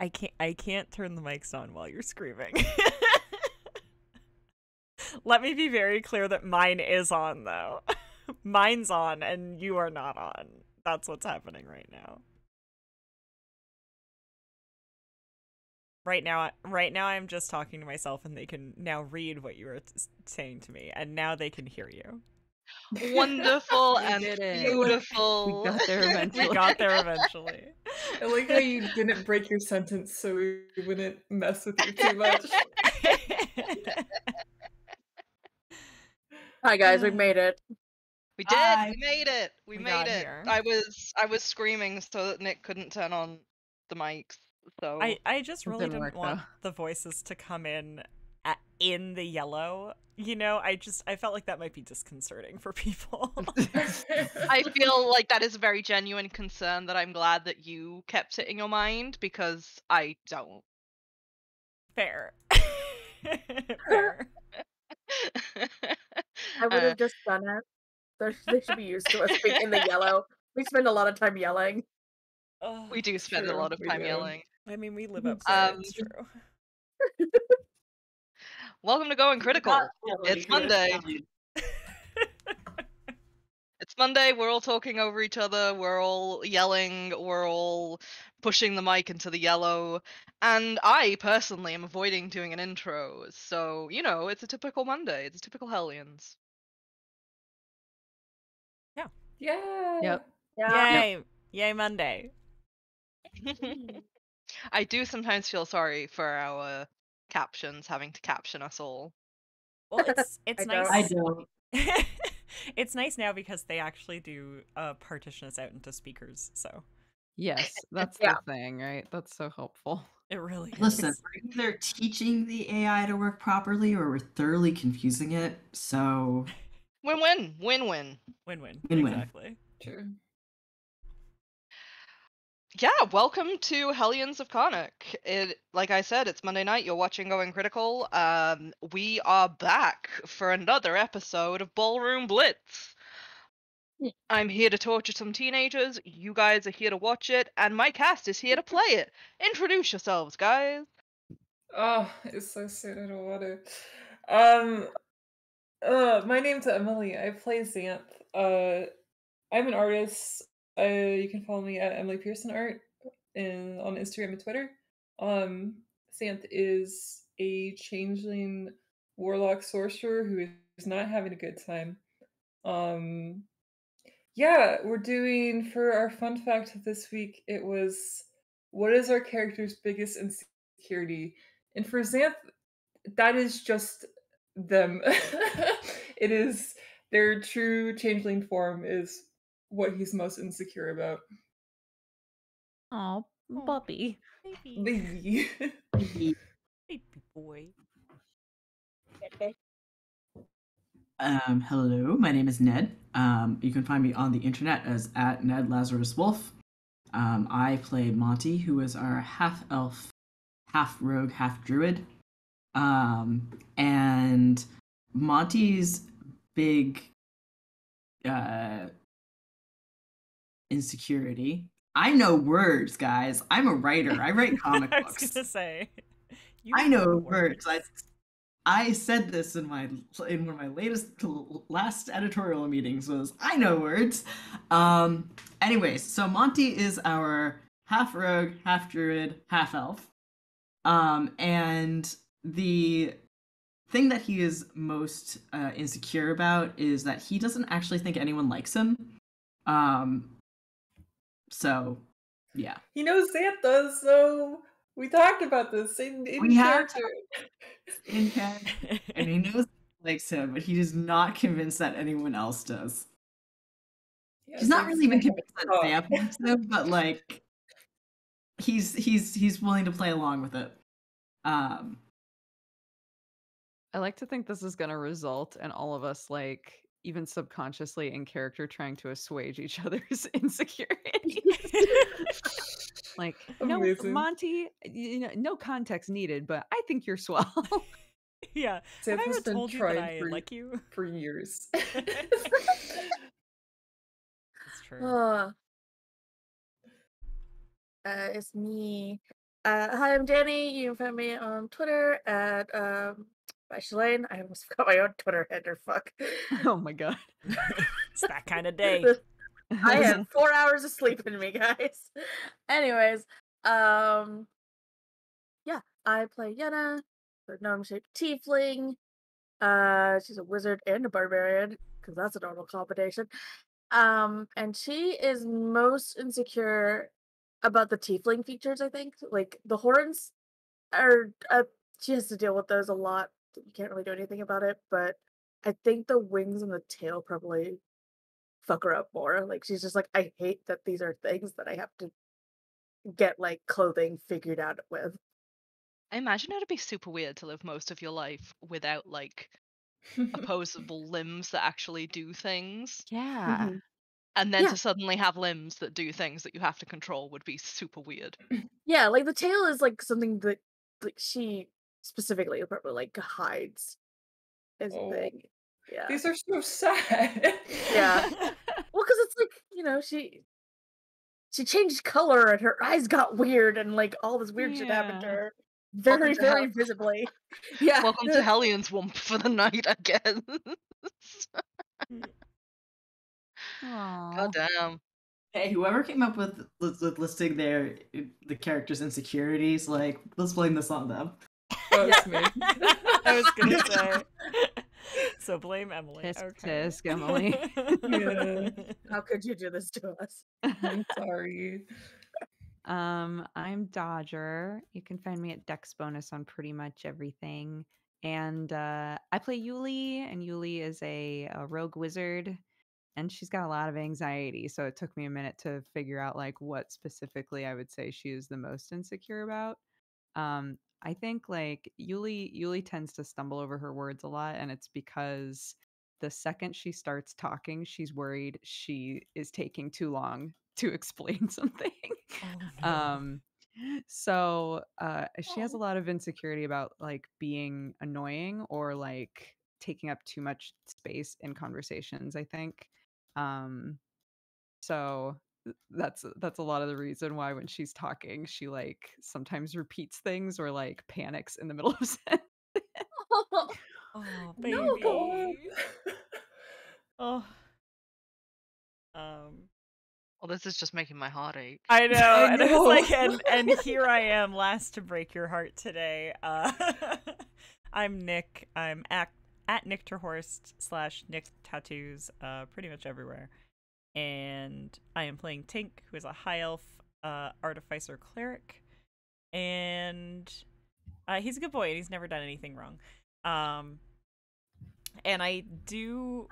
I can't I can't turn the mics on while you're screaming. Let me be very clear that mine is on though. Mine's on and you are not on. That's what's happening right now. Right now right now I'm just talking to myself and they can now read what you were saying to me and now they can hear you. Wonderful and did it. beautiful. We got there We eventually. got there eventually. I like how you didn't break your sentence so we wouldn't mess with you too much. Hi guys, we made it. We did. Hi. We made it. We, We made it. here. I was I was screaming so that Nic couldn't turn on the mics. So I, I just really didn't didn't work, want though. the voices to come in at, in the yellow. You know, I just I felt like that might be disconcerting for people. I feel like that is a very genuine concern that I'm glad that you kept it in your mind because I don't. Fair. Fair. I would Uh, have just done it. They're- They should be used to us being in the yellow. We spend a lot of time yelling. Ugh, we do spend a lot of time do. yelling. I mean, we live upstairs. Um, it's true. Welcome to Going Critical. It's Monday. It's Monday. We're all talking over each other. We're all yelling. We're all pushing the mic into the yellow. And I personally am avoiding doing an intro. So, you know, it's a typical Monday. It's a typical Hellions. Yeah. Yep. Yeah. Yay! Yay Monday. I do sometimes feel sorry for our captions having to caption us all. Well, it's it's I nice. don't. I don't. it's nice now because they actually do uh, partition us out into speakers, so Yes, that's Yeah. the thing, right? That's so helpful. it really Listen, is. we're either teaching the AI to work properly or we're thoroughly confusing it. So Win win. Win win. Win-win. Win-win. Exactly. True. Yeah, welcome to Hellions of Carnocht. It like I said, it's Monday night, you're watching Going Critical. Um we are back for another episode of Ballroom Blitz. Yeah. I'm here to torture some teenagers, you guys are here to watch it, and my cast is here to play it. Introduce yourselves, guys. Oh, it's so soon. I don't want to. Um, uh, my name's Emily. I play Zanthe. Uh, I'm an artist. Uh, you can follow me at Emily Pearson Art in on Instagram and Twitter. Um, Zanthe is a changeling warlock sorcerer who is not having a good time. Um, yeah, we're doing for our fun fact this week. It was what is our character's biggest insecurity? And for Zanthe, that is just them. it is their true changeling form is what he's most insecure about. Oh, Bobby. puppy. Baby. Baby. Baby boy. Um, hello, my name is Ned. Um, you can find me on the internet as at Ned Lazarus Wolf. Um, I play Monty, who is our half elf, half rogue, half druid. Um, and Monty's big uh, insecurity. I know words, guys. I'm a writer. I write comic I was books. gonna say. I know the words. I I said this in my in one of my latest last editorial meetings was I know words. Um anyways, so Monty is our half rogue, half druid, half elf. Um and the thing that he is most uh, insecure about is that he doesn't actually think anyone likes him. Um so yeah. He knows Zanthe does, so we talked about this in, in We have character. In head and he knows he likes him, but he is not convinced that anyone else does. Yeah, He's not really even not convinced that Oh. Sam likes him, but like he's he's he's willing to play along with it. Um I like to think this is going to result in all of us, like, even subconsciously in character, trying to assuage each other's insecurities. like, no, Monty, you know, no context needed, but I think you're swell. yeah. Zanthe Have I has been told you that trying I for, like you? for years. It's true. Uh, uh, it's me. Uh, hi, I'm Dani. You can find me on Twitter at um, by Shilane. I almost forgot my own Twitter header. Fuck. Oh my god. it's that kind of day. I had four hours of sleep in me, guys. Anyways, um, yeah, I play Yenna, the gnome-shaped tiefling. Uh, she's a wizard and a barbarian because that's a normal combination. Um, and she is most insecure about the tiefling features. I think, like the horns, are uh, she has to deal with those a lot. You can't really do anything about it, but I think the wings and the tail probably fuck her up more. Like she's just like, I hate that these are things that I have to get like clothing figured out with. I imagine it'd be super weird to live most of your life without like opposable limbs that actually do things. Yeah. Mhm. And then Yeah. to suddenly have limbs that do things that you have to control would be super weird. Yeah, like the tail is like something that like she specifically probably like hides is Oh. a thing. Yeah. These are so sad. Yeah. Well, because it's like you know she she changed color and her eyes got weird and like all this weird shit happened to her very to very hell. visibly. Yeah. Welcome to Hellions Wump for the night, I guess. Mm. God damn. Hey, whoever came up with, with, with listing their eh, the characters' insecurities, like let's blame this on them. That's me. I was gonna say. so blame Emily. Tisk okay. tisk, Emily. Yeah. How could you do this to us? I'm sorry. Um, I'm Dodger. You can find me at Dex Bonus on pretty much everything. And uh, I play Yulie, and Yulie is a, a rogue wizard, and she's got a lot of anxiety. So it took me a minute to figure out like what specifically I would say she is the most insecure about. Um, I think like Yulie Yulie tends to stumble over her words a lot, and it's because the second she starts talking, she's worried she is taking too long to explain something. Oh, um so uh she has a lot of insecurity about like being annoying or like taking up too much space in conversations i think. Um so that's that's a lot of the reason why when she's talking she like sometimes repeats things or like panics in the middle of sentence oh, baby. No, Oh. Um. Well, this is just making my heart ache. I know, I and it's like, and and here I am, last to break your heart today. Uh, I'm Nic. I'm at at Nic Terhorst slash Nick Tattoos, uh, pretty much everywhere, and I am playing Tink, who is a high elf uh, artificer cleric, and uh, he's a good boy, and he's never done anything wrong. Um, and I do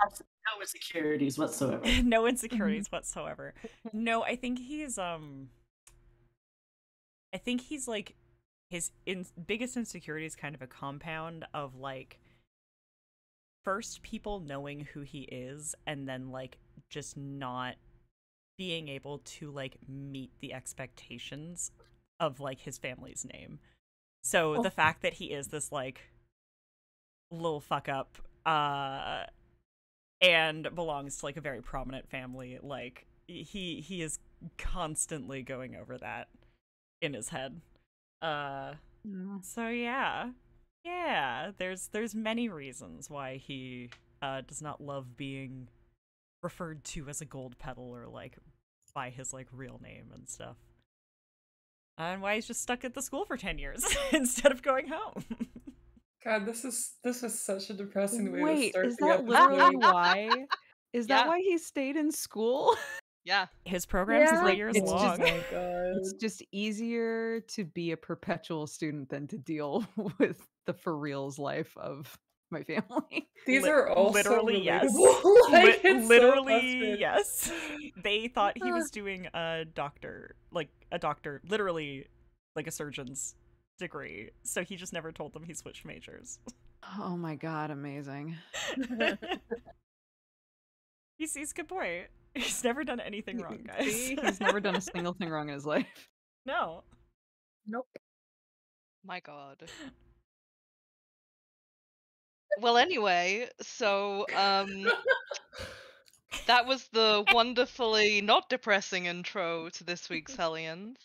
No insecurities whatsoever. no insecurities whatsoever. No, I think he's um I think he's like his in- biggest insecurity is kind of a compound of like first people knowing who he is and then like just not being able to like meet the expectations of like his family's name. So Oh. the fact that he is this like little fuck up uh and belongs to like a very prominent family like he he is constantly going over that in his head uh Mm. so yeah yeah there's there's many reasons why he uh does not love being referred to as a gold pedal or like by his like real name and stuff and why he's just stuck at the school for 10 years instead of going home God, this is this was such a depressing way to wait start is the that episode. literally why is that why he stayed in school Yeah. his program's Yeah. three years It's just- long Oh god. it's just easier to be a perpetual student than to deal with the for reals life of my family. These Li- are all literally so yes. like, Lit- it's so literally yes. They thought he Uh. was doing a doctor, like a doctor, literally like a surgeon's degree. So he just never told them he switched majors. Oh my god, amazing. he's he's a good boy. He's never done anything wrong, guys. He's never done a single thing wrong in his life. no. Nope. My god. Well, anyway, so um that was the wonderfully not depressing intro to this week's Hellions.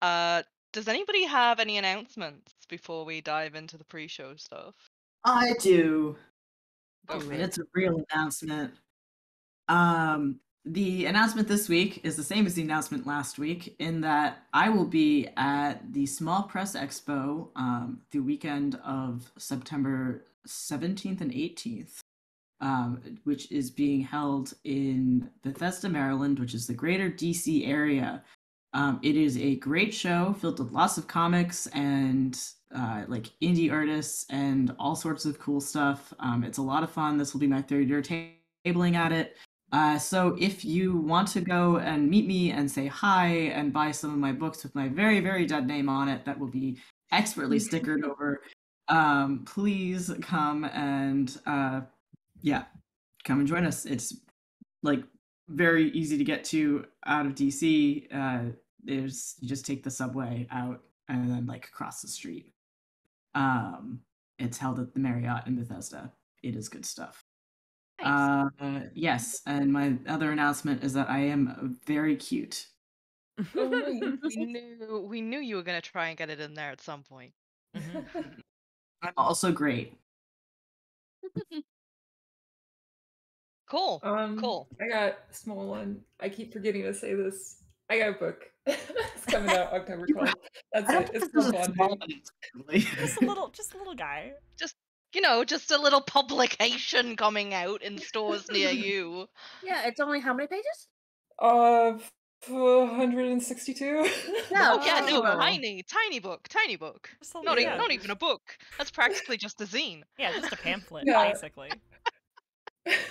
Uh does anybody have any announcements before we dive into the pre-show stuff? I do. Go Do for it. it. It's a real announcement. Um, the announcement this week is the same as the announcement last week, in that I will be at the Small Press Expo um, the weekend of September 17th and 18th, um, which is being held in Bethesda, Maryland, which is the greater DC area. Um, it is a great show filled with lots of comics and uh, like indie artists and all sorts of cool stuff. Um, it's a lot of fun. This will be my third year tabling at it. Uh, so if you want to go and meet me and say hi and buy some of my books with my very very dead name on it, that will be expertly stickered over. Um, please come and uh, yeah, come and join us. It's like very easy to get to out of DC. Uh, there's you just take the subway out and then like across the street. Um, it's held at the Marriott in Bethesda. It is good stuff. Nice. Uh, yes, and my other announcement is that I am very cute. Oh. We knew we knew you were gonna try and get it in there at some point. I'm also great. Cool. Um, Cool. I got a small one. I keep forgetting to say this. I got a book. it's coming out October 12th. That's don't it. It's this called is small, Bonding. but it's really- just a little, just a little guy. Just you know, just a little publication coming out in stores near you. yeah, it's only how many pages? Uh, 162. Yeah, Oh yeah, no, Wow. tiny, tiny book, tiny book. Just a Not, e- not even a book. That's practically just a zine. Yeah, just a pamphlet, Yeah. basically.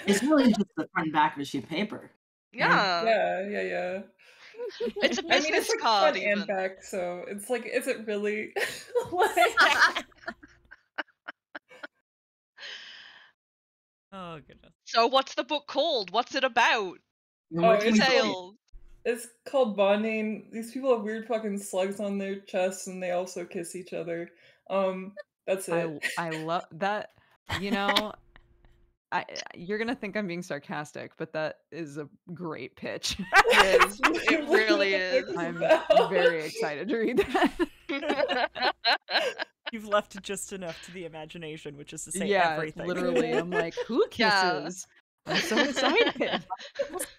it's really just the front and back of a sheet of paper. Yeah, yeah, yeah, yeah. it's a I mean, it's like card. front Even. and back, so it's like, is it really? like, Oh goodness. So, what's the book called? What's it about? Oh, what can oh, it's we called- do? Details. It's called bonding. These people have weird fucking slugs on their chests, and they also kiss each other. Um, that's it. I I love that. You know, I you're gonna think I'm being sarcastic, but that is a great pitch. It is. It really is. I'm very excited to read that. You've left just enough to the imagination, which is to say yeah, everything. literally. I'm like, who Yeah. kisses? I'm so excited.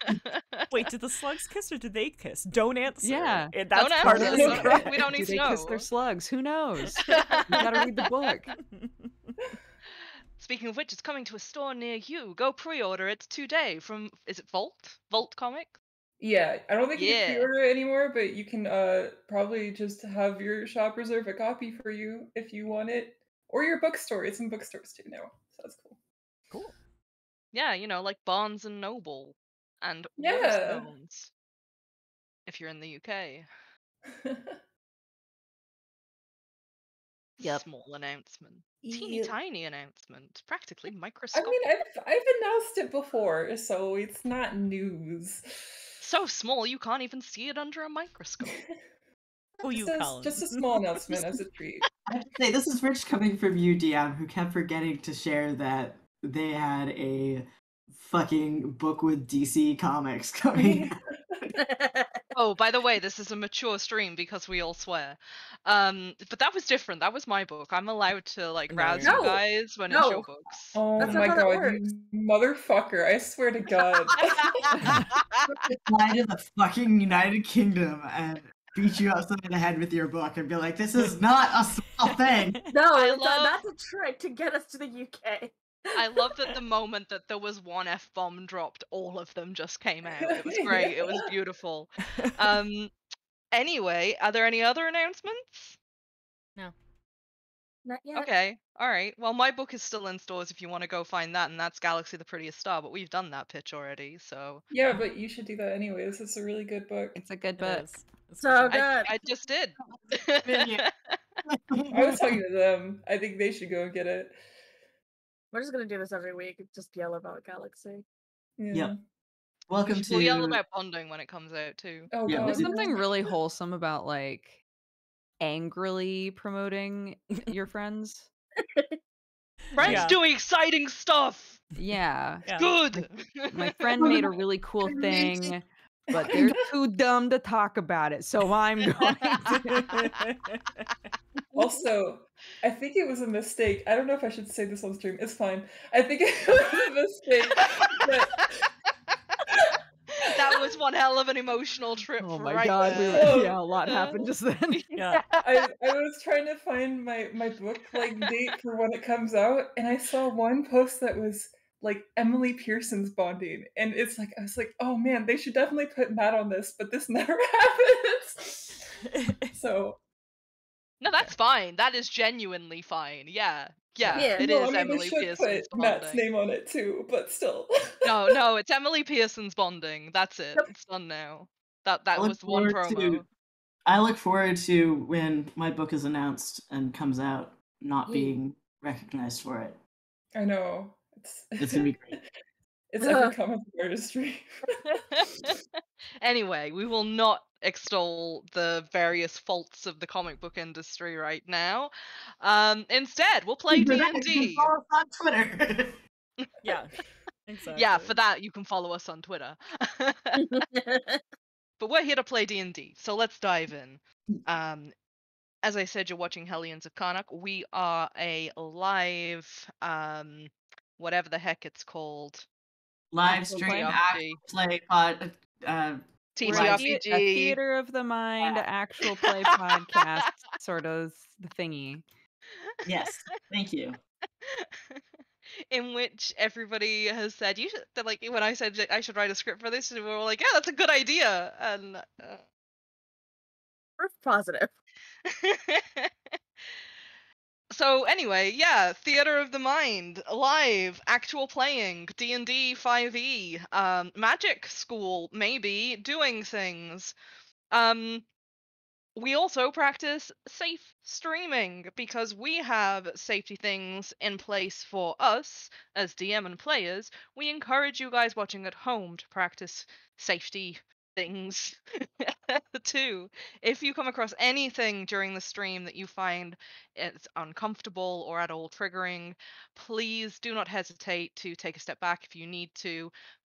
Wait, did the slugs kiss or did they kiss? Don't answer. Yeah. Eh, that's Don't part of answer. the Don't- surprise. we don't Do need they to kiss their know. slugs? Who knows? You gotta read the book. Speaking of which, it's coming to a store near you. Go pre-order it today from is it Vault? Vault Comics? Yeah, I don't think you Yeah. can pre-order it anymore, but you can uh probably just have your shop reserve a copy for you if you want it, or your bookstore. It's in bookstores too now, so that's cool. cool. Yeah, you know, like Barnes and Noble and Yeah. Waterstones. If you're in the UK. Yep. Small announcement. Teeny Yeah. tiny announcement. Practically microscopic. I mean, I've I've announced it before, so it's not news. So small you can't even see it under a microscope. Oh, you, just, a, Colin. just a small announcement as a treat. I have to say, this is Rich coming from you, DM, who kept forgetting to share that they had a fucking book with DC comics coming. Oh, by the way, this is a mature stream because we all swear. Um, but that was different. That was my book. I'm allowed to like No, razz you're you guys when it's your books. Oh That's not my god, motherfucker! I swear to God. Fly to the fucking United Kingdom and beat you upside the head with your book and be like, this is not a small thing. no, I love- that's a trick to get us to the UK. I love that the moment that there was one f bomb dropped, all of them just came out. It was great. It was beautiful. Um. Anyway, are there any other announcements? No. Not yet. Okay. All right. Well, my book is still in stores if you want to go find that, and that's Galaxy the Prettiest Star. But we've done that pitch already, so yeah, but you should do that anyways. It's a really good book. It's a good It book. is. So good. good. I, I just did. Minion. I was talking to them. I think they should go and get it. We're just gonna do this every week. Just yell about Galaxy. Yeah. Mm. Welcome We to. will yell about bonding when it comes out too. Oh Yeah, god. There's something really wholesome about like angrily promoting your friends. Friends Yeah. doing exciting stuff. Yeah. Yeah. Good. My friend made a really cool thing but they're too dumb to talk about it. So I'm going to. Also, I think it was a mistake. I don't know if I should say this on stream. It's fine. I think it was a mistake. But that was one hell of an emotional trip. Oh my right god, we were, yeah, a lot happened just then. Yeah. I, I was trying to find my my book like date for when it comes out, and I saw one post that was like Emily Pearson's bonding, and it's like I was like, oh man, they should definitely put Matt on this, but this never happens. So No, that's fine. That is genuinely fine. Yeah. Yeah, Yeah. it no, is I mean Emily should Pearson's put Matt's name on it too, but still. No, no, it's Emily Pearson's bonding. That's it. Yep. It's done now. That that was one forward promo. to- I look forward to when my book is announced and comes out, not Ye- being recognized for it. I know it's It's gonna be great. it's every comic book artistry. anyway, we will not extol the various faults of the comic book industry right now. Um, instead, we'll play D and D. follow us on Twitter. yeah. Exactly. Yeah, for that you can follow us on Twitter. but we're here to play D&D, so let's dive in. Um, as I said, you're watching Hellions of Carnocht. We are a live, um, whatever the heck it's called, Live stream, play act, play pod. Uh, We're a thea- TTRPG. a theater of the mind, actual play podcast, sort of the thingy. yes, thank you. in which everybody has said you should they're like when I said I should write a script for this, and we were all like, yeah, that's a good idea, and. Uh, Proof positive. so anyway, yeah, theater of the mind, live, actual playing, D and D, five E, um, magic school, maybe doing things. Um, we also practice safe streaming because we have safety things in place for us as DM and players. We encourage you guys watching at home to practice safety things too. If you come across anything during the stream that you find it's uncomfortable or at all triggering, please do not hesitate to take a step back if you need to.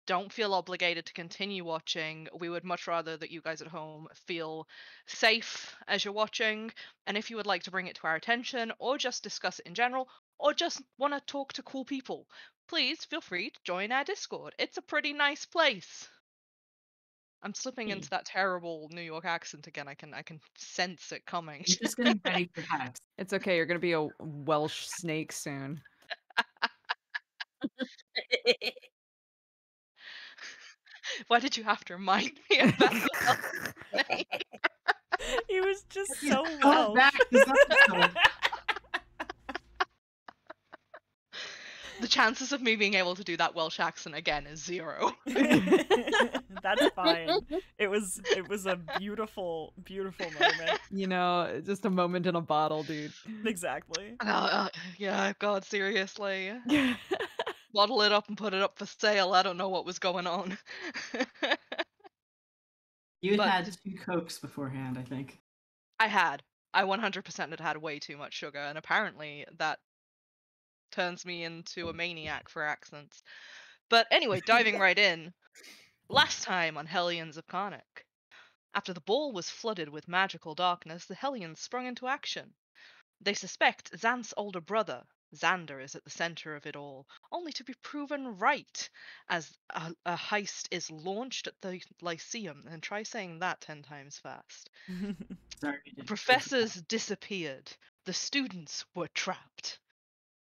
Don't feel obligated to continue watching. We would much rather that you guys at home feel safe as you're watching. And if you would like to bring it to our attention or just discuss it in general or just want to talk to cool people, please feel free to join our Discord. It's a pretty nice place. I'm slipping Hmm. into that terrible New York accent again. I can I can sense it coming. You're just getting ready for hacks. It's okay. You're gonna be a Welsh snake soon. Why did you have to remind me of that? he was just so well. back this episode. The chances of me being able to do that Welsh accent again is zero. That's fine. It was it was a beautiful, beautiful moment. You know, just a moment in a bottle, dude. Exactly. Uh, uh, yeah, God, seriously. Bottle it up and put it up for sale. I don't know what was going on. You But- had two cokes beforehand, I think. I had. I 100% had had way too much sugar, and apparently that turns me into a maniac for accents. But anyway, diving right in. Last time on Hellions of Carnocht. After the ball was flooded with magical darkness, the Hellions sprung into action. They suspect Zanthe's older brother, Xander, is at the center of it all, only to be proven right as a, a heist is launched at the Lyceum. And try saying that ten times fast. Sorry. The professors disappeared. The students were trapped.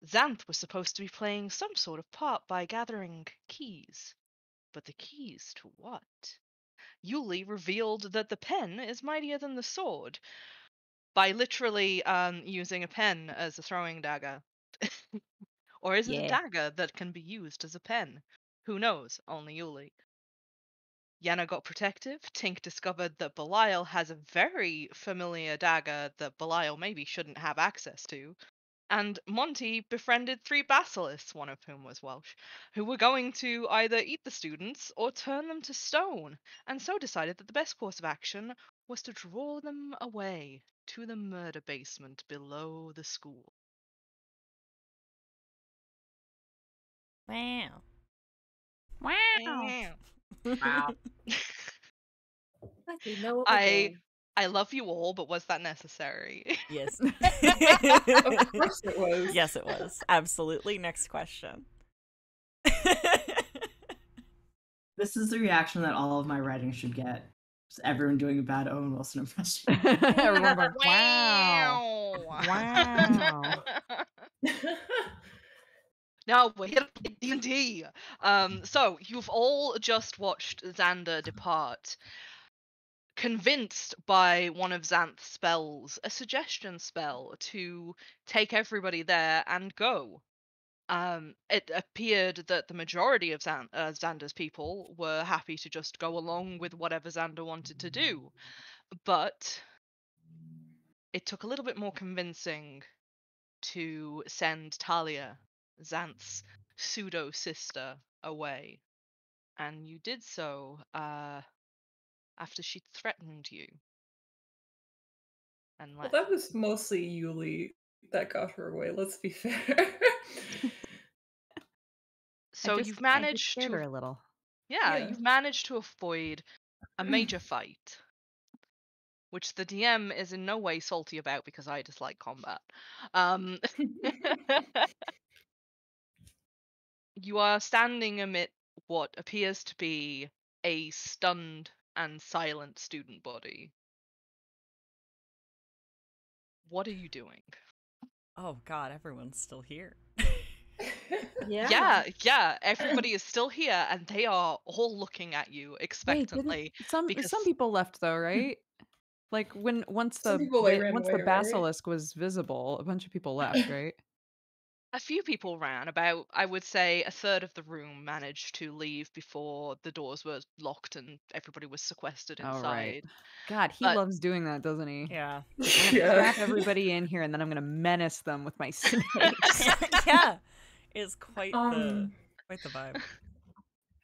Zanthe was supposed to be playing some sort of part by gathering keys. But the keys to what? Yulie revealed that the pen is mightier than the sword by literally um, using a pen as a throwing dagger. or is it a dagger that can be used as a pen? Who knows? Only Yulie. Yenna got protective. Tink discovered that Belial has a very familiar dagger that Belial maybe shouldn't have access to. And Monty befriended three basilisks, one of whom was Welsh, who were going to either eat the students or turn them to stone, and so decided that the best course of action was to draw them away to the murder basement below the school. Wow. Wow. Wow. We know what I doing. I love you all, but was that necessary? Yes. Of course it was. yes, it was. Absolutely. Next question. This is the reaction that all of my writing should get. Just everyone doing a bad Owen Wilson impression. Everyone going, wow. Wow. No, we're here to play D&D. Um, so you've all just watched Xander depart, convinced by one of Zanthe's spells, a suggestion spell to take everybody there and go. Um, it appeared that the majority of Xan- uh, Xander's people were happy to just go along with whatever Xander wanted to do, but it took a little bit more convincing to send Talia, Zanthe's pseudo sister, away. And you did so uh, after she threatened you. And Well, that was mostly Yulie that got her away. Let's be fair. so just- you've managed to her a little. Yeah, Yeah. you've managed to avoid a major fight, which the DM is in no way salty about because I dislike combat. Um, you are standing amid what appears to be a stunned and silent student body. What are you doing? oh God, everyone's still here. Yeah. Yeah, yeah, everybody is still here and they are all looking at you Wait, expectantly. some because- some people left though, right? Like when once the Some people, like, vi- ran once away, the right? basilisk was visible, a bunch of people left, right? A few people ran about i would say a third of the room managed to leave before the doors were locked and everybody was sequestered inside right. God, he But- loves doing that, doesn't he? Yeah. I'm Yeah. everybody in here, and then I'm gonna menace them with my snakes. yeah. It's quite the um, quite the vibe.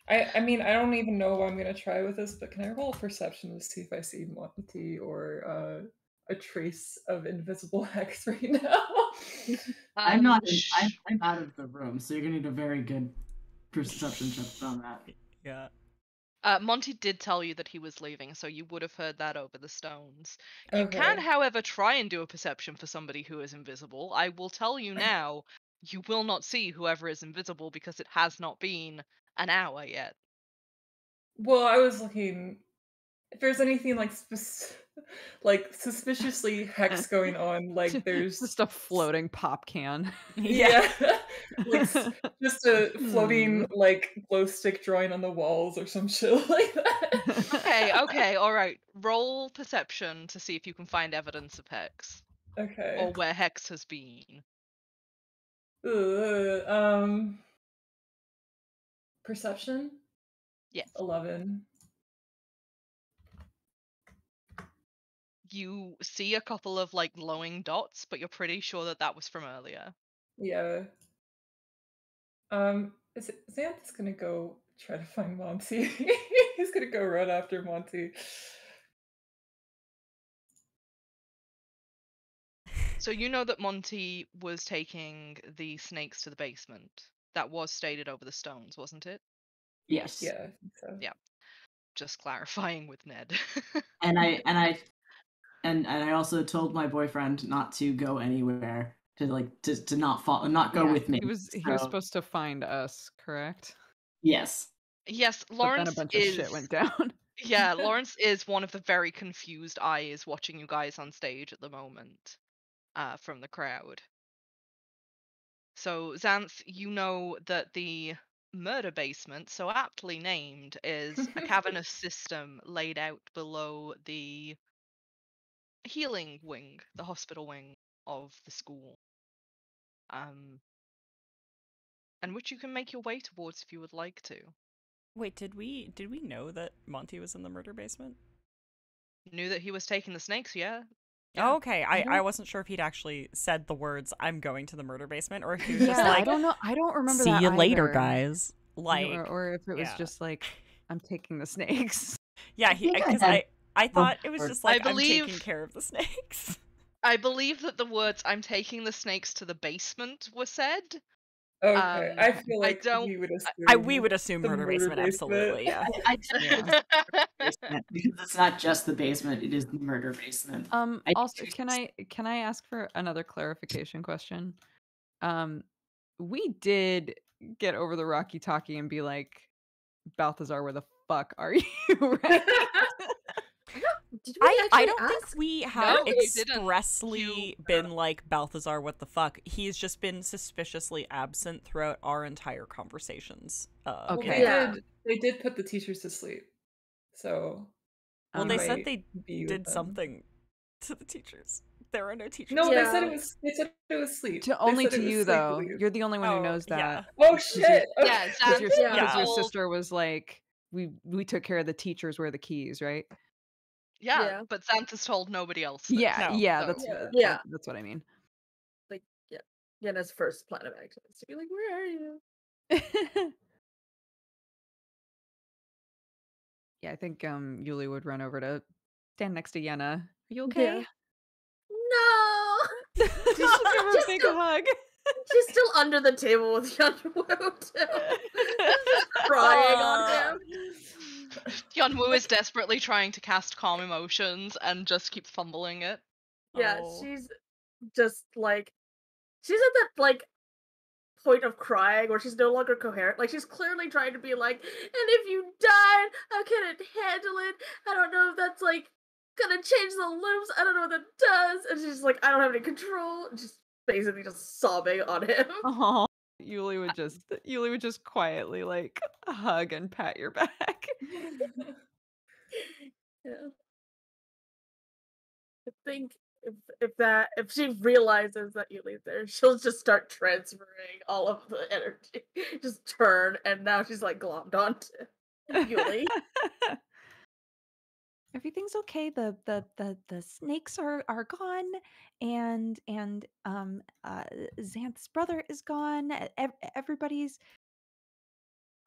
I I mean I don't even know what I'm gonna try with this, but can I roll perception to see if I see Monty or uh, a trace of invisible hex right now? I'm not. In, I'm, I'm out of the room, so you're gonna need a very good perception check on that. Yeah. uh, monty did tell you that he was leaving so you would have heard that over the stones you can however try and do a perception for somebody who is invisible i will tell you now you will not see whoever is invisible because it has not been an hour yet Well, I was looking if there's anything like spec- like suspiciously hex going on, like there's just a floating pop can. yeah, like just a floating Hmm. like glow stick drawing on the walls or some shit like that. okay okay all right roll perception to see if you can find evidence of hex Okay. or where hex has been um. Perception. Yes. Eleven. You see a couple of like glowing dots, but you're pretty sure that that was from earlier. Yeah. Um. Is it, Zanthe's gonna go try to find Monty. He's gonna go run after Monty. So you know that Monty was taking the snakes to the basement. That was stated over the stones, wasn't it? Yes. Yeah. So. Yeah. Just clarifying with Ned. And I and I and and I also told my boyfriend not to go anywhere to like to, to not follow not go Yeah, with me. He was he was supposed to find us, correct? Yes. yes, But Lawrence then a bunch is of shit went down. yeah, Lawrence is one of the very confused eyes watching you guys on stage at the moment, uh, from the crowd. So Zanthe, you know that the murder basement, so aptly named, is a cavernous system laid out below the healing wing, the hospital wing of the school. Um, and which you can make your way towards if you would like to. Wait, did we did we know that Monty was in the murder basement? Knew that he was taking the snakes, yeah. Oh, okay. I, Mm-hmm. I wasn't sure if he'd actually said the words "I'm going to the murder basement" or if he was just like, I don't know. I don't remember. "See that you later, guys." Like, or, if it was yeah. just like, I'm taking the snakes. yeah, he think I because I I thought it was or- just I like I'm taking care of the snakes. I believe that the words "I'm taking the snakes to the basement" were said, Okay, Um, I feel I like don't- we would assume. I we would assume murder, murder basement, basement. absolutely, yeah. I definitely basement because it's not just the basement; it is the murder basement. Um. I also, can I can I ask for another clarification question? Um, we did get over the Rocky Talkie and be like, Balthazar, where the fuck are you? right? Did we I, I don't think we have we didn't. expressly You- been like Balthazar, what the fuck. He's just been suspiciously absent throughout our entire conversations. Uh, Well, Okay. they Yeah. did. They did put the teachers to sleep, so. Well, they said they did them. something to the teachers. There are no teachers. No, they said it was. They said it was sleep. to only to you though. leave. You're the only one who Oh, knows that. yeah. Oh you're- shit! Yeah. Because your, Yeah. your sister was like, we we took care of the teachers where the keys, right? Yeah, Yeah. but Zanthe's told nobody else. this, Yeah, No. yeah, so- that's Yeah. that- Yeah. that's what I mean. like yeah, Yenna's first plan of action is to be like, "Where are you?" yeah, I think um Yulie would run over to stand next to Yenna. Are you okay? Yeah. No, Just give her a big don't- hug. she's still under the table with Yunwu crying on him. Yunwu is desperately trying to cast calm emotions and just keep fumbling it. Yeah, Oh. she's just like she's at that like point of crying where she's no longer coherent. Like she's clearly trying to be like, and if you died, I couldn't handle it. I don't know if that's like gonna change the loops. I don't know what that does. And she's like, I don't have any control. Just basically just sobbing on him. Oh, Yulie would just Yulie would just quietly like hug and pat your back. Yeah. I think if if that if she realizes that leave there, she'll just start transferring all of the energy. just turn and now she's like glommed onto Yulie. Everything's okay. The the the the snakes are are gone, and and um uh Xanth's brother is gone. ev- everybody's.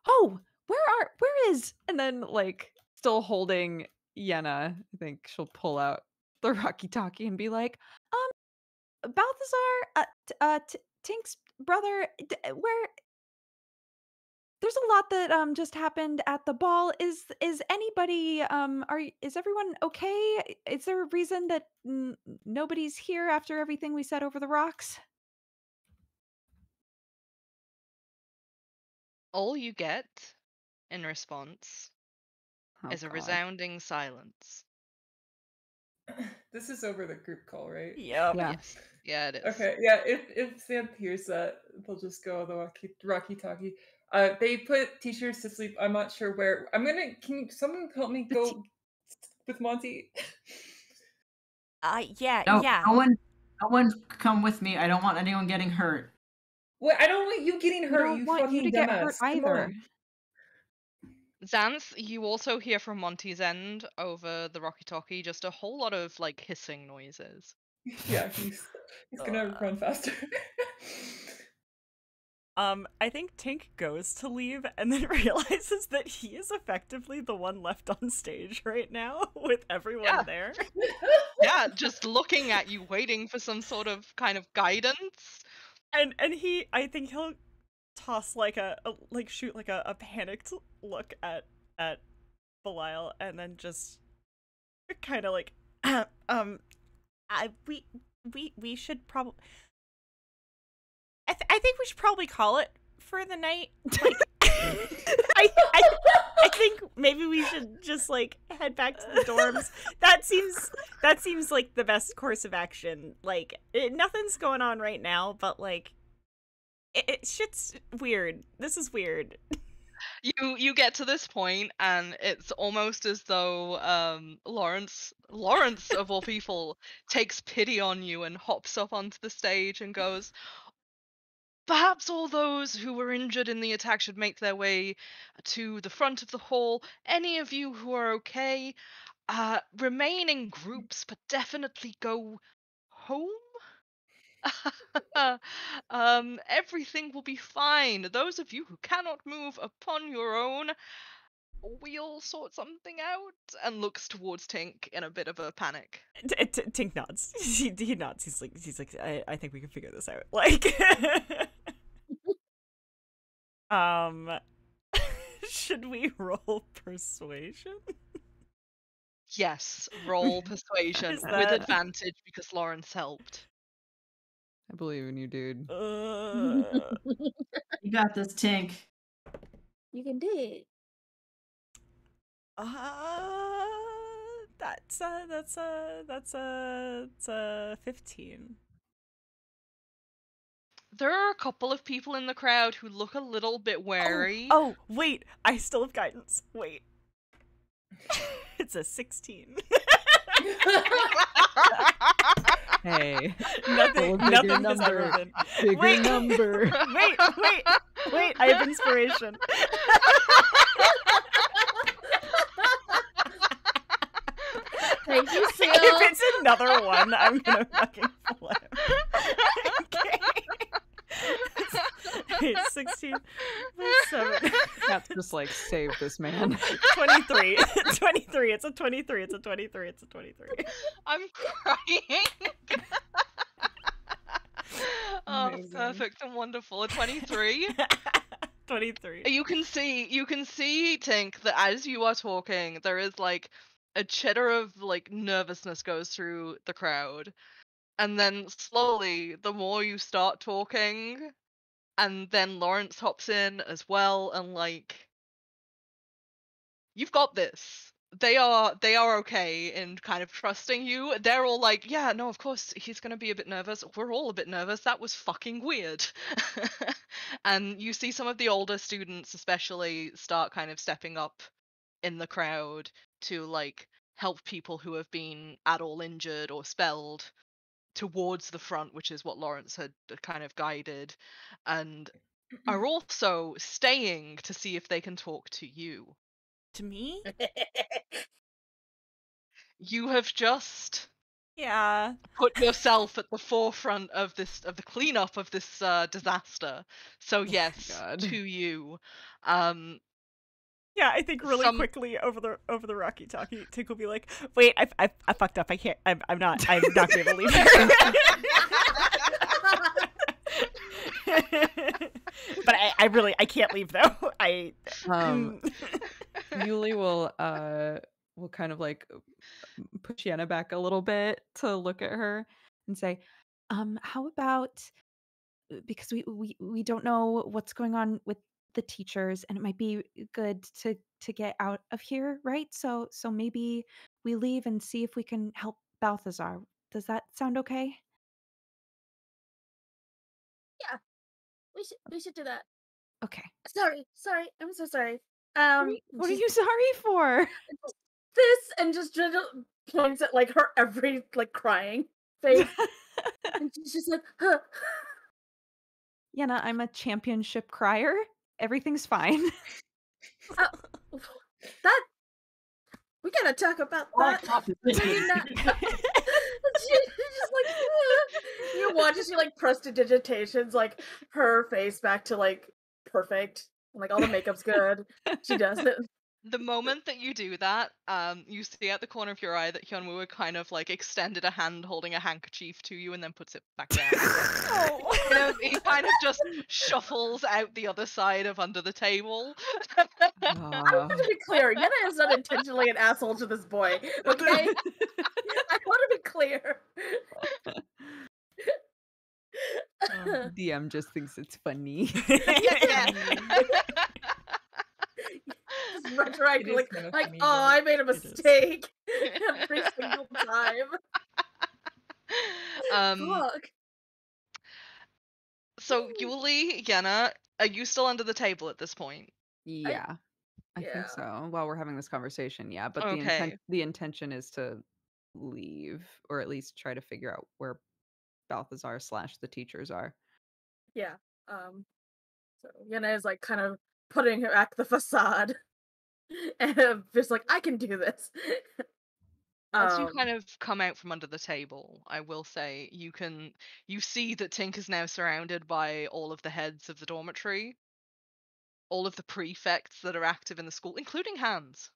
Oh, where are where is? And then like still holding Yenna, I think she'll pull out the Rocky Talkie and be like, um, Balthazar, uh, t- uh, t- Tink's brother, d- where there's a lot that um just happened at the ball is is anybody um are y- is everyone okay is there a reason that n- nobody's here after everything we said over the rocks All you get in response Oh, is a God. resounding silence. this is over the group call, right? Yep. Yeah. Yes. Yeah, it is. Okay, yeah. If if Zanthe hears that, they'll just go on the Rocky Rocky Talkie. Uh, they put teachers to sleep. I'm not sure where. I'm gonna. Can you, someone help me go te- with Monty? Uh, yeah, No, yeah. no one, no one, come with me. I don't want anyone getting hurt. Wait, I don't want you getting We hurt. don't you want fucking you to get hurt either on. Zanthe, you also hear from Monty's end over the Rocky Talkie just a whole lot of like hissing noises. Yeah, he's he's gonna Uh. run faster. Um, I think Tink goes to leave and then realizes that he is effectively the one left on stage right now with everyone Yeah. there. yeah, just looking at you, waiting for some sort of kind of guidance. And and he I think he'll toss like a, a like shoot like a, a panicked look at at Belial and then just kind of like um I we we we should probably I, th- I think we should probably call it for the night. Like, I, I I think maybe we should just like head back to the dorms. That seems that seems like the best course of action. Like it, nothing's going on right now, but like it, it shit's weird. This is weird. You you get to this point and it's almost as though um Lawrence Lawrence of all people takes pity on you and hops up onto the stage and goes Perhaps all those who were injured in the attack should make their way to the front of the hall. Any of you who are okay, uh, remain in groups, but definitely go home. um, everything will be fine. Those of you who cannot move upon your own, we'll sort something out. And looks towards Tink in a bit of a panic. T- t- Tink nods. He, he nods. He's like he's like I, I think we can figure this out. Like Um, should we roll persuasion? Yes, roll persuasion Is with advantage because Lawrence helped. I believe in you, dude. Uh, You got this, Tink. you can do it. Uh, that's a that's a that's a that's a fifteen. There are a couple of people in the crowd who look a little bit wary. Oh, wait, I still have guidance. Wait, it's a sixteen. Hey, nothing, Roll bigger nothing has ever number. been. bigger Wait. number. Wait, wait, wait! I have inspiration. Thank you, Seal. if it's another one, I'm gonna fucking flip. okay. It's 16 plus 7. That's just like save this man. 23. 23. It's a 23. It's a 23. It's a 23. I'm crying. oh, perfect and wonderful. A 23. 23. you can see you can see Tink that as you are talking, there is like a chitter of like nervousness goes through the crowd. And then slowly, the more you start talking, and then Lawrence hops in as well, and like you've got this. They are they are okay in kind of trusting you. They're all like, yeah, no, of course he's gonna be a bit nervous. We're all a bit nervous. That was fucking weird. and you see some of the older students especially start kind of stepping up in the crowd to like help people who have been at all injured or spelled towards the front, which is what Lawrence had uh, kind of guided, and are also staying to see if they can talk to you. To me? You have just Yeah. put yourself at the forefront of this of the cleanup of this uh, disaster. So yes, God. to you. Um Yeah, I think really Some- quickly over the over the Rocky Talkie, Tink will be like, "Wait, I, I, I fucked up. I can't. I'm, I'm not. I'm not gonna be able leave but I, I really, I can't leave though. I. Um, Yulie will uh will kind of like push Yenna back a little bit to look at her and say, um, how about because we we we don't know what's going on with the teachers and it might be good to to get out of here, right? So so maybe we leave and see if we can help Balthazar. Does that sound okay? Yeah we should we should do that. Okay. Sorry, sorry. I'm so sorry. Um, what are you sorry for? This and just points at like her every like crying face, and she's just like, huh. Yenna, I'm a championship crier. Everything's fine. Uh, that. We gotta talk about that. Maybe not- she's just like you watch as she like prestidigitations like her face back to like perfect like all the makeup's good. She does it. The moment that you do that, um, you see at the corner of your eye that Hyunwoo kind of like extended a hand holding a handkerchief to you and then puts it back down. Oh. You know, he kind of just shuffles out the other side of under the table. I want to be clear. Yenna is not intentionally an asshole to this boy. Okay, I want to be clear. DM just thinks it's funny. yeah. Just retroactively, like, kinda like, funny, oh, though. I made a mistake every single time. um, Fuck. so Yulie, Yenna, are you still under the table at this point? yeah. I yeah. think so. While we're having this conversation, yeah. But the Okay. intent the intention is to leave, or at least try to figure out where Balthazar slash the teachers are. Yeah. Um. So Yenna is like kind of putting her back the facade, and just like, I can do this. As you Um, kind of come out from under the table, I will say you can you see that Tink is now surrounded by all of the heads of the dormitory, all of the prefects that are active in the school, including Hans.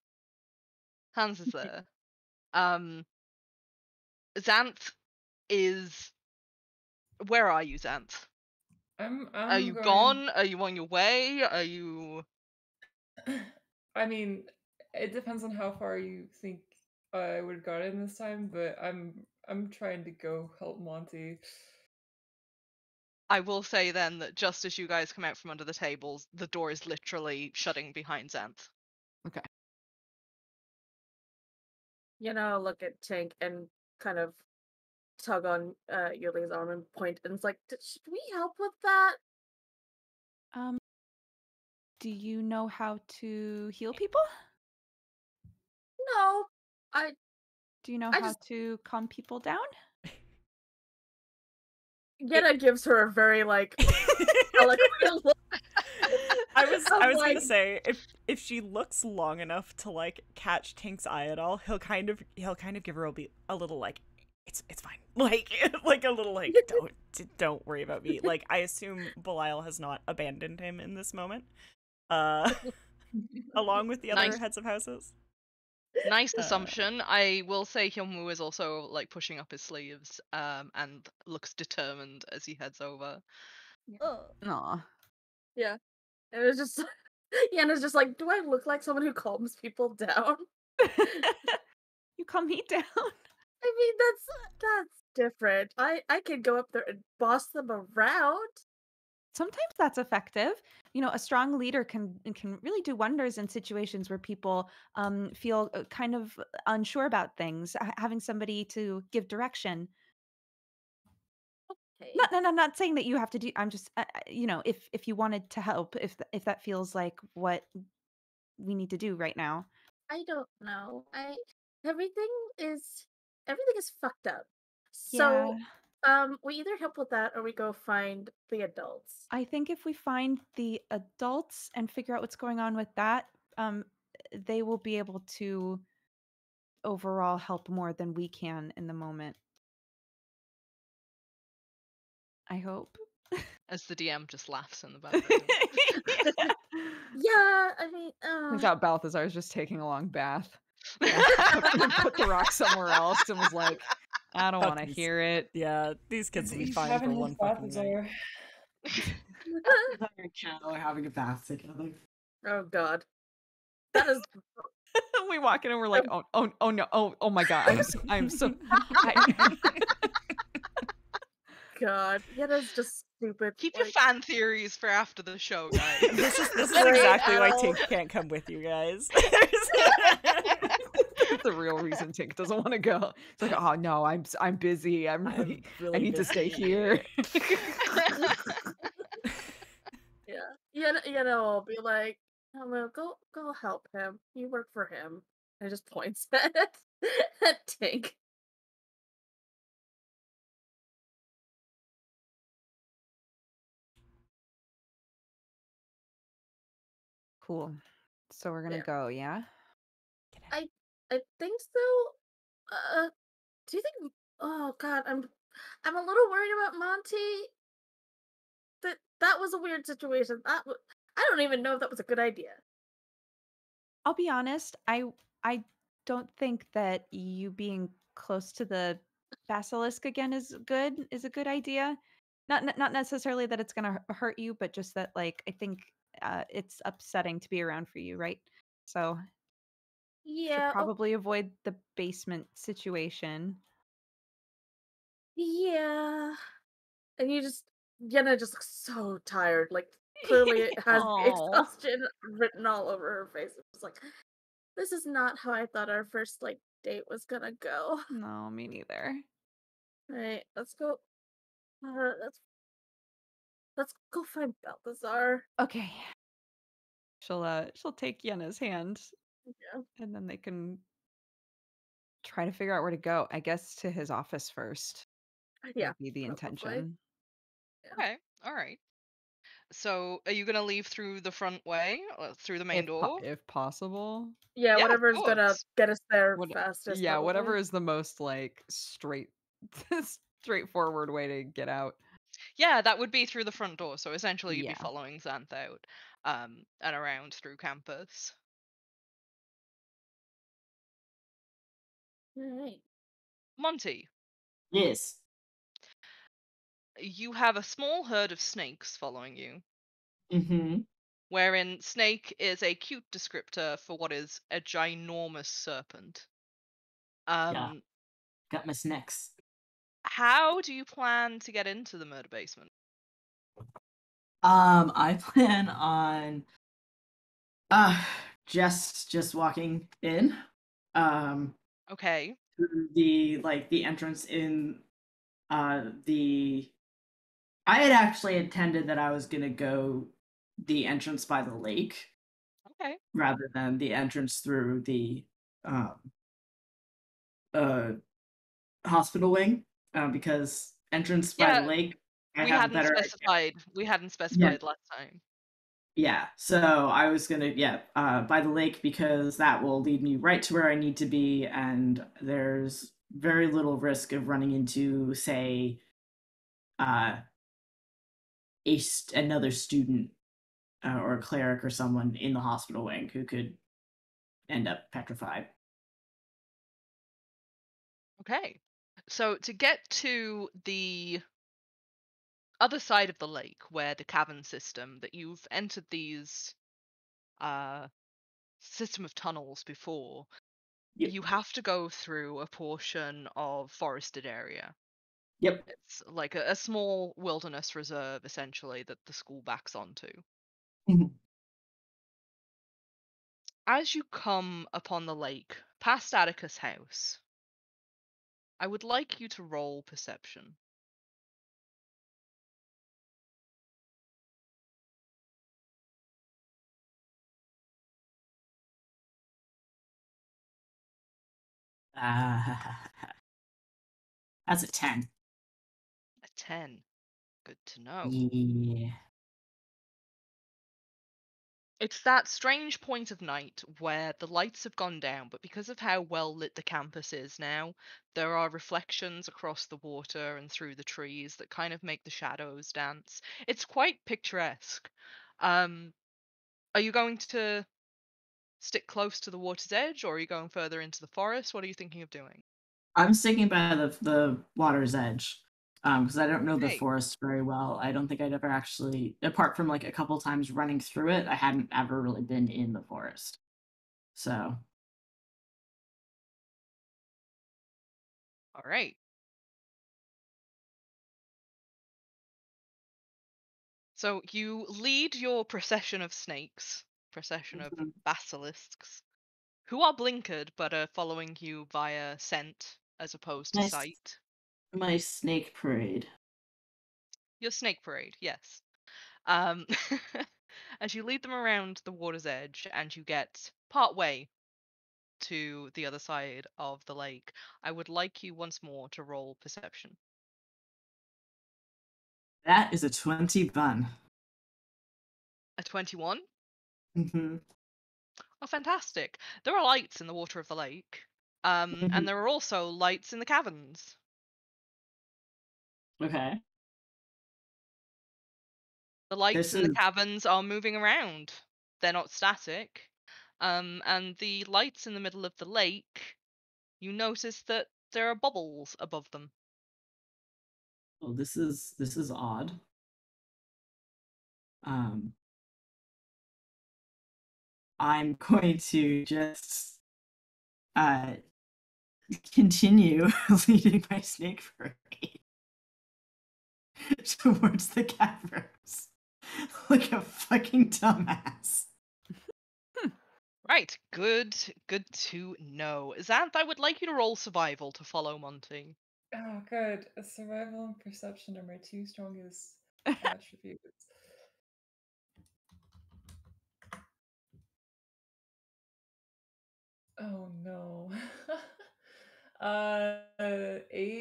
Hans is there. Um Zanthe is where are you, Zanthe? I'm. I'm Are you going- gone? Are you on your way? Are you? I mean, it depends on how far you think I would have gotten this time, but I'm I'm trying to go help Monty. I will say then that just as you guys come out from under the tables, the door is literally shutting behind Zanthe. Okay. You know, look at Tink and kind of tug on uh Yulie's arm and point, and it's like, should we help with that? Um, do you know how to heal eh, people? No, I Do you know I how just- to calm people down? Yenna gives her a very like eloquent look. I was I was like- gonna say if if she looks long enough to like catch Tink's eye at all, he'll kind of he'll kind of give her a, be- a little like it's it's fine like like a little like don't don't worry about me like I assume Belial has not abandoned him in this moment, uh, along with the other Nice. heads of houses. Nice Uh, assumption. I will say Hyunwoo is also like pushing up his sleeves, um, and looks determined as he heads over. Oh. Aw. Yeah. It was just Yenna's just like, do I look like someone who calms people down? you calm me down. I mean, that's that's different. I I can go up there and boss them around. Sometimes that's effective. You know, a strong leader can can really do wonders in situations where people um, feel uh, kind of unsure about things. Having somebody to give direction. Okay. Not, no, no, I'm not saying that you have to do. I'm just, uh, uh, you know, if if you wanted to help, if if that feels like what we need to do right now. I don't know. I everything is everything is fucked up. So um we either help with that or we go find the adults. I think if we find the adults and figure out what's going on with that, um, they will be able to overall help more than we can in the moment. I hope. As the DM just laughs in the background. Yeah. Yeah, I mean, Turns uh, out Balthazar is just taking a long bath. put, put the rock somewhere else and was like, I don't want to hear it. Yeah, these kids will be fine for one fucking is night. over. Your channel are having a bath together. oh god. That is we walk in and we're like, um oh, oh, oh no, oh, oh my god, I'm so, I'm so. I, god. Yeah, that's just stupid. Keep your fan theories for after the show, guys. This is this is exactly why Al. Tink can't come with you guys. That's the real reason Tink doesn't want to go. It's like, oh no, I'm I'm busy. I'm I'm really, I really need to stay here. Yeah. Yeah, you know, I'll be like, oh, well, go go help him. You work for him. And it just points at at Tink. cool. So we're gonna Yeah. go, yeah. I think so. Uh, do you think? Oh God, I'm I'm a little worried about Monty. That that was a weird situation. That w- I don't even know if that was a good idea. I'll be honest. I I don't think that you being close to the basilisk again is good. Is a good idea. Not not necessarily that it's gonna hurt you, but just that like I think uh, it's upsetting to be around for you, right? So Yeah. should probably avoid the basement situation. Yeah. And you just Yenna just looks so tired. Like clearly it has exhaustion written all over her face. It's like this is not how I thought our first like date was gonna go. No, me neither. Right, let's go. Uh, let's let's go find Balthazar. Okay. She'll uh she'll take Yenna's hand Yeah. and then they can try to figure out where to go. I guess to his office first. Yeah. would be the probably. intention. okay, all right. So, are you gonna leave through the front way, or through the main if, po- door? if possible. Yeah, Yeah, whatever's gonna get us there What- fastest. yeah, whatever is the most like straight straightforward way to get out. Yeah, that would be through the front door. So essentially, you'd Yeah. be following Zanthe out, um, and around through campus. Alright. Monty, Yes. you have a small herd of snakes following you, Mm-hmm. wherein snake is a cute descriptor for what is a ginormous serpent. Um, Got my snacks. how do you plan to get into the murder basement? Um, I plan on uh just just walking in. Um Okay. through the like the entrance in uh the I had actually intended that I was gonna go the entrance by the lake Okay. rather than the entrance through the um uh hospital wing uh, because entrance by the lake I we have hadn't better idea. specified. We hadn't specified last time. Yeah, so I was gonna yeah uh, by the lake because that will lead me right to where I need to be, and there's very little risk of running into say uh, a st- another student uh, or a cleric or someone in the hospital wing who could end up petrified. Okay. So to get to the other side of the lake where the cavern system that you've entered these uh system of tunnels before, Yep. you have to go through a portion of forested area. Yep. It's like a, a small wilderness reserve essentially that the school backs onto. Mhm. As you come upon the lake, past Atticus' house, I would like you to roll perception. Uh, that's a ten. A 10. Good to know. Yeah. It's that strange point of night where the lights have gone down, but because of how well lit the campus is now, there are reflections across the water and through the trees that kind of make the shadows dance. It's quite picturesque. Um, are you going to stick close to the water's edge, or are you going further into the forest? What are you thinking of doing? I'm sticking by the the water's edge um, because I don't know the forest very well. I don't think I'd ever actually, apart from like a couple times running through it, I hadn't ever really been in the forest. So All right. So you lead your procession of snakes, procession of Mhm. basilisks, who are blinkered but are following you via scent as opposed to Nice. sight. my snake parade. Your snake parade, yes. Um, as you lead them around the water's edge and you get part way to the other side of the lake, I would like you once more to roll perception. That is a twenty bun. A 21? Hmm Oh, fantastic. There are lights in the water of the lake. Um, Mhm. and there are also lights in the caverns. Okay. The lights This in the caverns are moving around. They're not static. Um, and the lights in the middle of the lake, you notice that there are bubbles above them. Oh, this is this is odd. Um, I'm going to just uh continue leading my snake parade towards the caverns like a fucking dumbass. Right, good, good to know. Zanthe, I would like you to roll survival to follow Monty. Oh, good. Survival and perception are my two strongest attributes. Oh no. uh, eight.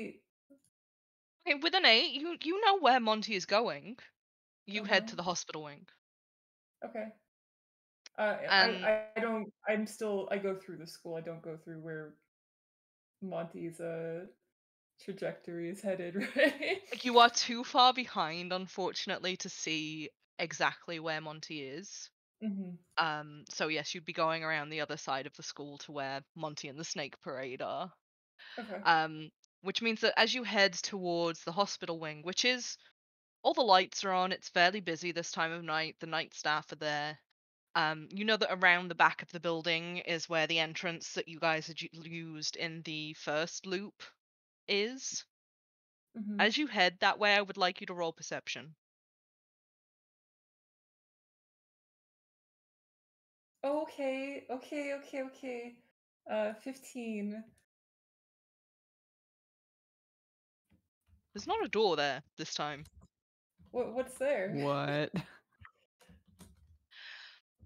Okay, with an eight, you you know where Monty is going. You head to Uh-huh. the hospital wing. Okay. Uh, Um, I, I don't. I'm still. I go through the school. I don't go through where Monty's uh trajectory is headed. Right. Like you are too far behind, unfortunately, to see exactly where Monty is. Hmm Um, so yes, you'd be going around the other side of the school to where Monty and the Snake Parade are. Okay. Um, which means that as you head towards the hospital wing, which is all the lights are on, it's fairly busy this time of night, the night staff are there. Um, you know that around the back of the building is where the entrance that you guys had used in the first loop is. Mhm. As you head that way, I would like you to roll perception. Okay, okay, okay, okay. Uh, 15. There's not a door there this time. What, what's there? What?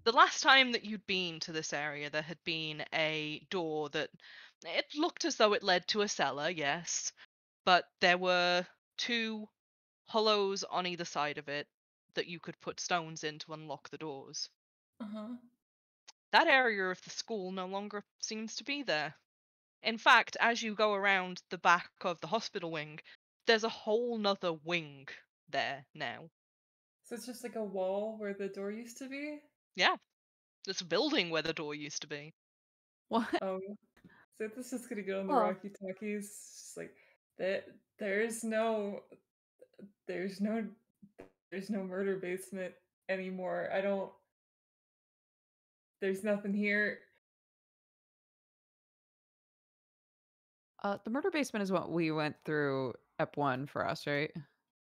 the last time that you'd been to this area, there had been a door that it looked as though it led to a cellar, yes, but there were two hollows on either side of it that you could put stones in to unlock the doors. Uh-huh. That area of the school no longer seems to be there. In fact, as you go around the back of the hospital wing, there's a whole nother wing there now. So it's just like a wall where the door used to be? Yeah. There's a building where the door used to be. What? Um, so this is gonna go on the Oh. Rocky Talkies. It's Just like that, there's no, there's no, there's no murder basement anymore. I don't. There's nothing here. Uh, the murder basement is what we went through Ep one for us, right?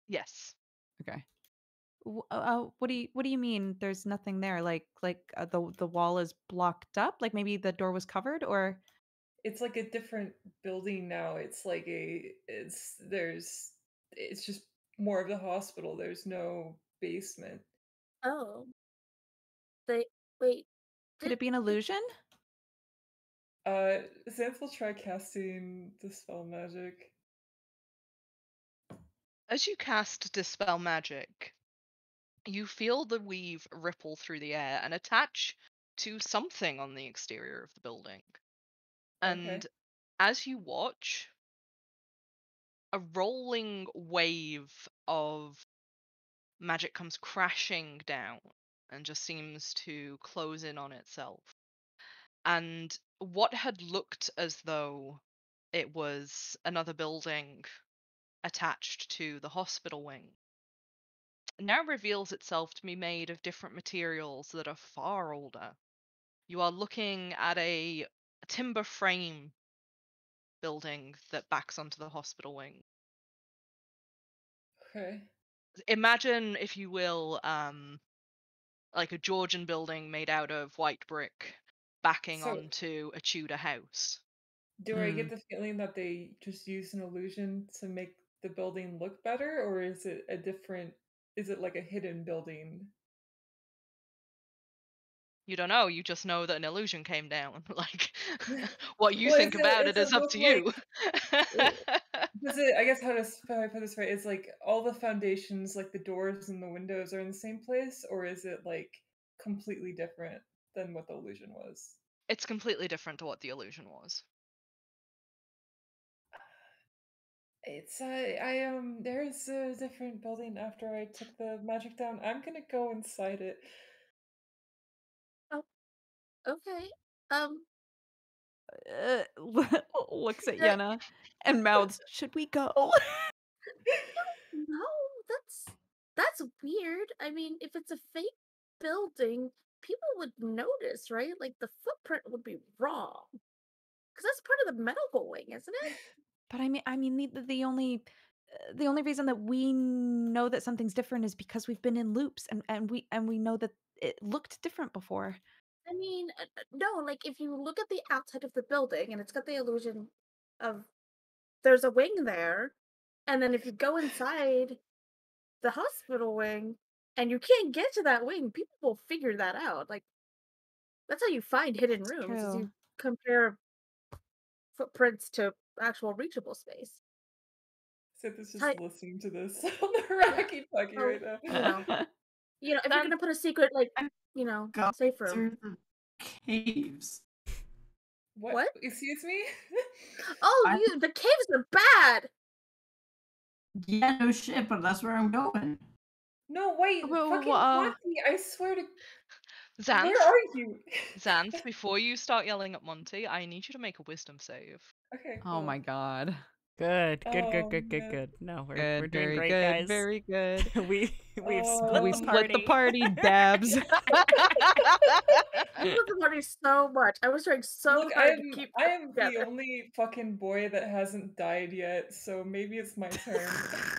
Yes. Okay. Uh, uh, what do you what do you mean? There's nothing there? Like like uh, the the wall is blocked up? Like maybe the door was covered, or It's like a different building now. It's like a, it's there's, it's just more of the hospital. There's no basement. Oh. They wait. Could it be an illusion? Uh, Zanthe will try casting dispel magic. As you cast Dispel Magic, you feel the weave ripple through the air and attach to something on the exterior of the building. And as you watch, a rolling wave of magic comes crashing down and just seems to close in on itself. And what had looked as though it was another building attached to the hospital wing now reveals itself to be made of different materials that are far older. You are looking at a timber frame building that backs onto the hospital wing. Okay. Imagine, if you will, um, like a Georgian building made out of white brick backing So- onto a Tudor house. Do I Hmm. get the feeling that they just used an illusion to make the building look better, or is it a different? Is it like a hidden building? You don't know, you just know that an illusion came down. like, what you Well, think it- about is it is up to you. Does it? I guess how to s- how do I put this right? Is like all the foundations, like the doors and the windows, are in the same place, or is it like completely different than what the illusion was? it's completely different to what the illusion was. It's uh, I um there's a different building after I took the magic down. I'm gonna go inside it. Oh, Okay. Um. Uh, looks at. Yenna and mouths. Should we go? No, that's that's weird. I mean, if it's a fake building, people would notice, right? Like the footprint would be wrong. Because that's part of the medical wing, isn't it? But I mean, I mean, the, the only uh, the only reason that we know that something's different is because we've been in loops and and we and we know that it looked different before. I mean, uh, uh, no, like if you look at the outside of the building and it's got the illusion of there's a wing there, and then if you go inside the hospital wing and you can't get to that wing, people will figure that out. Like that's how you find hidden That's rooms is true. you compare footprints to actual reachable space. So this just Hi- listening to this on the Rocky Talkie Oh, right now. you know. You know, if you're gonna put a secret like you know, Go safe room. caves. What? What? Excuse me? Oh, I- you the caves are bad. Yeah, no shit, but that's where I'm going. no, wait, Well, fucking uh, Monty, I swear to Zanthe, Where are you? Zanthe, before you start yelling at Monty, I need you to make a wisdom save. okay. oh my god. Good, good, good, Oh, good, good, no. good. No, we're Good, we're doing very great, good, guys. very good. we we've Oh, split we the split the party. party, dabs. I love the party so much. I was trying so Look, hard I'm to keep I am together. the only fucking boy that hasn't died yet, so maybe it's my turn.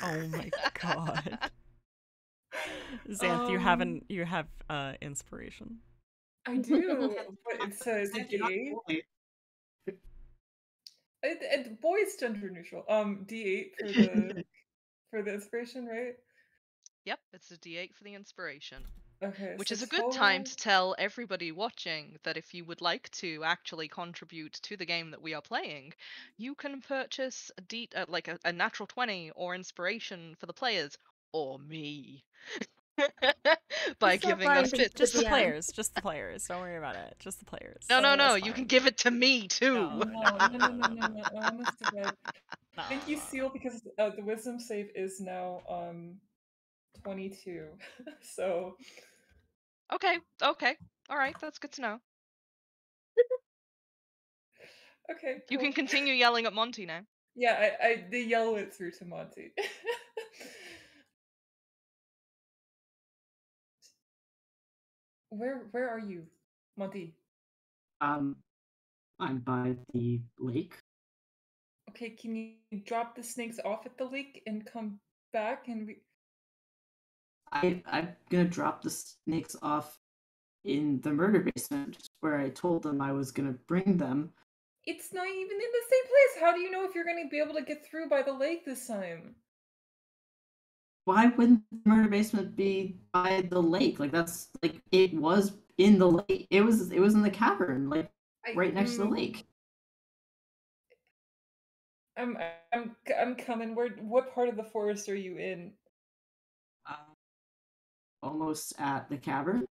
oh my god. Zanthe, you haven't you have uh inspiration. I do, but it's a, it's It, it, boy's gender neutral. Um, D8 for the for the inspiration, right? Yep, it's a d8 for the inspiration. Okay. Which so is a good time to tell everybody watching that if you would like to actually contribute to the game that we are playing, you can purchase a de- uh, like a, a natural 20 or inspiration for the players or me by It's giving buying us things bits. Just the Yeah. players, just the players. Don't worry about it. Just the players. No, no, Oh, no, That's you can give it to me too. No. No, no, no, no, no, no. I want us to No, Thank you, no, no. Seal, because uh, the wisdom save is now um 22. so Okay, okay. All right, that's good to know. okay. You can continue yelling at Monty now. Yeah, I, I they yell it through to Monty. Where where are you, Monty? Um, I'm by the lake. Okay, can you drop the snakes off at the lake and come back and we I I'm gonna drop the snakes off in the murder basement where I told them I was gonna bring them. It's not even in the same place. How do you know if you're going to be able to get through by the lake this time? Why wouldn't the murder basement be by the lake? Like that's like it was in the lake. It was it was in the cavern, like I- right next to the mm, lake. I'm I'm I'm coming. Where what part of the forest are you in? Uh, almost at the cavern.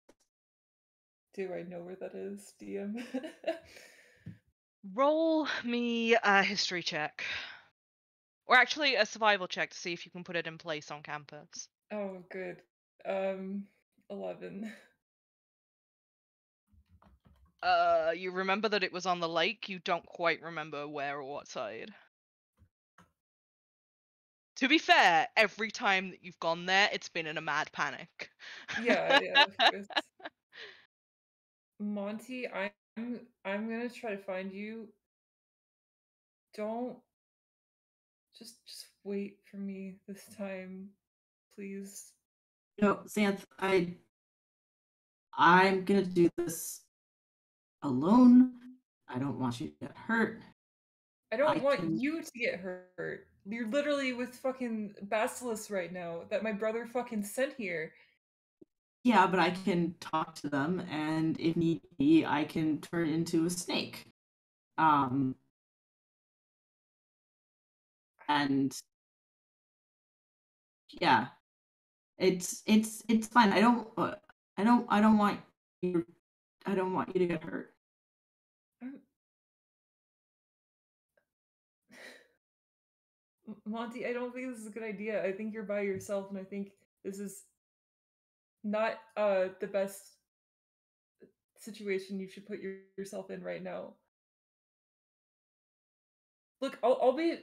Do I know where that is, DM? Roll me a history check. Or actually a survival check to see if you can put it in place on campus. oh, good. Um, eleven. Uh, you remember that it was on the lake, you don't quite remember where or what side. To be fair, every time that you've gone there, it's been in a mad panic. Yeah, yeah. Monty, I'm I'm gonna try to find you. Don't just just wait for me this time, please. No, Zanthe, I I'm gonna do this alone. I don't want you to get hurt. I don't I want can- you to get hurt. You're literally with fucking Basilisk right now that my brother fucking sent here. Yeah, but I can talk to them, and if need be, I can turn into a snake. Um, and yeah, it's it's it's fine. I don't uh, I don't I don't want you I don't want you to get hurt. Monty, I don't think this is a good idea. I think you're by yourself, and I think this is not uh the best situation you should put your- yourself in right now. Look, I'll, I'll be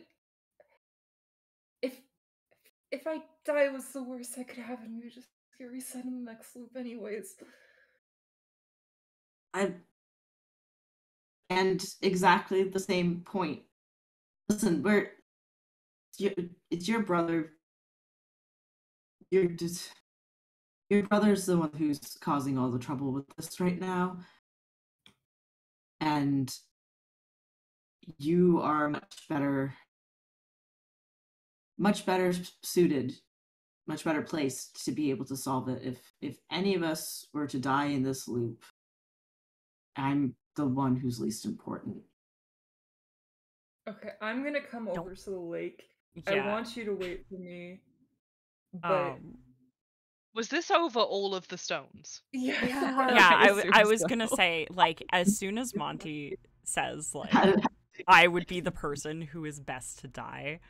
if I die was the worst that could happen. We just get reset in the next loop, anyways. I and exactly the same point. Listen, we're it's your, it's your brother. You're just your brother's the one who's causing all the trouble with this right now, and you are much better, much better suited, much better placed to be able to solve it. If if any of us were to die in this loop, I'm the one who's least important. Okay, I'm gonna come Don't- over to the lake. Yeah. I want you to wait for me. But um, Was this over all of the stones? yeah, Yeah. yeah, I, I w- I assume was gonna say like as soon as Monty says like I would be the person who is best to die,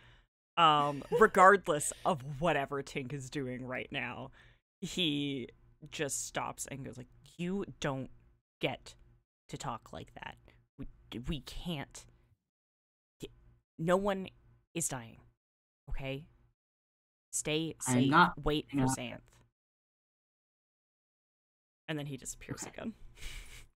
um, regardless of whatever Tink is doing right now, he just stops and goes like, "You don't get to talk like that. We we can't. No one is dying. Okay? Stay safe. not Wait for gonna- Zanthe. And then he disappears Okay. again.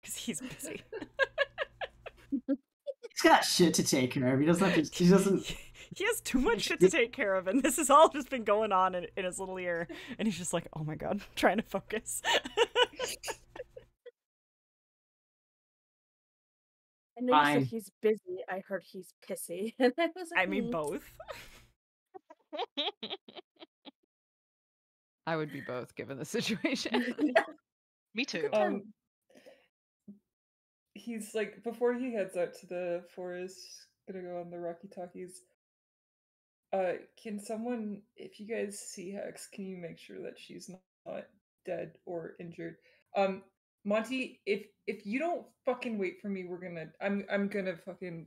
Because he's busy. He's got shit to take care of. He doesn't have to. He doesn't. he has too much shit to take care of, and this has all just been going on in, in his little ear. And he's just like, oh my god, trying to focus. I know you said he's busy. I heard he's pissy. And I was like, I mean, "Hmm." both. I would be both given the situation. Me too. Um, he's like before he heads out to the forest, gonna go on the Rocky Talkies. Uh, can someone, if you guys see Hex, can you make sure that she's not dead or injured? Um, Monty, if if you don't fucking wait for me, we're gonna. I'm I'm gonna fucking.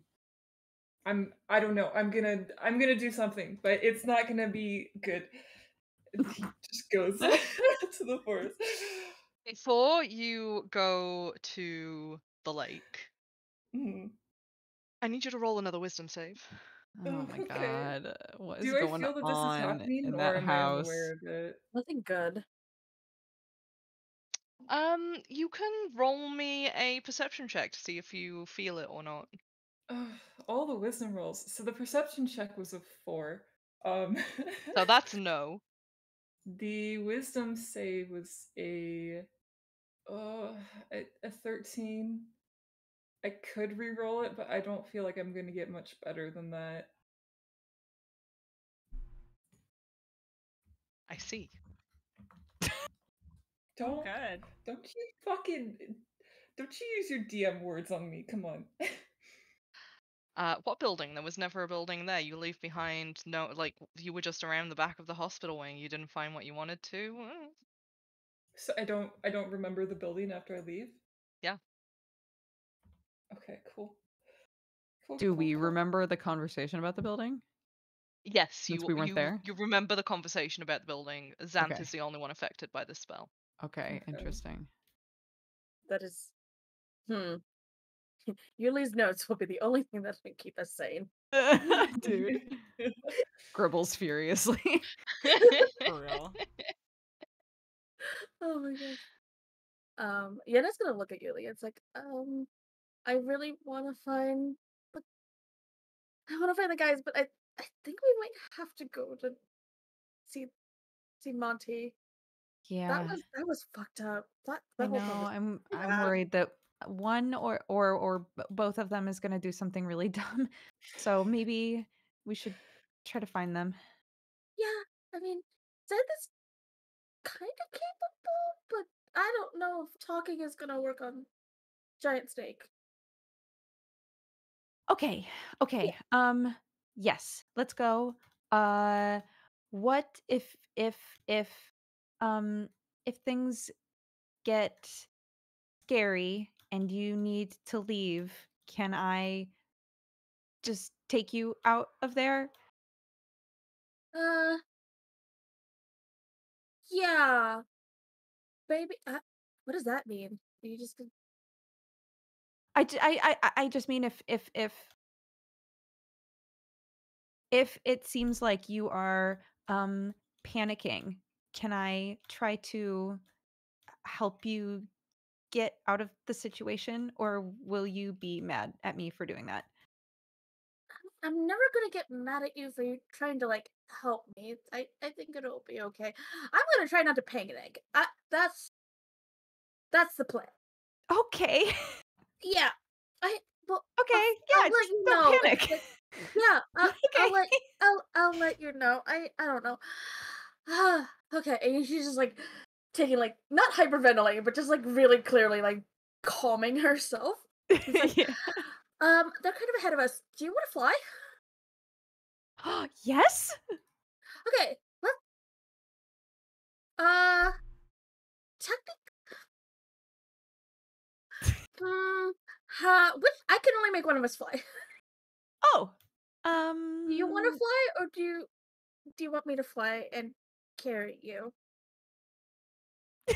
I'm. I don't know. I'm gonna. I'm gonna do something, but it's not gonna be good. He just goes to the forest. Before you go to the lake, Mhm. I need you to roll another wisdom save. Oh my Okay. god, what is Do I going feel that this is on happening, in or that am house? I unaware of it? Nothing good. Um, you can roll me a perception check to see if you feel it or not. Ugh, all the wisdom rolls. So the perception check was a four. Um, So that's no. the wisdom save was a, uh, a, a thirteen. I could re-roll it, but I don't feel like I'm going to get much better than that. I see. Don't Good. don't you fucking don't you use your DM words on me? Come on. Uh, what building? There was never a building there. You leave behind no, like you were just around the back of the hospital wing. You didn't find what you wanted to. So I don't I don't remember the building after I leave. Yeah. Okay. Cool. Cool, Do cool, we cool. remember the conversation about the building? Yes, Since you we weren't you, there? You remember the conversation about the building. Zanthe Okay. is the only one affected by this spell. Okay, Okay. interesting. That is. Hmm. Yulie's notes will be the only thing that can keep us sane. Dude. Gribbles furiously. For real. Oh my god. Um, Yenna's gonna look at Yulie. It's like, um, I really want to find the. I want to find the guys, but I, I think we might have to go to see, see Monty. yeah. That was that was fucked up. That I that whole know. conversation- I'm I'm worried that one or or or both of them is going to do something really dumb. So maybe we should try to find them. Yeah, I mean, Zed is kind of capable, but I don't know if talking is gonna work on Giant Snake. Okay. Okay. Um yes, let's go. Uh what if if if um if things get scary and you need to leave, can I just take you out of there? Uh, yeah, baby. Uh, what does that mean? Are you just gonna... I, I, I- I just mean if if if if it seems like you are um panicking, can I try to help you get out of the situation or will you be mad at me for doing that? I'm never gonna get mad at you for you trying to like help me. I I think it'll be okay. I'm gonna try not to panic. I, that's that's the plan. Okay. Yeah. I well Okay. I'll Yeah, let just don't know, panic. like- yeah. I'll, I'll let I'll I'll let you know. I I don't know. Okay, and she's just like taking like not hyperventilating, but just like really clearly like calming herself. like- Yeah. Um, they're kind of ahead of us. Do you want to fly? Oh yes? Okay, let. Uh, technic. Hmm. Uh, which I can only make one of us fly. Oh. Um Do you want to fly, or do you do you want me to fly and carry you?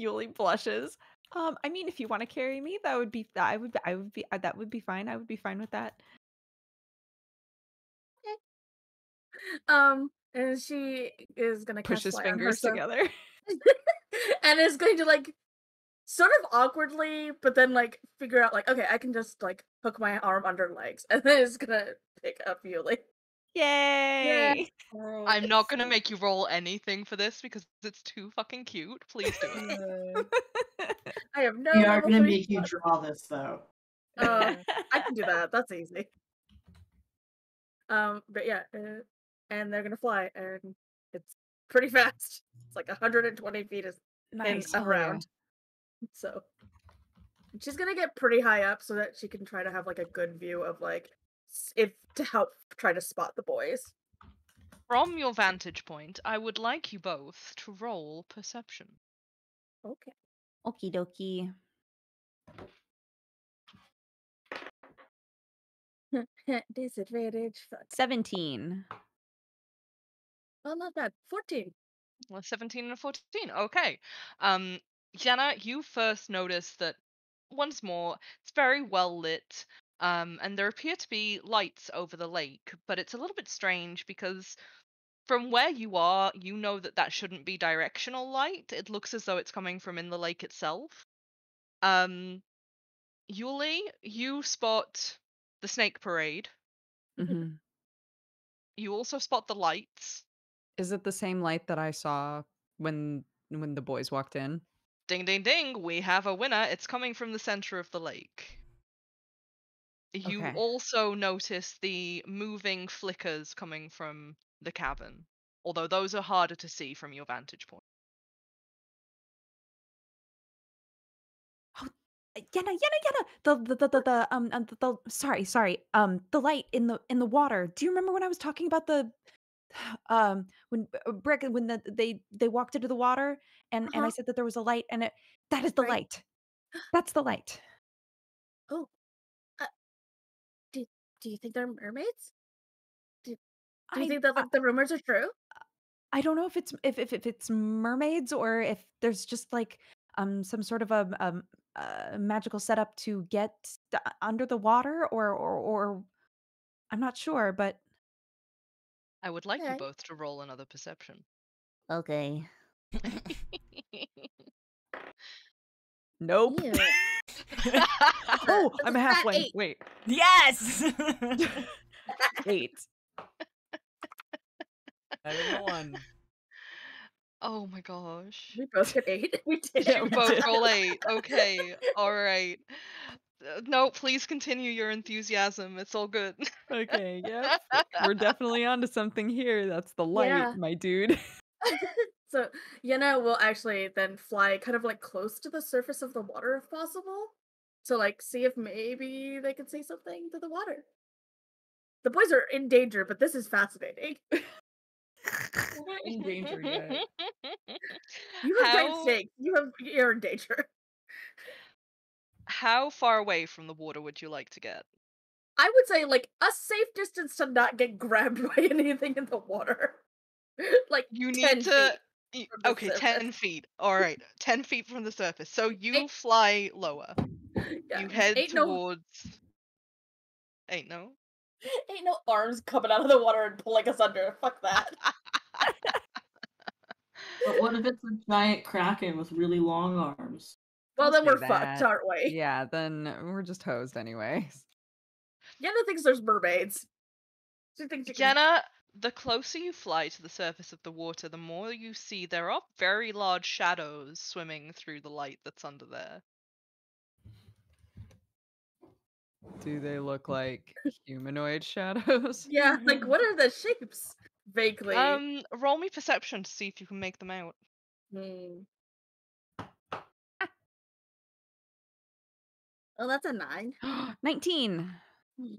Yulie blushes. Um, I mean, if you want to carry me, that would be I would I would be that would be fine. I would be fine with that. Okay. um, and she is gonna fly on fingers herself. together. and is going to like sort of awkwardly, but then like figure out like, okay, I can just like hook my arm under legs, and then it's gonna pick up you like. Yay! I'm not gonna make you roll anything for this because it's too fucking cute. Please do it. I have no. we are gonna make you draw this though. Uh, I can do that. That's easy. Um, but yeah, uh, and they're gonna fly, and it's pretty fast. It's like 120 feet is nice. and around. So she's gonna get pretty high up so that she can try to have like a good view of like if to help try to spot the boys. From your vantage point, I would like you both to roll perception. Okay. Okie dokie. Disadvantage. Fuck. 17. Well, not bad. 14. Well, 17 and 14. Okay. Um, Yenna, you first notice that once more, it's very well lit. Um, and there appear to be lights over the lake, but it's a little bit strange because from where you are, you know that that shouldn't be directional light. It looks as though it's coming from in the lake itself. Um, Yulie, you spot the snake parade. Mhm. You also spot the lights. Is it the same light that I saw when when the boys walked in? Ding ding ding, we have a winner. It's coming from the center of the lake. You Okay. also notice the moving flickers coming from the cabin, although those are harder to see from your vantage point. Yenna, Yenna, Yenna. The the the, the, the um, um the, the sorry, sorry. Um the light in the in the water. Do you remember when I was talking about the um when uh, Brick when the, they they walked into the water and and I Uh-huh. said that there was a light and it that is the Right. light. That's the light. Oh. Uh, do, do you think they're mermaids? Do you I think that like the rumors are true? I don't know if it's if, if if it's mermaids or if there's just like um some sort of a um uh, magical setup to get under the water or or or I'm not sure, but I would like you Okay. both to roll another perception. okay. Nope. Ew. oh, I'm a a halfway. eight. Wait, yes. eight. Better than one. oh my gosh. we both get eight. We did. Yeah, You we both did. roll eight. Okay. All right. Uh, no, please continue your enthusiasm. It's all good. Okay, yep. We're definitely onto something here. That's the light, Yeah. my dude. so Yenna will actually then fly kind of like close to the surface of the water if possible. To like see if maybe they can say something to the water. The boys are in danger, but this is fascinating. in danger yet. You have giant How- snakes. You have you're in danger. How far away from the water would you like to get? I would say like a safe distance to not get grabbed by anything in the water. like You 10 need to. feet y- Okay, surface. 10 feet. All right, 10 feet from the surface. So you Ain't- fly lower. Yeah. You head ain't no towards. Ain't no. ain't no arms coming out of the water and pulling us under. Fuck that. But what if it's a giant kraken with really long arms? Well, then we're fucked, aren't we? yeah, then we're just hosed anyways. Yenna thinks there's mermaids. She thinks you can... Yenna, the closer you fly to the surface of the water, the more you see there are very large shadows swimming through the light that's under there. Do they look like humanoid shadows? Yeah, like what are the shapes? Vaguely. Um, roll me perception to see if you can make them out. Hmm. Oh, that's a nine. 19. Hmm.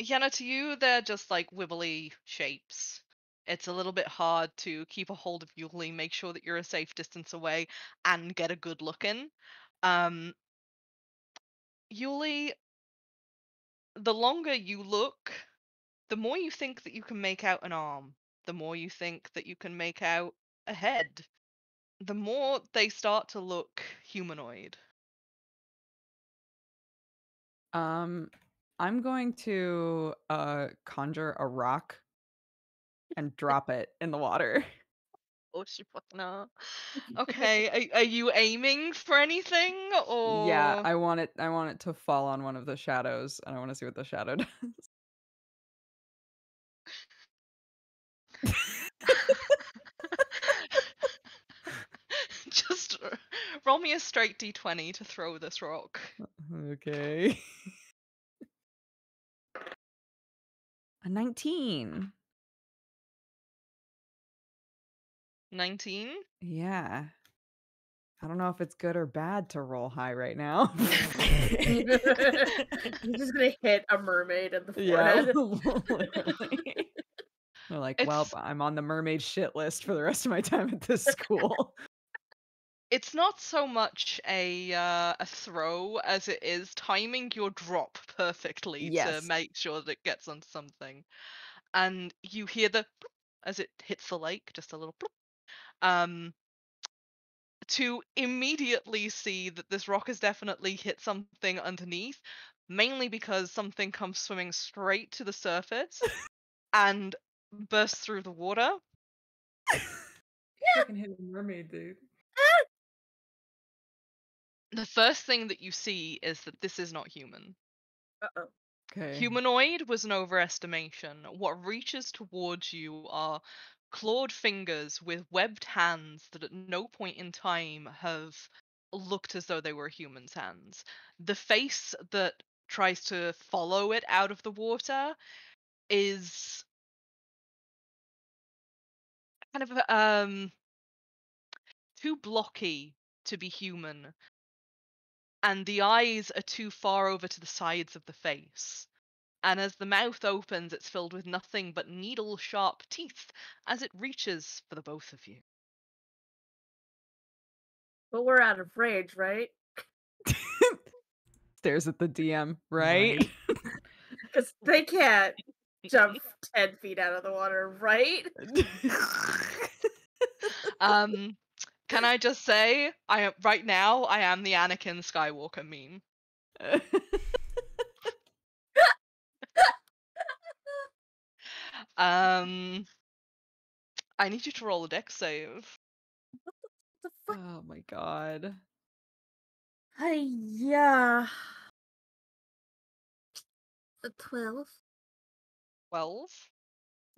Yenna, to you, they're just like wibbly shapes. It's a little bit hard to keep a hold of Yulie, make sure that you're a safe distance away, and get a good look in. Um, Yulie, the longer you look, the more you think that you can make out an arm, the more you think that you can make out a head, the more they start to look humanoid. Um, I'm going to uh conjure a rock and drop it in the water. Oh, she up. Okay, are, are you aiming for anything or? Yeah, I want it. I want it to fall on one of the shadows, and I want to see what the shadow does. Just roll me a straight d20 to throw this rock. okay. A nineteen. 19. Yeah. I don't know if it's good or bad to roll high right now. He's just gonna hit a mermaid in the yeah. forehead. literally. They're like, well, I'm on the mermaid shit list for the rest of my time at this school. It's not so much a uh, a throw as it is timing your drop perfectly Yes. to make sure that it gets on something. And you hear the as it hits the lake, just a little bloop. Um, to immediately see that this rock has definitely hit something underneath, mainly because something comes swimming straight to the surface and bursts through the water. yeah. Fucking hit a mermaid, dude. The first thing that you see is that this is not human. Uh-oh. Okay. Humanoid was an overestimation. What reaches towards you are clawed fingers with webbed hands that at no point in time have looked as though they were a human's hands. The face that tries to follow it out of the water is kind of um too blocky to be human and the eyes are too far over to the sides of the face. And as the mouth opens, it's filled with nothing but needle sharp teeth as it reaches for the both of you. But we're out of rage, right? Stares at the DM, right? Because they can't jump ten feet out of the water, right? Um, can I just say, I am right now. I am the Anakin Skywalker meme. Um, I need you to roll a dex save. the fuck? oh my god. Hey, yeah. A twelve. Twelve.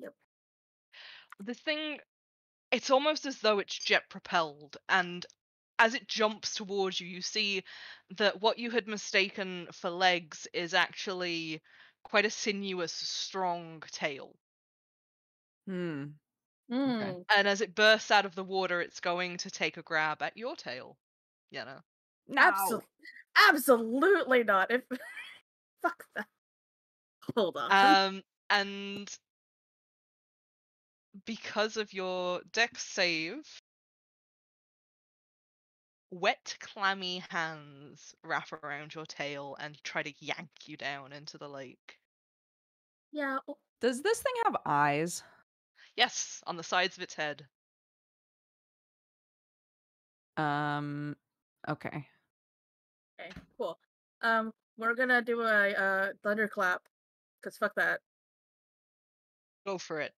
Yep. This thing, it's almost as though it's jet propelled, and as it jumps towards you, you see that what you had mistaken for legs is actually quite a sinuous, strong tail. Hmm. Hmm. And as it bursts out of the water, it's going to take a grab at your tail. You know. Absol- absolutely not. If fuck that. Hold on. Um, and because of your dex save, wet, clammy hands wrap around your tail and try to yank you down into the lake. yeah. Does this thing have eyes? Yes, on the sides of its head. Um. Okay. Okay. Cool. Um, we're gonna do a uh thunderclap. Cause fuck that. Go for it.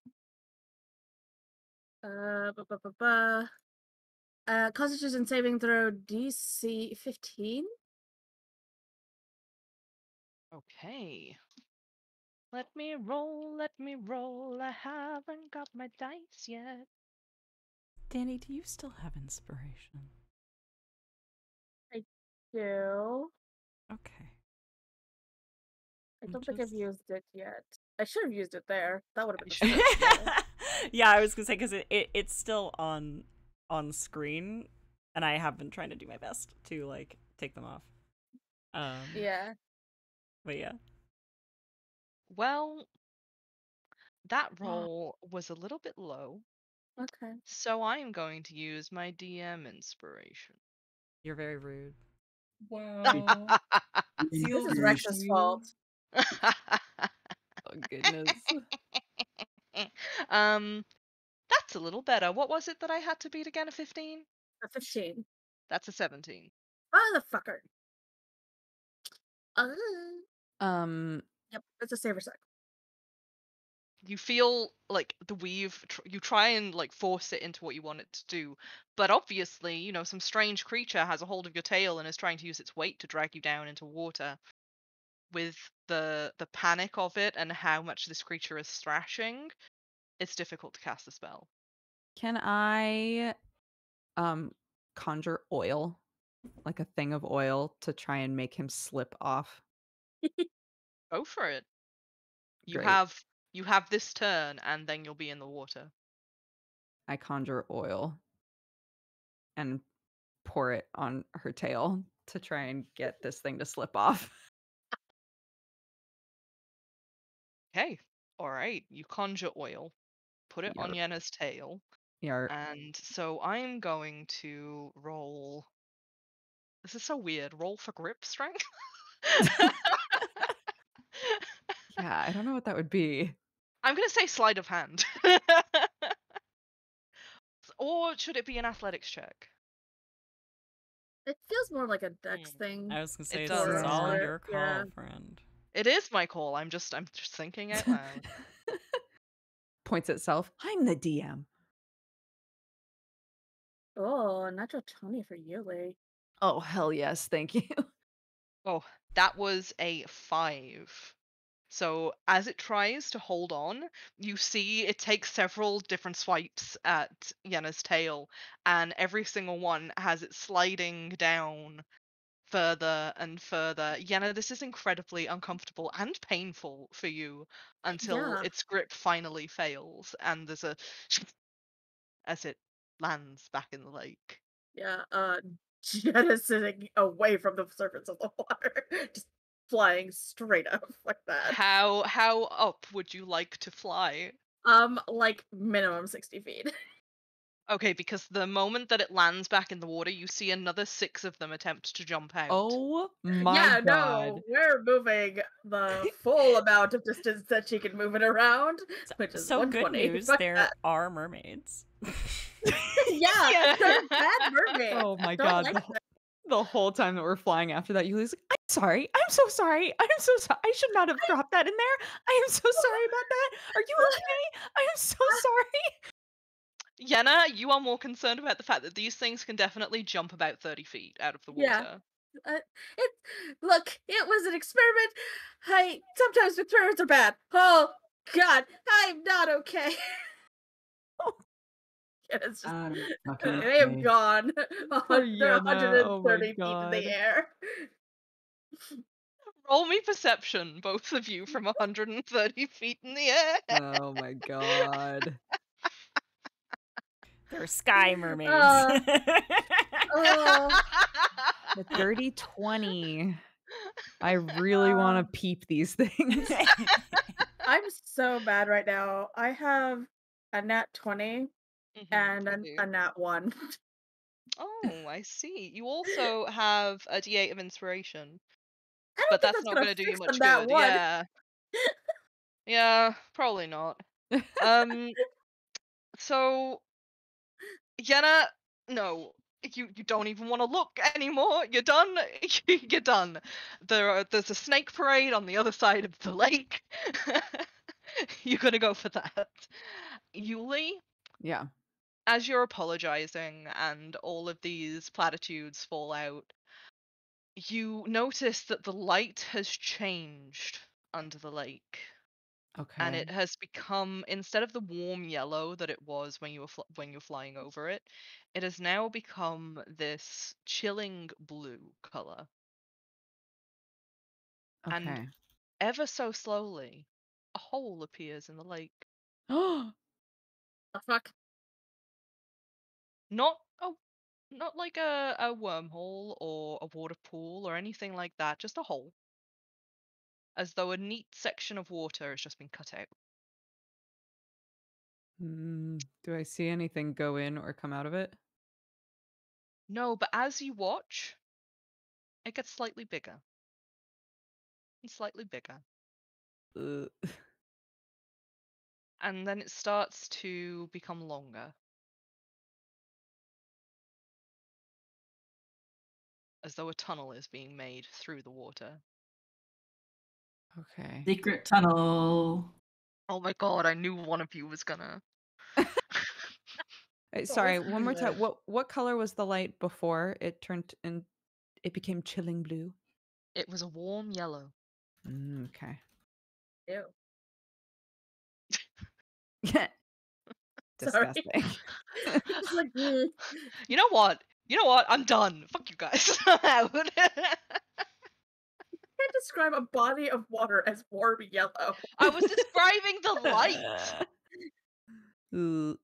Uh, ba ba ba ba. Uh, Constitution saving throw DC fifteen. Okay. Let me roll, let me roll. I haven't got my dice yet. Dani, do you still have inspiration? I do Okay. I don't think I've just- used it yet. I should have used it there. That would have been. the best. yeah, I was gonna say because it, it it's still on on screen, and I have been trying to do my best to like take them off. Um, yeah. but yeah. Well, that roll was a little bit low, Okay. so I am going to use my DM inspiration. You're very rude. Wow. This is Rex's fault. Oh goodness. um, that's a little better. What was it that I had to beat again? A 15? A fifteen. That's a 17. Motherfucker. Uh, um. yep, it's a saver suck. you feel like the weave tr- you try and like force it into what you want it to do but obviously you know some strange creature has a hold of your tail and is trying to use its weight to drag you down into water with the the panic of it and how much this creature is thrashing it's difficult to cast the spell Can I um conjure oil? Like a thing of oil to try and make him slip off. go for it you Great. have you have this turn and then you'll be in the water I conjure oil and pour it on her tail to try and get this thing to slip off. okay all right you conjure oil put it on Yarp. Yenna's tail Yarp. And so I'm going to roll. This is so weird. Roll for grip strength? yeah, I don't know what that would be. I'm going to say sleight of hand. or should it be an athletics check? It feels more like a dex Hmm. thing. I was gonna say It this is does. all Yeah. your call, Yeah. friend. It is my call. I'm just I'm just thinking out loud. Um Points itself. I'm the DM. Oh, natural 20 for Yulie. Oh hell yes, thank you. oh, that was a 5. So as it tries to hold on, you see it takes several different swipes at Yenna's tail, and every single one has it sliding down further and further. Yenna, this is incredibly uncomfortable and painful for you until Yeah. its grip finally fails, and there's a as it lands back in the lake. Yeah, uh, Yenna sitting away from the surface of the water, just flying straight up like that. How how up would you like to fly? Um, like minimum 60 feet. Okay, because the moment that it lands back in the water, you see another six of them attempt to jump out. Oh my god yeah, god. no, we're moving the full amount of distance that she can move it around, which is So good news, there that. are mermaids. yeah, Yeah. they're bad mermaids. Oh my Don't god. like the, wh- the whole time that we're flying after that, Yulie's like, I'm sorry. I'm so sorry. I'm so sorry. I should not have dropped that in there. I am so sorry about that. Are you okay? I am so sorry. Yenna, you are more concerned about the fact that these things can definitely jump about 30 feet out of the water. Yeah. Uh, it look, it was an experiment. I sometimes experiments are bad. Oh God, I'm not okay. Yeah, it's just I'm they have gone. They're 130 oh feet in the air. Roll me perception, both of you, from 130 feet in the air. Oh my god. They're sky mermaids. Uh, Oh, The dirty 20. I really want to peep these things. I'm so bad right now. I have a nat 20 Mhm, and I a, do. a nat 1. Oh, I see. You also have a d8 of inspiration, but think that's not gonna do you much good. one. Yeah. Yeah, probably not. Um so Yenna, no. You you don't even want to look anymore. You're done. You're done. There are, there's a snake parade on the other side of the lake. You're gonna go for that. Yulie, yeah. as you're apologizing and all of these platitudes fall out, you notice that the light has changed under the lake Okay. and it has become instead of the warm yellow that it was when you were fl- when you're flying over it it has now become this chilling blue color and- okay. ever so slowly a hole appears in the lake Oh, The fuck? not a not like a, a wormhole or a water pool or anything like that just a hole as though a neat section of water has just been cut out mm, do I see anything go in or come out of it? no but as you watch it gets slightly bigger and slightly bigger Uh, and then it starts to become longer. As though a tunnel is being made through the water. Okay. Secret tunnel. Oh my god, I knew one of you was gonna. Uh, Sorry, one more time. What what color was the light before it turned and it became chilling blue? It was a warm yellow. Mm, okay. Ew. Sorry. Disgusting. Like, mm. You know what? You know what? I'm done. Fuck you guys. I'm out. can't describe a body of water as warm yellow. I was describing the light. Ooh,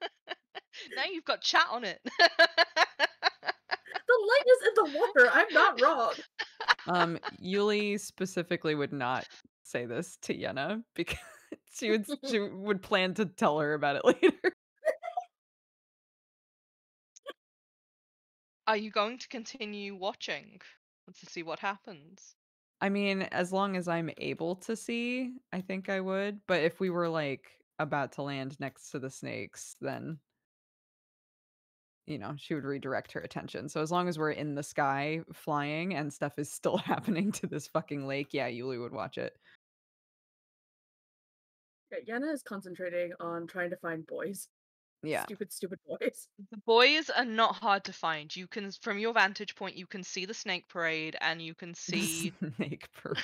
now you've got chat on it. The light is in the water. I'm not wrong. um, Yulie specifically would not say this to Yenna because she would she would plan to tell her about it later. Are you going to continue watching to see what happens? I mean, as long as I'm able to see, I think I would. But if we were like about to land next to the snakes, then you know, she would redirect her attention. So as long as we're in the sky flying and stuff is still happening to this fucking lake, yeah, Yulie would watch it. Yeah, Yenna is concentrating on trying to find boys. Yeah. Stupid, stupid boys. The boys are not hard to find. You can, from your vantage point, you can see the snake parade, and you can see, Snake parade.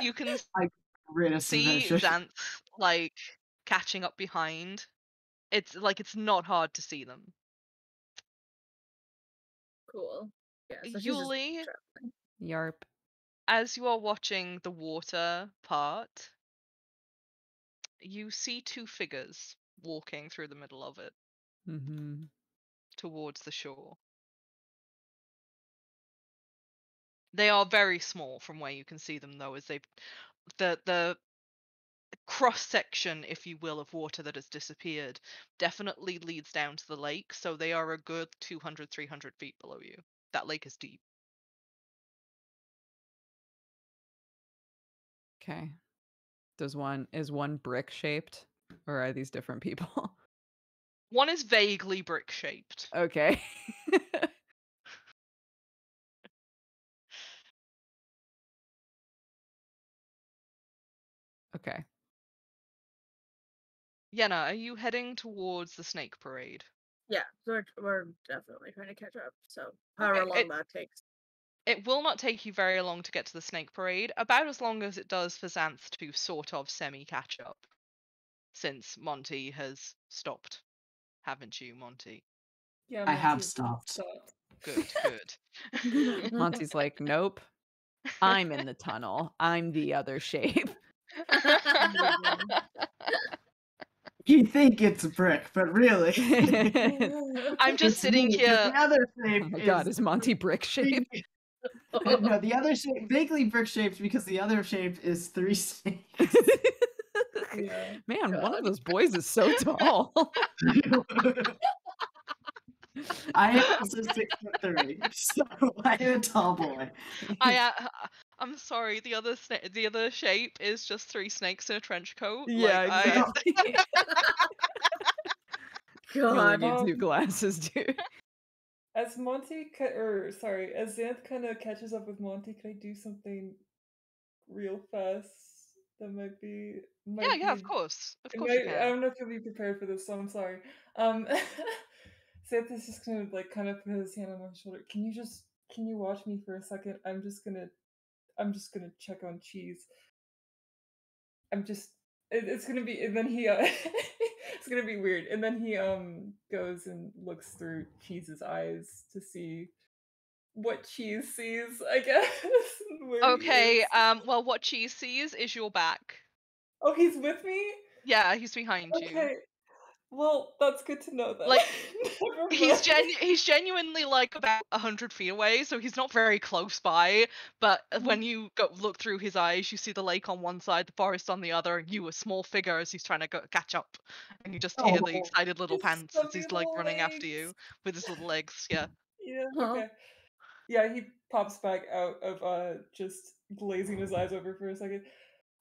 you can Greatest see. Zanthe like catching up behind. It's like it's not hard to see them. Cool. Yeah, so Yulie. Yarp. as you are watching the water part, you see two figures walking through the middle of it Mm-hmm. towards the shore. They are very small from where you can see them, though, as they the the cross section, if you will, of water that has disappeared definitely leads down to the lake. So they are a good 200, 300 feet below you. That lake is deep. Okay. Does one is one brick shaped, or are these different people? One is vaguely brick shaped. okay. okay. Yenna, are you heading towards the snake parade? Yeah, so we're, we're definitely trying to catch up. So however Okay, long it- that takes. It will not take you very long to get to the snake parade, about as long as it does for Zanthe to sort of semi catch up. Since Monty has stopped. Haven't you, Monty? Yeah, I have Monty's stopped. Good, good. Monty's like, nope. I'm in the tunnel. I'm the other shape. You think it's a brick, but really, I'm just sitting me, 'cause here. The other Oh shape my god, is is Monty brick shaped? no, the other shape vaguely brick shaped because the other shape is three snakes. Yeah. Man, one of those boys is so tall. I am also six foot three, so I am a tall boy. I uh, I'm sorry. The other sna- the other shape is just three snakes in a trench coat. yeah, like, I- exactly. Really God. needs new Um, glasses, dude. As Monty, ca- or sorry, as Zanthe kind of catches up with Monty, can I do something real fast? That might be. Might yeah, yeah, of course, of course might- I don't know if you'll be prepared for this, so I'm sorry. Um, Zanthe is just gonna like kind of put his hand on my shoulder. Can you just, can you watch me for a second? I'm just gonna, I'm just gonna check on cheese. I'm just, it, it's gonna be, and then he, uh, it's gonna be weird. And then he um goes and looks through Cheese's eyes to see what Cheese sees. I guess. and where he Okay, um, well, what Cheese sees is your back. Oh, he's with me. Yeah, he's behind you. Okay. Well, that's good to know. Then. Like, He's mind. genu- he's genuinely like about a hundred feet away, so he's not very close by. But when you go look through his eyes, you see the lake on one side, the forest on the other, and you a small figure as he's trying to go- catch up. And you just hear the Oh, excited little pants as he's like little running after you with his little legs. Yeah. Yeah. Huh. Okay. Yeah, he pops back out of uh just glazing his eyes over for a second.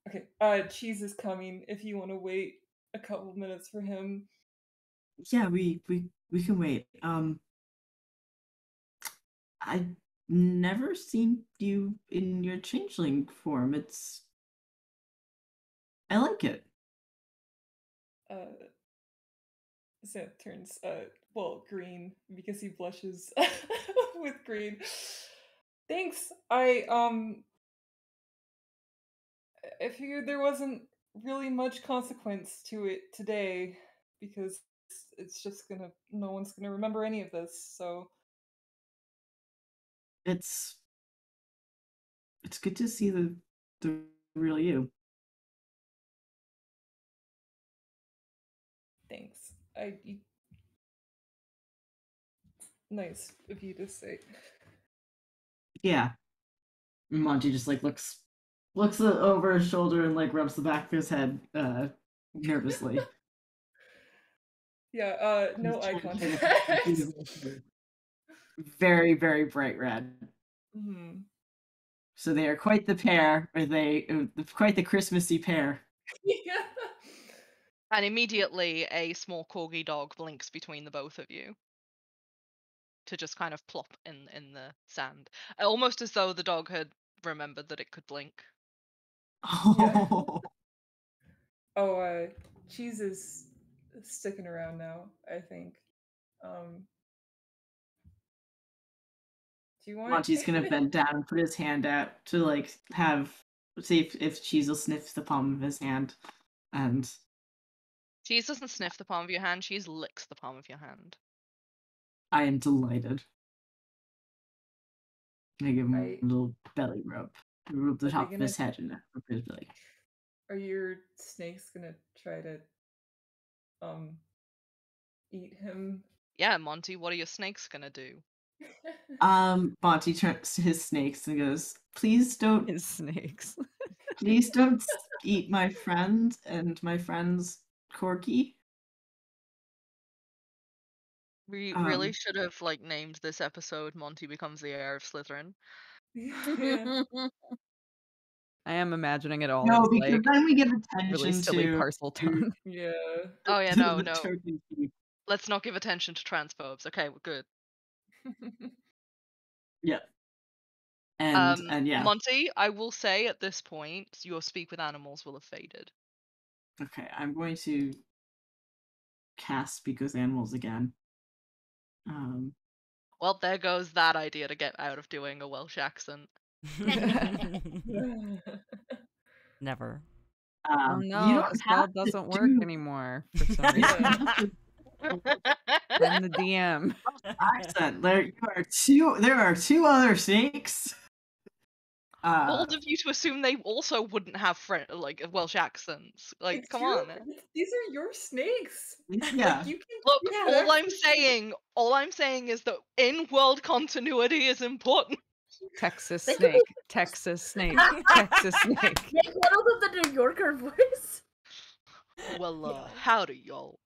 Okay. Uh, cheese is coming. If you want to wait a couple minutes for him. Yeah, we we we can wait. Um, I never seen you in your changeling form. It's I like it. Uh, Zanthe turns uh well green because he blushes with green. Thanks. I um I figured there wasn't really much consequence to it today because it's just gonna no one's gonna remember any of this, so It's it's good to see the the real you. thanks. I you... nice of you to say. Yeah. Monty just like looks looks over his shoulder and like rubs the back of his head uh nervously. Yeah, uh no He's eye contact. very very bright red. Mhm. So they are quite the pair, or they uh, quite the Christmassy pair. yeah. And immediately a small corgi dog blinks between the both of you. To just kind of plop in in the sand. Almost as though the dog had remembered that it could blink. Oh, Oh, uh, cheese is sticking around now. I think. Um, do you want? Monty's gonna bend down and put his hand out to like have see if if Cheezel sniffs the palm of his hand, and Cheese doesn't sniff the palm of your hand, cheese licks the palm of your hand. I am delighted. I give him I- a little belly rub, rub the Are top of his gonna- head and rub his belly. Are your snakes gonna try to, um, eat him? Yeah, Monty, what are your snakes gonna do? Um, Monty turns to his snakes and goes, "Please don't His snakes. Please don't eat my friend and my friend's corgi. We really Um, should have like named this episode Monty becomes the heir of Slytherin. I am imagining it all no, as because like then we give really attention silly to parcel to- tone. Yeah. Oh yeah, to no, the no. token thief. Let's not give attention to transphobes. Okay, we're good. Yeah. And Um, and yeah. Monty, I will say at this point, your speak with animals will have faded. okay, I'm going to cast speak with animals again. Um, Well, there goes that idea to get out of doing a Welsh accent. Never. Oh um, you no, don't the spell doesn't work do anymore for some reason. I'm the DM. accent. There you are two. There are two other snakes. Uh, Bold of you to assume they also wouldn't have French, like Welsh accents. Like, come your- on. These are your snakes. yeah. Like, you can Look, keep all. I'm saying, all I'm saying is that in world continuity is important. Texas snake. Texas snake. Texas snake. Make one of the New Yorker voice. Well, uh, howdy, y'all.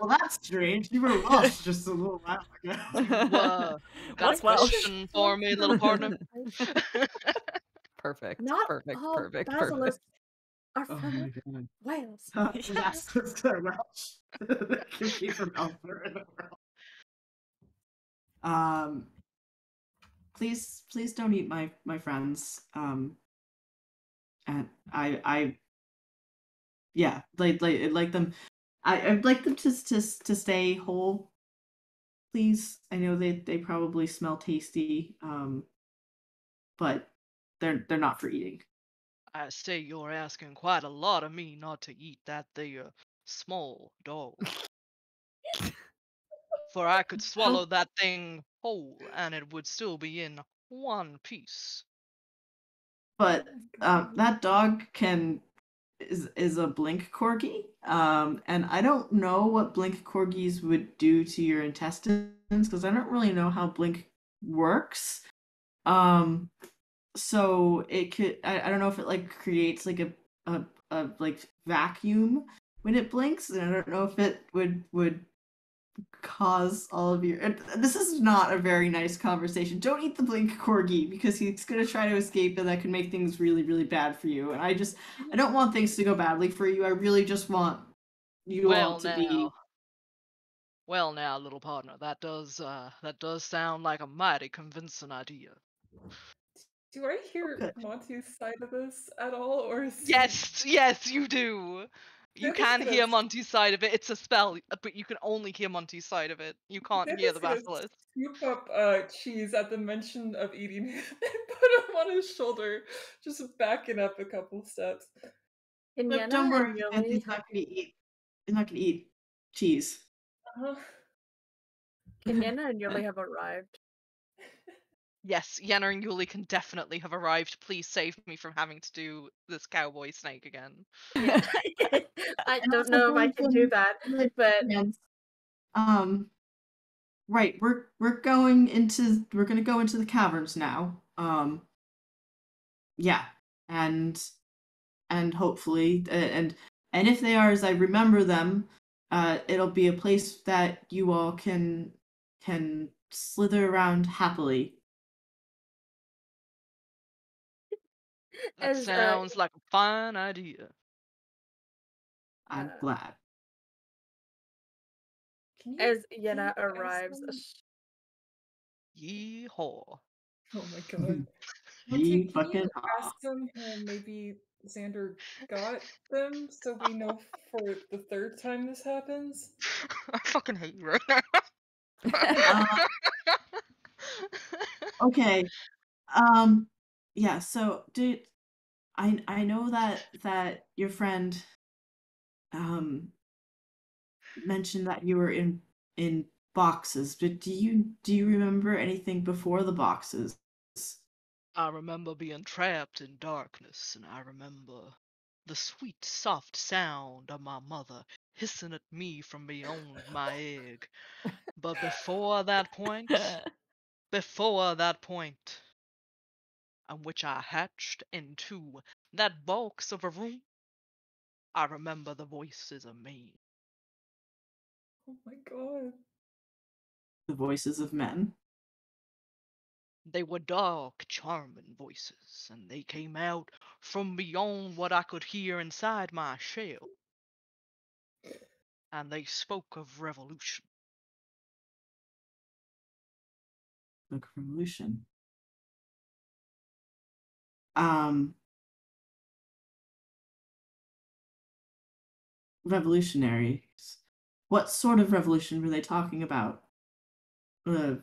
Well, that's strange. You were Welsh just a little while ago. Whoa. Got What's Welsh? for me, little partner? Perfect. Not perfect. all Perfect. basilisks Perfect. are Oh from my god. Wales. That's just so Welsh. Be from elsewhere in the world. Um, please, please don't eat my my friends. Um, and I, I, yeah, like like like them. I I'd like them to to to stay whole. Please, I know they they probably smell tasty. Um, but they're they're not for eating. I say you're asking quite a lot of me not to eat that there small dog. For I could swallow that thing whole and it would still be in one piece. but um, that dog can is is a blink corgi. Um and i don't know what blink corgis would do to your intestines because i don't really know how blink works. Um so it could I, I don't know if it like creates like a, a a like vacuum when it blinks and i don't know if it would would cause all of your and this is not a very nice conversation don't eat the blink corgi because he's going to try to escape and that can make things really really bad for you and i just i don't want things to go badly for you i really just want you all well, to now, be Well, now, little partner, that does uh, that does sound like a mighty convincing idea. Do I hear Okay. Monty's side of this at all, or is he- Yes, yes, you do. You That is can hear Monty's side of it. It's a spell, but you can only hear Monty's side of it. You can't That hear the gonna basilisk. Scoop up uh, cheese at the mention of eating him and put him on his shoulder, just backing up a couple steps. Can No, Yenna don't worry, and Yulie Anthony's not gonna eat. He's not gonna eat cheese. Uh-huh. Can Yenna and Yulie have arrived? Yes, Yenna and Yulie can definitely have arrived. Please save me from having to do this cowboy snake again. I don't know if I can do that, but um right, we're we're going into we're gonna go into the caverns now. Um yeah. And and hopefully uh, and and if they are as I remember them, uh it'll be a place that you all can can slither around happily. That As, uh, sounds like a fine idea. I'm Uh, glad. As can Yenna you ask arrives, Yeehaw. Oh my god. Ye Monty, can fucking you ask them how maybe Xander got them so we know for the third time this happens? I fucking hate you right now. Uh, okay. Um yeah, so did I I know that that your friend um mentioned that you were in in boxes, but do you do you remember anything before the boxes? I remember being trapped in darkness, and I remember the sweet, soft sound of my mother hissing at me from beyond my egg. But before that point, before that point, on which I hatched into that box of a room, I remember the voices of me. Oh my god. The voices of men. They were dark, charming voices, and they came out from beyond what I could hear inside my shell. And they spoke of revolution. Like revolution. Um revolutionaries. What sort of revolution were they talking about? Uh,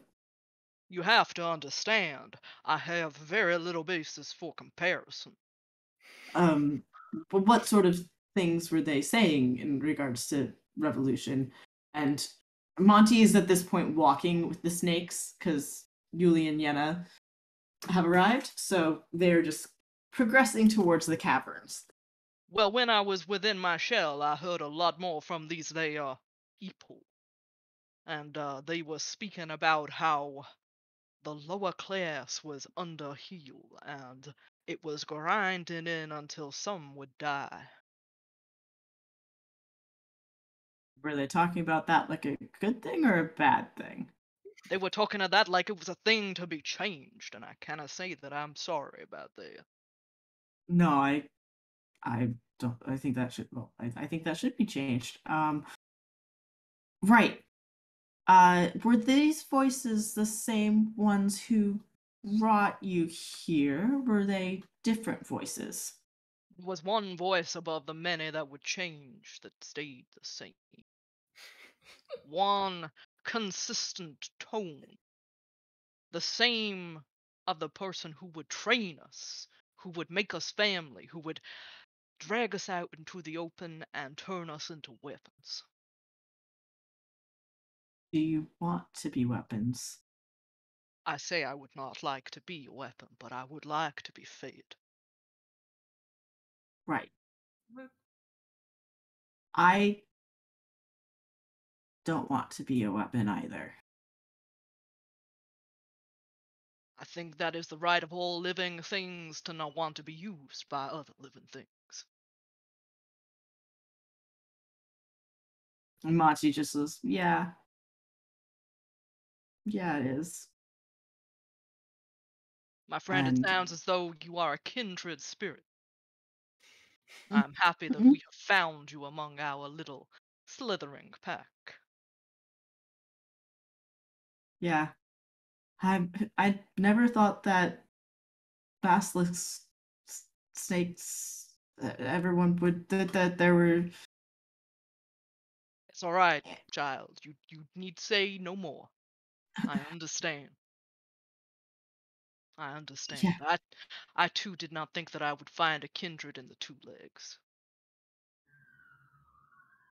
You have to understand, I have very little basis for comparison. um but what sort of things were they saying in regards to revolution and monty is at this point walking with the snakes because yulie and yenna have arrived so they're just progressing towards the caverns Well, when I was within my shell, I heard a lot more from these they uh people. And uh they were speaking about how the lower class was under heel and it was grinding in until some would die. were they talking about that like a good thing or a bad thing They were talking of that like it was a thing to be changed, and I cannot say that I'm sorry about that. no i i don't i think that should well i, I think that should be changed um right uh were these voices the same ones who brought you here were they different voices There was one voice above the many that would change that stayed the same. one consistent tone. The same of the person who would train us, who would make us family, who would drag us out into the open and turn us into weapons. do you want to be weapons I say I would not like to be a weapon, but I would like to be fed. right i don't want to be a weapon either I think that is the right of all living things to not want to be used by other living things. and machi just says yeah yeah it is My friend, And- it sounds as though you are a kindred spirit. I'm happy that Mhm. we have found you among our little slithering pack. Yeah. I I never thought that basilisk snakes that everyone would that, that there were It's all right, child. You you need say no more. I understand. I understand. Yeah. I I too did not think that I would find a kindred in the two legs.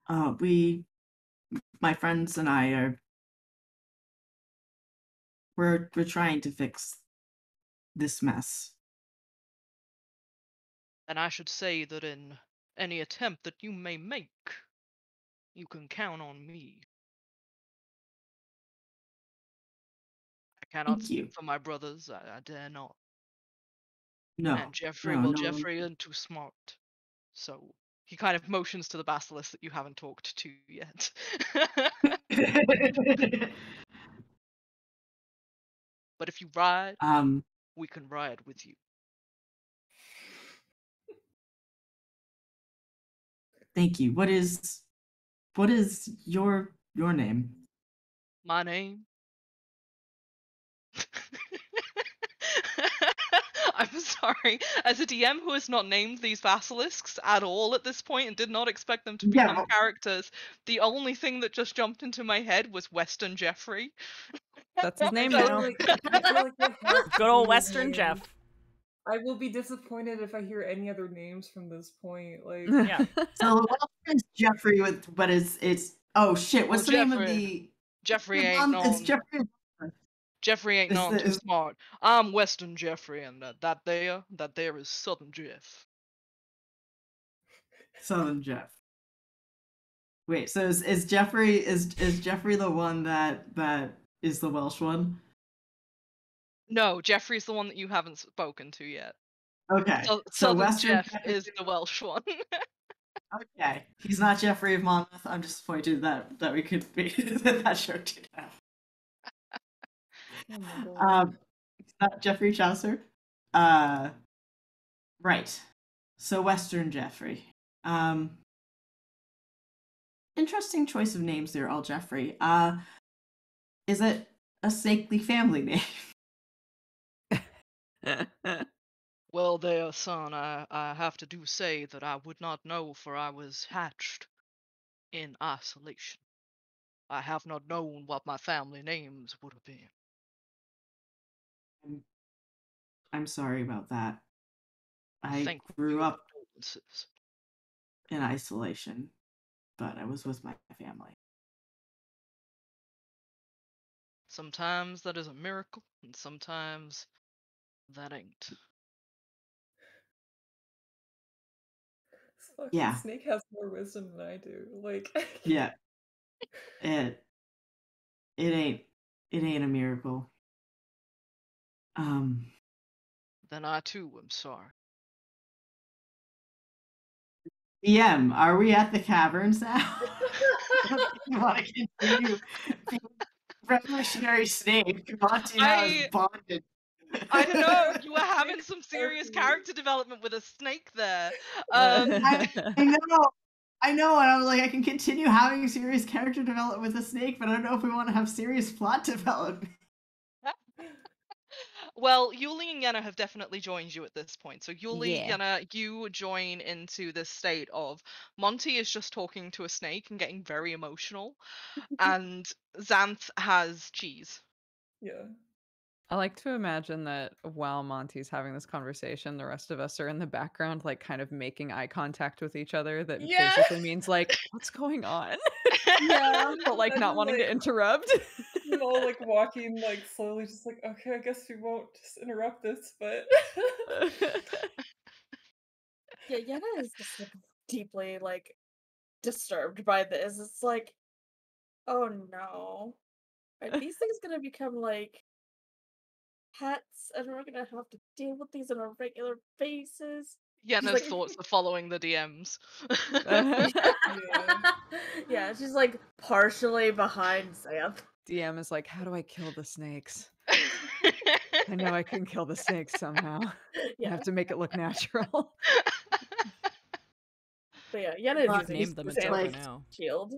uh we my friends and I are we're we're trying to fix this mess. And I should say that in any attempt that you may make, you can count on me. I cannot Thank you. speak for my brothers. I, I dare not. No. and Jeffrey, no, well, no. Jeffrey isn't too smart. So he kind of motions to the basilisk that you haven't talked to yet. but if you ride, um we can ride with you. thank you. What is what is your your name? My name. I'm sorry. As a DM who has not named these basilisks at all at this point and did not expect them to Yeah. become characters, the only thing that just jumped into my head was Weston Jeffrey. That's his name I now. like- I feel like it has to Good old Western. Jeff. I will be disappointed if I hear any other names from this point. Like, Yeah. So the Welsh is Jeffrey with but it's it's oh shit, what's Oh, the name of the Jeffrey the ain't one- known. It's Jeffrey Jeffrey ain't known too smart. I'm Western Jeffrey, and uh, that there, that there is Southern Jeff. Southern Jeff. Wait, so is, is Jeffrey is is Jeffrey the one that that is the Welsh one? No, Jeffrey's the one that you haven't spoken to yet. Okay. So, so Western Jeff Jeffrey- is the Welsh one. Okay. He's not Geoffrey of Monmouth. I'm disappointed that that we could be that that joke did happen. Oh. Um, it's not Geoffrey Chaucer. Uh, right. So Western Jeffrey. Um, interesting choice of names there, all Jeffrey. Uh, is it a saintly family name? well, there, son, I, I have to do say that I would not know, for I was hatched in isolation. I have not known what my family names would have been. I'm, I'm sorry about that. I Thank grew up in isolation, but I was with my family. Sometimes that is a miracle, and sometimes that ain't. Fucking yeah. Snake has more wisdom than I do. Like, Yeah. It it ain't it ain't a miracle. Um Then I too am sorry. EM, are we at the caverns now? you want to continue revolutionary snake? Is I- bonded. I don't know. You were having some serious character development with a snake there. Um, I, I know. I know, and I was like, I can continue having serious character development with a snake, but I don't know if we want to have serious plot development. Well, Yulie and Yenna have definitely joined you at this point. So Yuli, Yeah. Yenna, you join into this state of Monty is just talking to a snake and getting very emotional, and Zanthe has cheese. yeah. I like to imagine that while Monty's having this conversation, the rest of us are in the background, like kind of making eye contact with each other. That Yeah. basically means like, what's going on? Yeah. but like not I'm wanting to interrupt. Know, like walking like slowly, just like, okay, I guess we won't just interrupt this, but Yeah, Yenna is just like, deeply like disturbed by this. It's like, oh no, are these things gonna become like pets, and we're gonna have to deal with these on a regular basis? Yenna's like- thoughts are following the DMs. Yeah. yeah, she's like partially behind Zanthe. DM is like, how do I kill the snakes? I know I can kill the snakes somehow. I have to make it look natural. but yeah, Yenna Well, is using Named them Zanthe's until like- now. shield.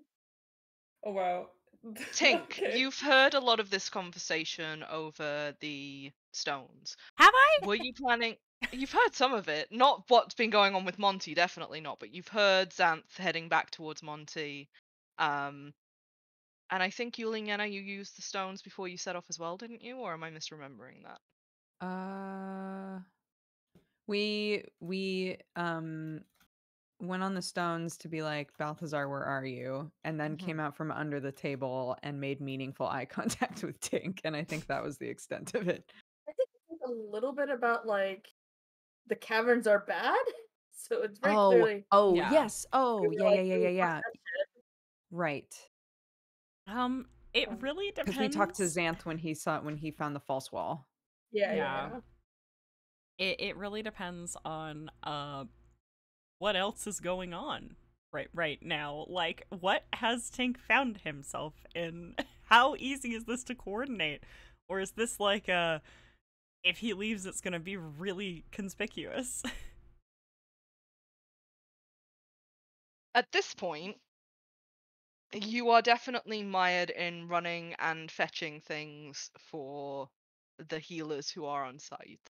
oh wow. Tink, Okay. you've heard a lot of this conversation over the stones. Have I? Were you planning? You've heard some of it, not what's been going on with Monty, definitely not. But you've heard Zanthe heading back towards Monty, um, and I think Yulie and Yenna, you used the stones before you set off as well, didn't you? Or am I misremembering that? Uh, we we um went on the stones to be like Balthazar, where are you? And then Mhm. came out from under the table and made meaningful eye contact with Tink, and I think that was the extent of it. I think a little bit about like the caverns are bad. So it's very oh, clearly oh Yeah. yes, oh yeah, yeah, yeah, yeah, yeah. fucked up shit. Right, Um, it Um, really depends. because we talked to Zanthe when he saw when he found the false wall. Yeah, Yeah. yeah. It it really depends on uh what else is going on right right now. Like what has Tink found himself in? How easy is this to coordinate? Or is this like a if he leaves it's going to be really conspicuous? At this point, you are definitely mired in running and fetching things for the healers who are on site.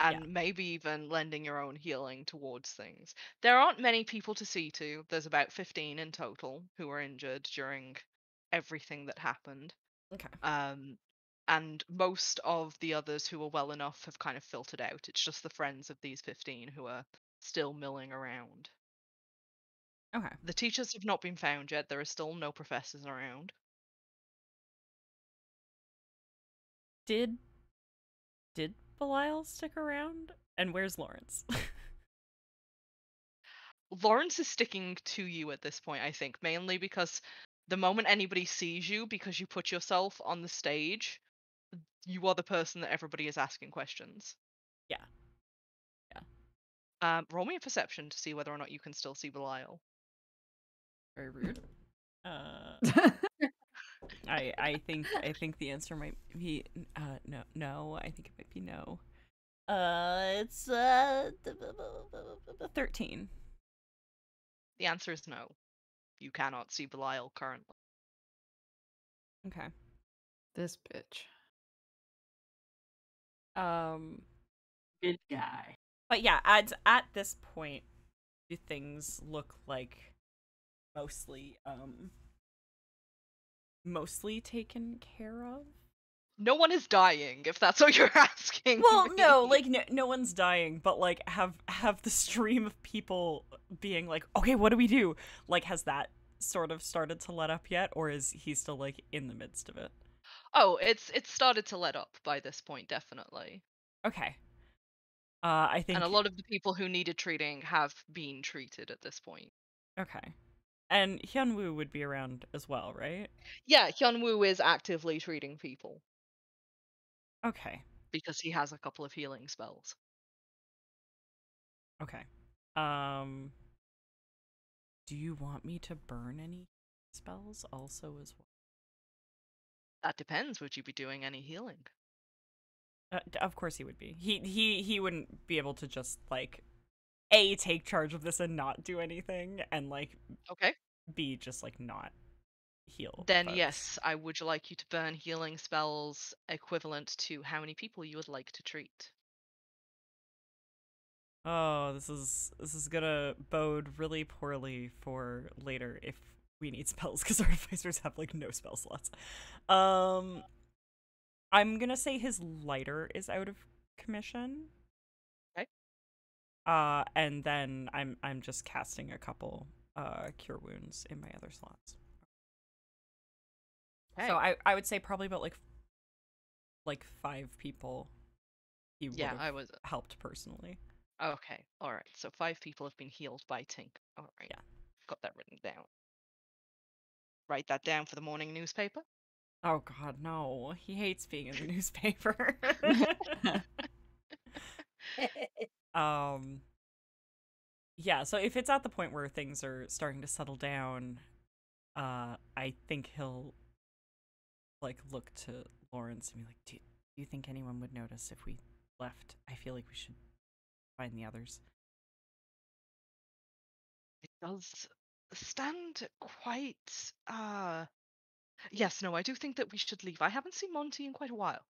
And Yeah. maybe even lending your own healing towards things. There aren't many people to see to. There's about 15 in total who were injured during everything that happened. okay. Um, and most of the others who are well enough have kind of filtered out. It's just the friends of these 15 who are still milling around. Okay. The teachers have not been found yet. There are still no professors around. Did did Belial stick around? And where's Lawrence? Lawrence is sticking to you at this point, I think, mainly because the moment anybody sees you, because you put yourself on the stage, you are the person that everybody is asking questions. Yeah. Yeah. Um, roll me a perception to see whether or not you can still see Belial. Very rude. Uh I I think I think the answer might be uh no no I think it might be no. Uh it's uh thirteen. The answer is no. You cannot see Belial currently. Okay. this bitch. Um Good guy. but yeah, at at this point do things look like mostly um mostly taken care of? No one is dying, if that's what you're asking. well no like no, no one's dying but like have have the stream of people being like okay what do we do like has that sort of started to let up yet or is he still like in the midst of it Oh, it's it's started to let up by this point, definitely. okay uh i think And a lot of the people who needed treating have been treated at this point. okay and hyunwoo would be around as well right Yeah, Hyunwoo is actively treating people okay because he has a couple of healing spells. okay um do you want me to burn any spells also as well That depends. Would you be doing any healing? Uh, d- of course he would be. He he he wouldn't be able to just like a take charge of this and not do anything, and like Okay. b just like not heal. Then folks. yes, I would like you to burn healing spells equivalent to how many people you would like to treat. Oh, this is this is gonna bode really poorly for later if we need spells because our advisors have like no spell slots. Um, I'm gonna say his lighter is out of commission. Okay. Uh, and then I'm I'm just casting a couple uh cure wounds in my other slots. Okay. So I I would say probably about like like five people. He yeah, I was helped personally. okay. All right. So five people have been healed by Tink. All right. Yeah. Got that written down. Write that down for the morning newspaper. Oh God, no! He hates being in the newspaper. um, yeah. So if it's at the point where things are starting to settle down, uh, I think he'll like look to Lawrence and be like, "Do, do you think anyone would notice if we left? I feel like we should find the others." It does stand quite uh Yes, no, I do think that we should leave. I haven't seen Monty in quite a while.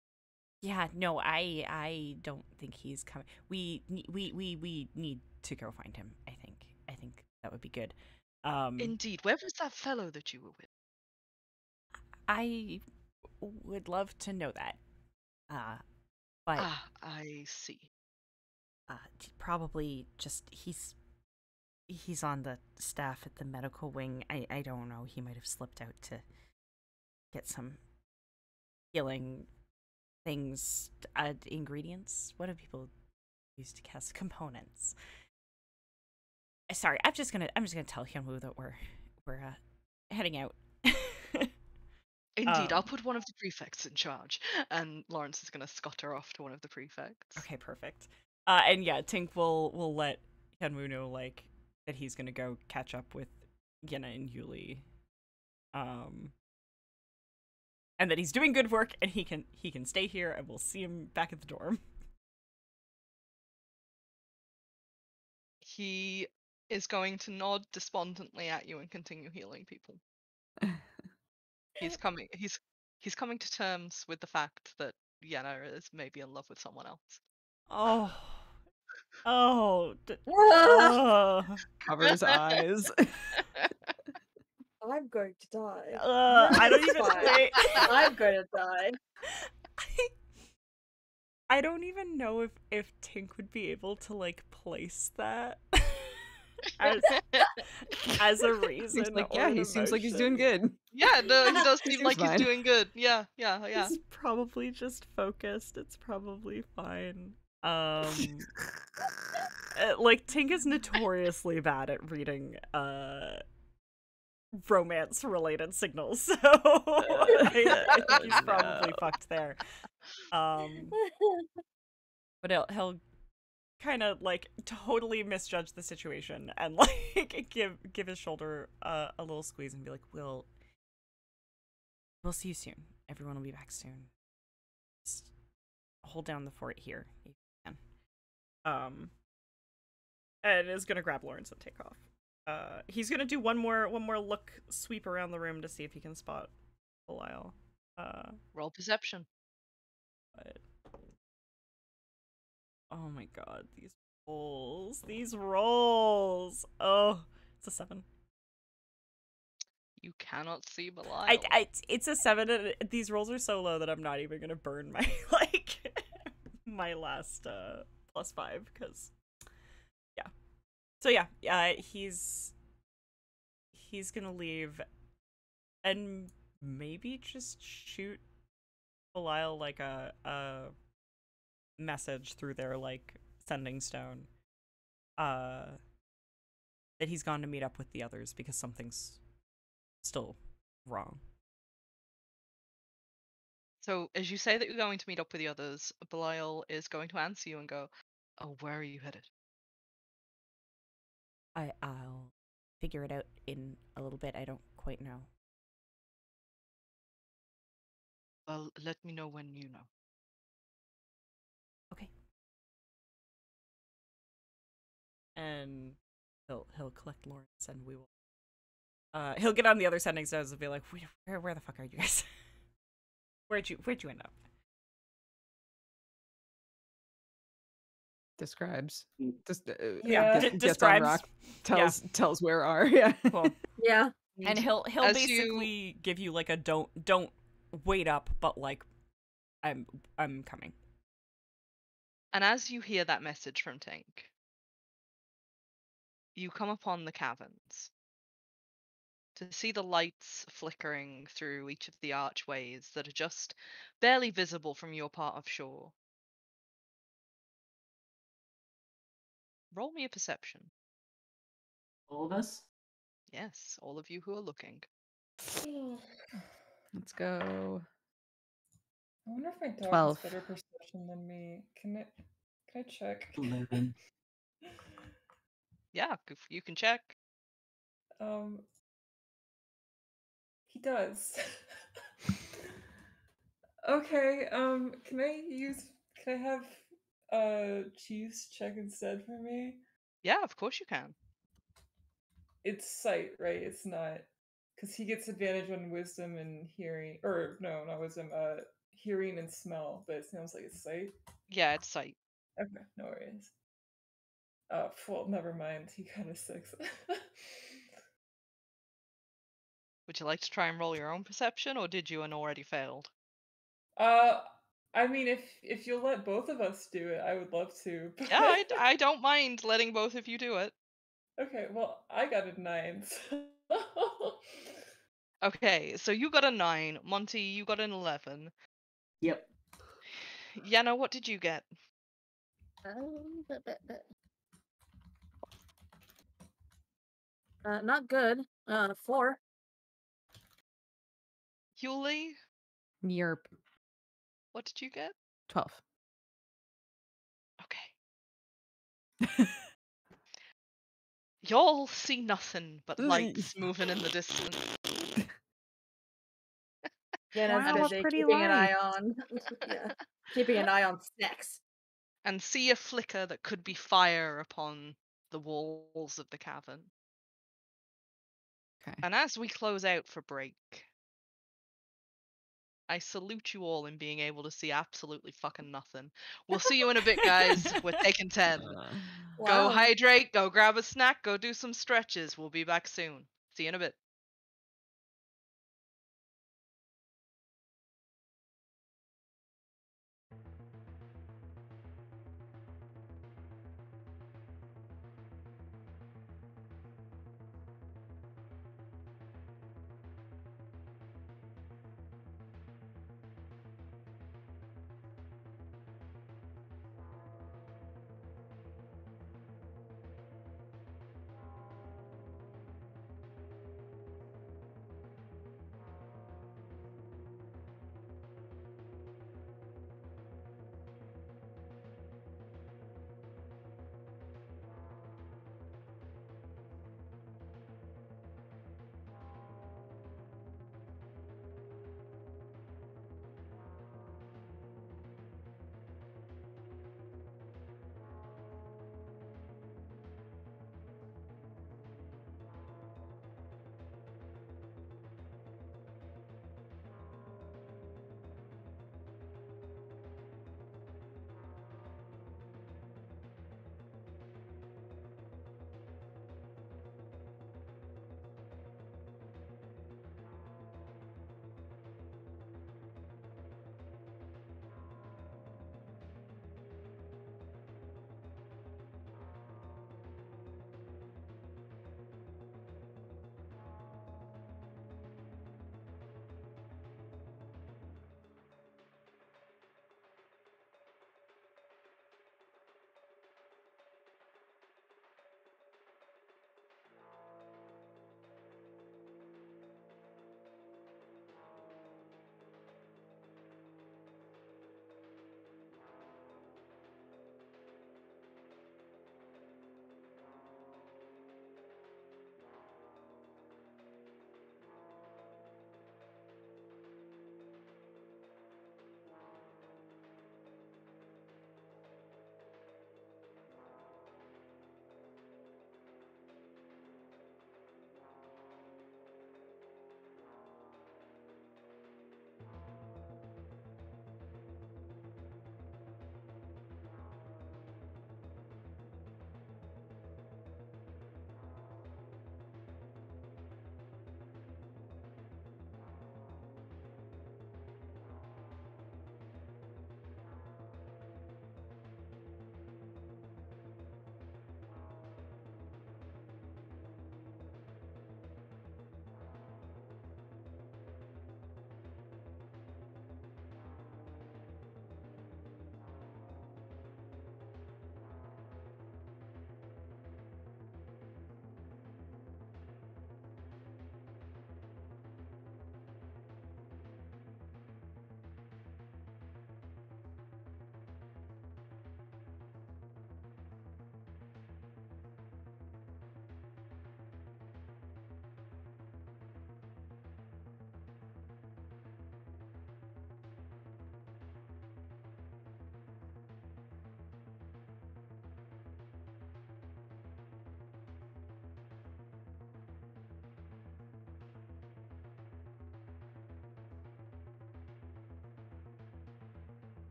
Yeah, no, I I don't think he's coming. We we we we need to go find him. I think. I think that would be good. Um, Indeed. Where was that fellow that you were with? I would love to know that. Uh, but Ah, I see. uh, probably just he's he's on the staff at the medical wing. I I don't know. He might have slipped out to get some healing things, uh, ingredients. What do people use to cast components? Uh, Sorry, I'm just gonna I'm just gonna tell Hyunwoo that we're we're uh, heading out. Indeed, I'll Um, put one of the prefects in charge. And Lawrence is going to scutter off to one of the prefects. Okay, perfect. Uh, and yeah, Tink will will let Hyunwoo know like that he's gonna go catch up with Yenna and Yulie, um, and that he's doing good work and he can he can stay here and we'll see him back at the dorm. He is going to nod despondently at you and continue healing people. He's coming. He's he's coming to terms with the fact that Yenna is maybe in love with someone else. Oh, oh, d- oh. Cover his eyes. I'm going to die. Uh, I don't even Fine. I'm going to die. I, I don't even know if if Tink would be able to like place that as as a reason. Seems like yeah, an he seems like he's doing good. yeah, no, he does He seem seems like fine. he's doing good. Yeah, yeah, yeah. He's probably just focused. It's probably fine. Um, uh, like Tink is notoriously bad at reading uh romance related signals, so I, I think he's probably No. fucked there. Um, but he'll he'll kind of like totally misjudge the situation and like give give his shoulder uh, a little squeeze and be like, "We'll we'll see you soon. Everyone will be back soon. Just hold down the fort here if you can." Um, and is gonna grab Lawrence and take off. Uh, he's gonna do one more one more look sweep around the room to see if he can spot Belial. Uh, Roll perception. but oh my god, these rolls, these rolls. Oh, it's a seven. You cannot see Belial. I, I, it's a seven. And these rolls are so low that I'm not even gonna burn my like my last uh plus five because. So yeah, yeah, he's he's gonna leave and maybe just shoot Belial like a a message through their like sending stone. Uh that he's gone to meet up with the others because something's still wrong. So, as you say that you're going to meet up with the others, Belial is going to answer you and go, "Oh, where are you headed?" I I'll figure it out in a little bit. I don't quite know. Well, let me know when you know. Okay. And he'll he'll collect Lawrence and we will uh he'll get on the other sending stones and be like, where where, where the fuck are you guys? where'd you where'd you end up? Describes. Just uh, Yeah. D- gets on describes. rock, tells tells where are. Yeah. Cool. Yeah. and he'll he'll As you- basically give you like a don't don't wait up, but like I'm I'm coming. And as you hear that message from Tink, you come upon the caverns to see the lights flickering through each of the archways that are just barely visible from your part of shore. Roll me a perception. All of us? Yes, all of you who are looking. Let's go. I wonder if my dog Twelve. has better perception than me. Can it? Can I check? 11. Yeah, you can check. Um, he does. okay. Um, can I use? Can I have uh Chiefs check instead for me? Yeah, of course you can. It's sight, right? It's not. because he gets advantage on wisdom and hearing, or no, not wisdom, uh, hearing and smell, but it sounds like it's sight. Yeah, it's sight. Okay, no worries. Uh, well, never mind. He kind of sucks. Would you like to try and roll your own perception, or did you and already failed? uh, I mean, if if you'll let both of us do it, I would love to. Yeah, I, d- I don't mind letting both of you do it. Okay, well, I got a nine. So... Okay, so you got a nine. Monty, you got an eleven. Yep. Yenna, what did you get? Um, but- but- but- Uh, not good. Uh, four. Yulie, Yerp. What did you get? 12. Okay. Y'all see nothing but lights moving in the distance. Yenna's Wow, busy pretty keeping an eye on. yeah, keeping an eye on snacks. and see a flicker that could be fire upon the walls of the cavern. Okay. And as we close out for break, I salute you all in being able to see absolutely fucking nothing. We'll see you in a bit, guys. We're taking 10. Go hydrate, go grab a snack, go do some stretches. We'll be back soon. See you in a bit.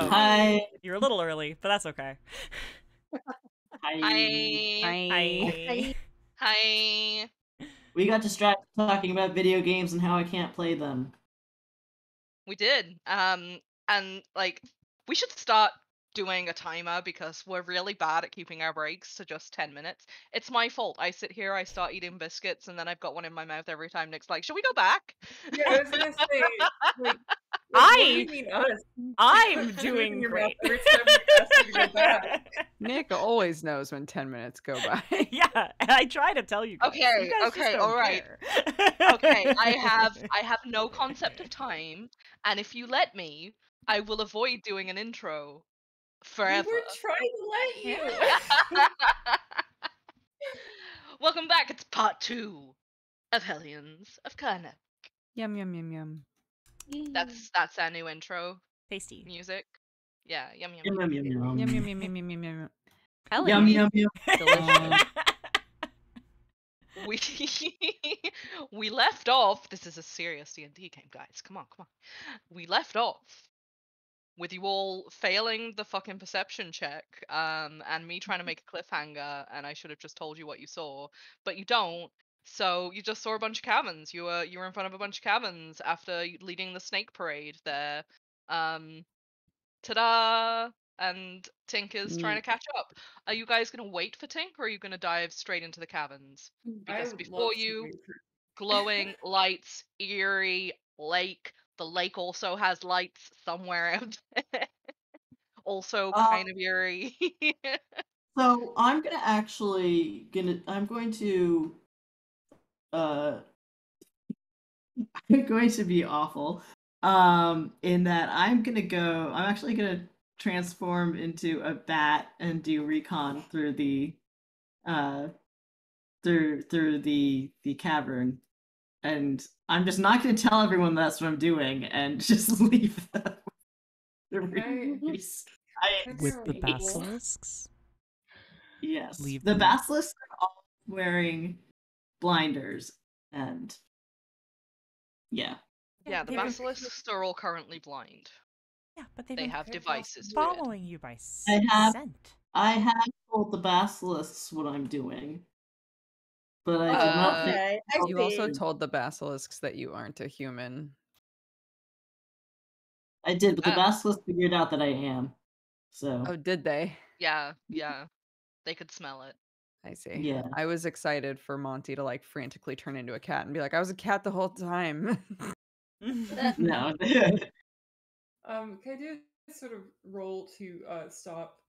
Oh, Hi. you're a little early, but that's okay. Hi. Hi. Hi. Hi. We got distracted talking about video games and how I can't play them. We did. Um, and like, we should start doing a timer because we're really bad at keeping our breaks to just 10 minutes. It's my fault. I sit here, I start eating biscuits, and then I've got one in my mouth every time Nic's like, should we go back? Yeah, I was gonna say, like, like, I- what do you mean us? I'm doing in your great. mouth Every time we ask you to go back. Nic always knows when 10 minutes go by. yeah, and I try to tell you. Guys. You Okay, guys okay, alright. okay, I have I have no concept of time, and if you let me, I will avoid doing an intro forever. We were trying to let you. Welcome back. It's part two of Hellions of Carnocht. Yum, yum, yum, yum. Mm. That's that's our new intro Tasty. music. Yeah, yum yum. Yum yum. yum yum Yum, yum, yum, yum, yum, yum, yum. Yum yum yum. Delicious. We we left off. This is a serious D and D game, guys. Come on, come on. We left off with you all failing the fucking perception check, um, and me trying to make a cliffhanger, and I should have just told you what you saw, but you don't. So you just saw a bunch of cabins. You were you were in front of a bunch of cabins after leading the snake parade there. Um, ta-da! And Tink is trying to catch up. Are you guys gonna wait for Tink, or are you gonna dive straight into the cabins? Because before you- glowing lights, eerie lake. The lake also has lights somewhere out there. also Uh, kind of eerie. So I'm gonna actually gonna I'm going to uh I'm going to be awful. Um in that I'm gonna go I'm actually gonna transform into a bat and do recon through the uh through through the the cavern. And I'm just not gonna tell everyone that's what I'm doing and just leave them. the I- I With the so basilisks. Yes. leave the them. basilisks are all wearing blinders and yeah. yeah, the They're- basilisks are all currently blind. Yeah, but they've They been have Okay, devices. well, with it. following you by I have- scent. I have told the basilisks what I'm doing. But I did not Uh, think okay, I You also told the basilisks that you aren't a human. I did, but the Uh, basilisks figured out that I am. So Oh, did they? Yeah, yeah. They could smell it. I see. Yeah. I was excited for Monty to like frantically turn into a cat and be like, I was a cat the whole time. no. Um, can I do a sort of roll to uh stop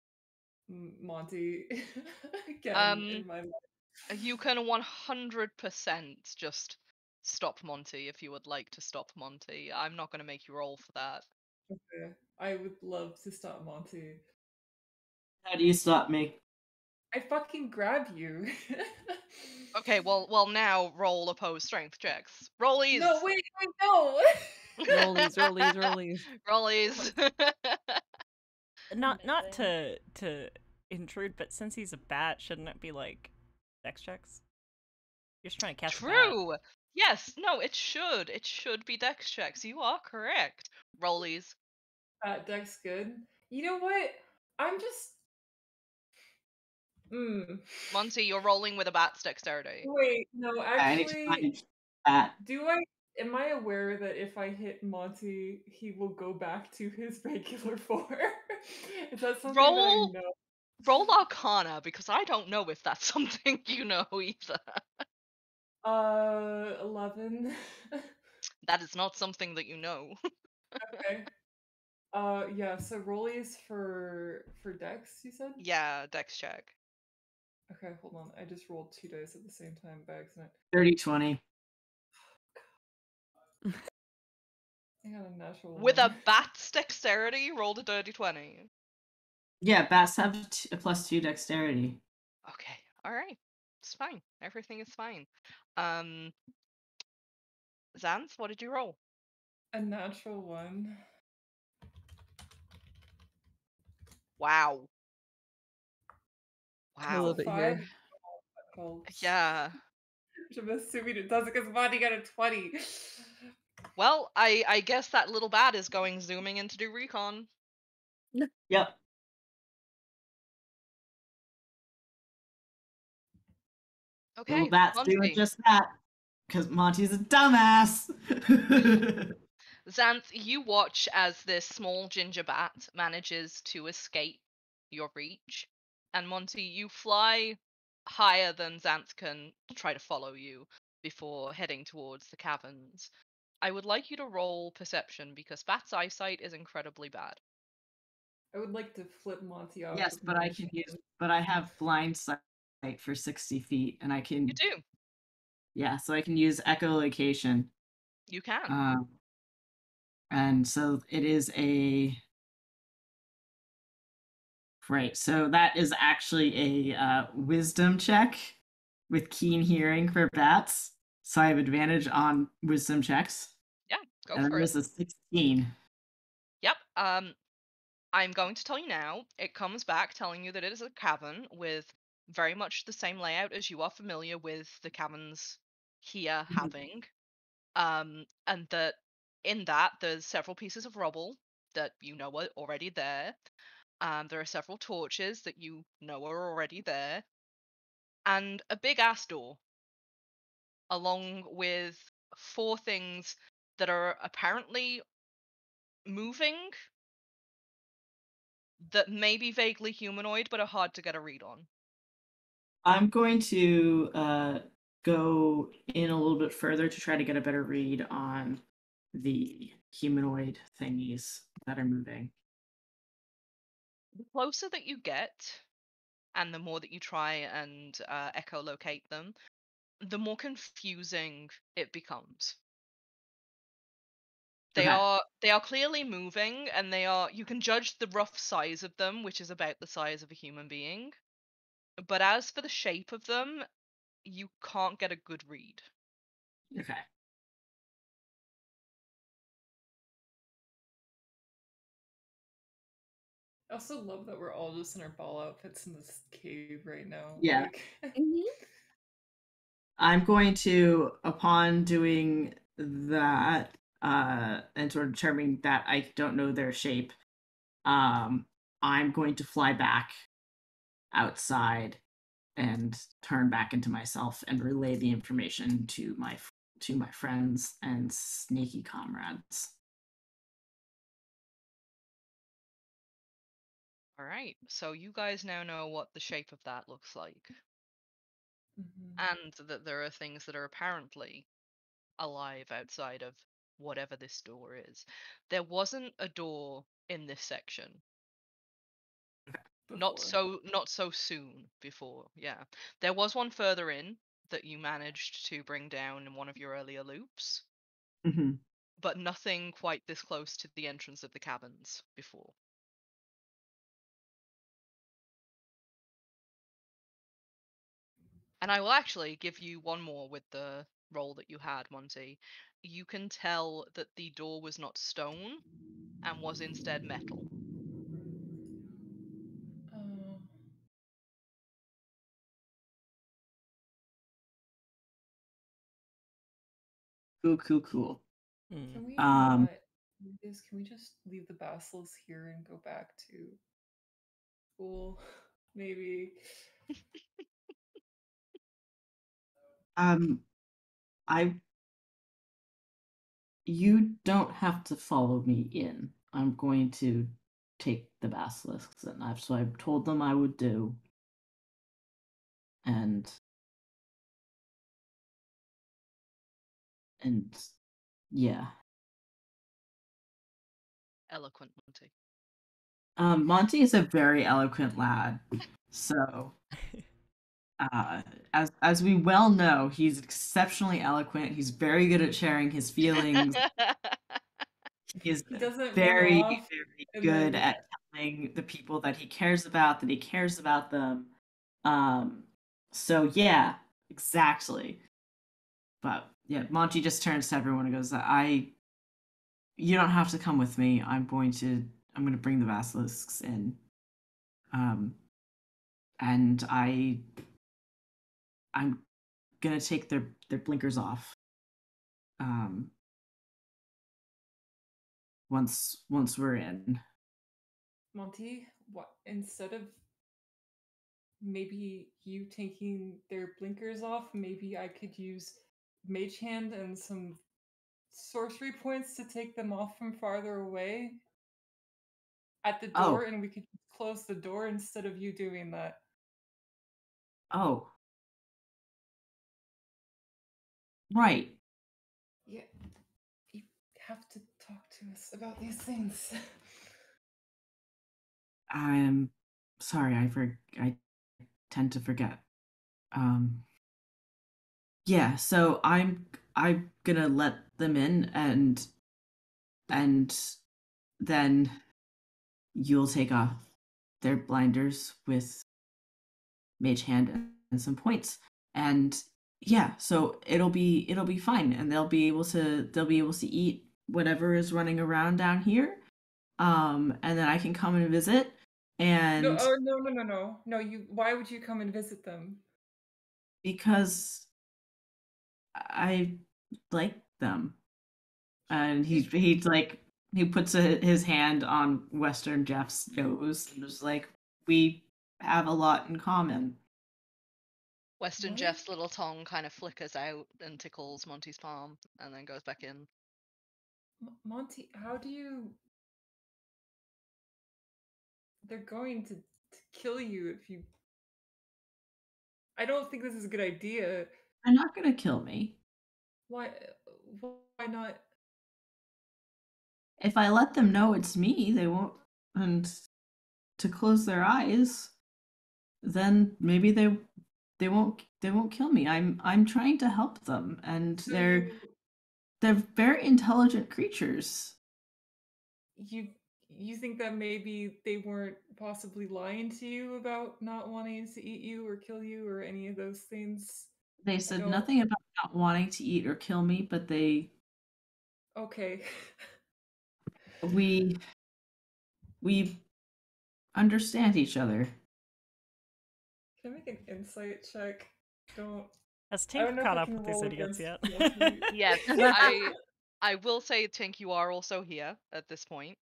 Monty again Um, in my life? Uh, You can 100% just stop Monty if you would like to stop Monty. I'm not going to make you roll for that. Okay. I would love to stop Monty. How do you stop me? I fucking grab you. Okay, well, well now roll opposed strength checks. Rollies. No, wait, wait, no. rollies, rollies, rollies. Rollies. not not to to intrude, but since he's a bat, shouldn't it be like dex checks? You're just trying to catch a bat. True. Yes. No. It should. It should be dex checks. You are correct. Rollies. Uh, Dex good. You know what? I'm just. Mm. Monty, you're rolling with a bat's dexterity. Wait, no, I need to actually, do I? Am I aware that if I hit Monty, he will go back to his regular form? Is that something Roll- that I know? Roll Arcana because I don't know if that's something you know either. Uh, eleven. That is not something that you know. okay. Uh, yeah. So rollies for for Dex, you said? yeah, dex check. Okay, hold on. I just rolled two dice at the same time by accident. 30 20. I got a natural. With a bat's dexterity, rolled a dirty 20. Yeah, bats have t- a plus two dexterity. Okay, alright. It's fine. Everything is fine. Um Zans, what did you roll? a natural one. Wow. I Wow. love it here. Yeah. Which I'm assuming it does because Monty got a twenty. Well, I I guess that little bat is going zooming in to do recon. Yep. Okay. well, that's doing just that. Because Monty's a dumbass. Zanthe, you watch as this small ginger bat manages to escape your reach. And Monty, you fly higher than Zanthe can try to follow you before heading towards the caverns. I would like you to roll perception because Bat's eyesight is incredibly bad. I would like to flip Monty off. yes, but I can use. But I have blind sight for sixty feet, and I can. You do. Yeah, so I can use echolocation. You can. Um, and so it is a. Right, so that is actually a uh, wisdom check with keen hearing for bats. So I have advantage on wisdom checks. Yeah, go and for it. is 16. Yep. Um, I'm going to tell you now. It comes back telling you that it is a cavern with very much the same layout as you are familiar with the caverns here Mhm. having. Um, and that in that there's several pieces of rubble that you know are already there. Um, there are several torches that you know are already there, and a big ass door, along with four things that are apparently moving that may be vaguely humanoid but are hard to get a read on. I'm going to uh, go in a little bit further to try to get a better read on the humanoid thingies that are moving. The closer that you get, and the more that you try and uh, echolocate them, the more confusing it becomes. They Okay. are they are clearly moving, and they are you can judge the rough size of them, which is about the size of a human being. But as for the shape of them, you can't get a good read. Okay. I also love that we're all just in our ball outfits in this cave right now. Yeah. like- Mhm. I'm going to, upon doing that, uh, and sort of determining that I don't know their shape, um, I'm going to fly back outside and turn back into myself and relay the information to my to my friends and sneaky comrades. All right, so you guys now know what the shape of that looks like, Mhm. and that there are things that are apparently alive outside of whatever this door is. There wasn't a door in this section. Not so not so soon before. Yeah. There was one further in that you managed to bring down in one of your earlier loops, hmm but nothing quite this close to the entrance of the cabins before. And I will actually give you one more with the roll that you had, Monty. You can tell that the door was not stone and was instead metal. Cool, cool, cool. Hmm. Can we Um, not do? Can we just leave the basilisks here and go back to school? Maybe. Um, I. You don't have to follow me in. I'm going to take the basilisks, and I've so I've told them I would do. And. And, yeah. Eloquent, Monty. Um, Monty is a very eloquent lad, so. Uh, as as we well know, he's exceptionally eloquent. He's very good at sharing his feelings. He's He doesn't very, very good at telling the people that he cares about that he cares about them. Um, so yeah, exactly. But yeah, Monty just turns to everyone and goes, "I, you don't have to come with me. I'm going to, I'm going to bring the basilisks in. Um, and I, I'm gonna take their their blinkers off. Um, once once we're in. Monty, what instead of maybe you taking their blinkers off, maybe I could use Mage Hand and some sorcery points to take them off from farther away at the Oh. door, and we could close the door instead of you doing that. Oh. Right. Yeah, you have to talk to us about these things. I'm sorry, I for I tend to forget. Um Yeah, so I'm I'm gonna let them in and and then you'll take off their blinders with mage hand and some points. And yeah, so it'll be it'll be fine and they'll be able to they'll be able to eat whatever is running around down here. Um and then I can come and visit and no, oh no, no, no, no, no. You. Why would you come and visit them? because I like them. And he's he's like he puts a, his hand on Western Jeff's nose and is like, "We have a lot in common." Western What? Jeff's little tongue kind of flickers out and tickles Monty's palm and then goes back in. M- Monty, how do you? They're going to, to kill you if you. I don't think this is a good idea. They're not gonna kill me Why? Uh, why not? if I let them know it's me. They won't, and to close their eyes, then maybe they they won't they won't kill me. I'm I'm trying to help them, and they're they're very intelligent creatures. you you think that maybe they weren't possibly lying to you about not wanting to eat you or kill you or any of those things? They said nothing about not wanting to eat or kill me, but they Okay. we we understand each other. Can I make an insight check? Don't. Has I don't Tink caught up with these roll idiots yet? Yes, I I will say, Tink, you are also here at this point.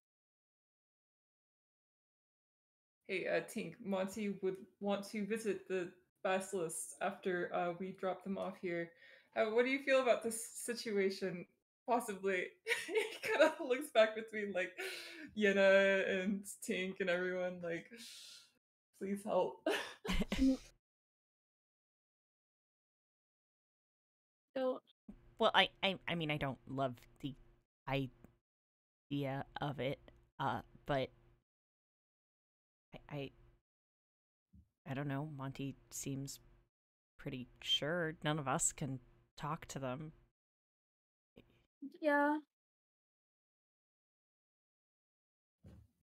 Hey, uh, Tink, Monty would want to visit the basilisks after uh, we drop them off here. Uh, what do you feel about this situation? Possibly. he kind of looks back between like Yenna and Tink and everyone, like, please help. Don't. Well, I, I, I mean, I don't love the idea of it, uh, but I, I, I don't know. Monty seems pretty sure none of us can talk to them. Yeah.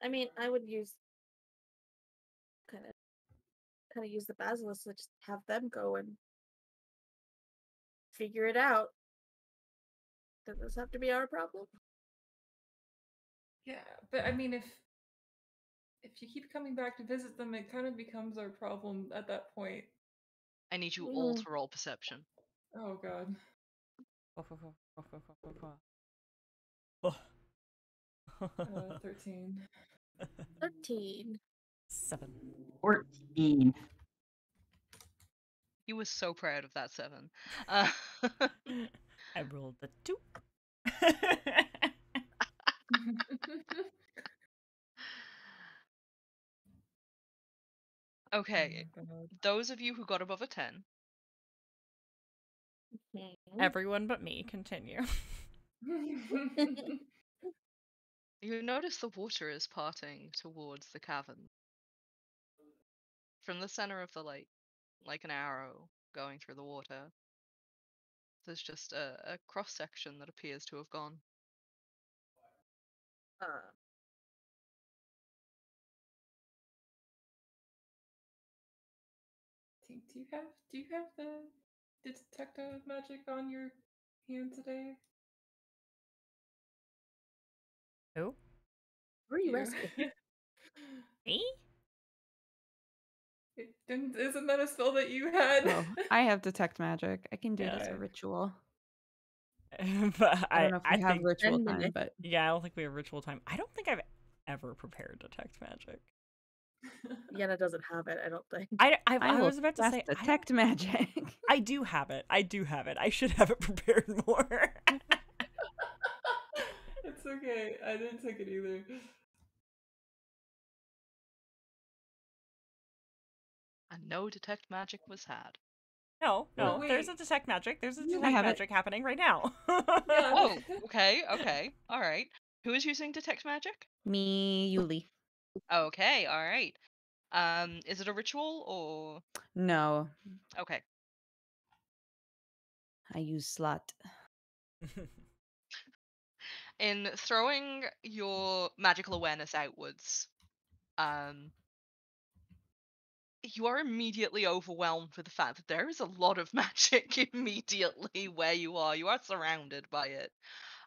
I mean, I would use kind of kind of use the basilisk to just have them go and figure it out. Does this have to be our problem? yeah, but I mean, if if you keep coming back to visit them, it kind of becomes our problem at that point. I need you all Mm. to roll perception. Oh god. Uh, 13. Thirteen. Seven. 14. He was so proud of that seven. Uh, I rolled a two. okay, Oh those of you who got above a 10, Mhm. Everyone but me. Continue. you notice the water is parting towards the cavern. From the center of the lake, like an arrow going through the water, there's just a, a cross section that appears to have gone. Uh, do you have do you have the the detective magic on your hand today? Who? who are you You. rescuing? Me? It- didn't- Isn't that a spell that you had? Oh, I have detect magic. I can do it as a ritual. but I I, don't know if I we have ritual time, but yeah, I don't think we have ritual time. I don't think I've ever prepared detect magic. Yenna doesn't have it, I don't think. I, I, I, will was about to cast say I detect magic. I do have it. I do have it. I should have it prepared more. it's okay. I didn't take it either. And no detect magic was had. no, no. Wait. There's a detect magic. There's a detect have it. magic happening right now. Oh, okay, okay, all right. Who is using detect magic? Me, Yulie. Okay, all right. Um, is it a ritual or No, okay? I use slot. In throwing your magical awareness outwards, um, you are immediately overwhelmed with the fact that there is a lot of magic immediately where you are. You are surrounded by it.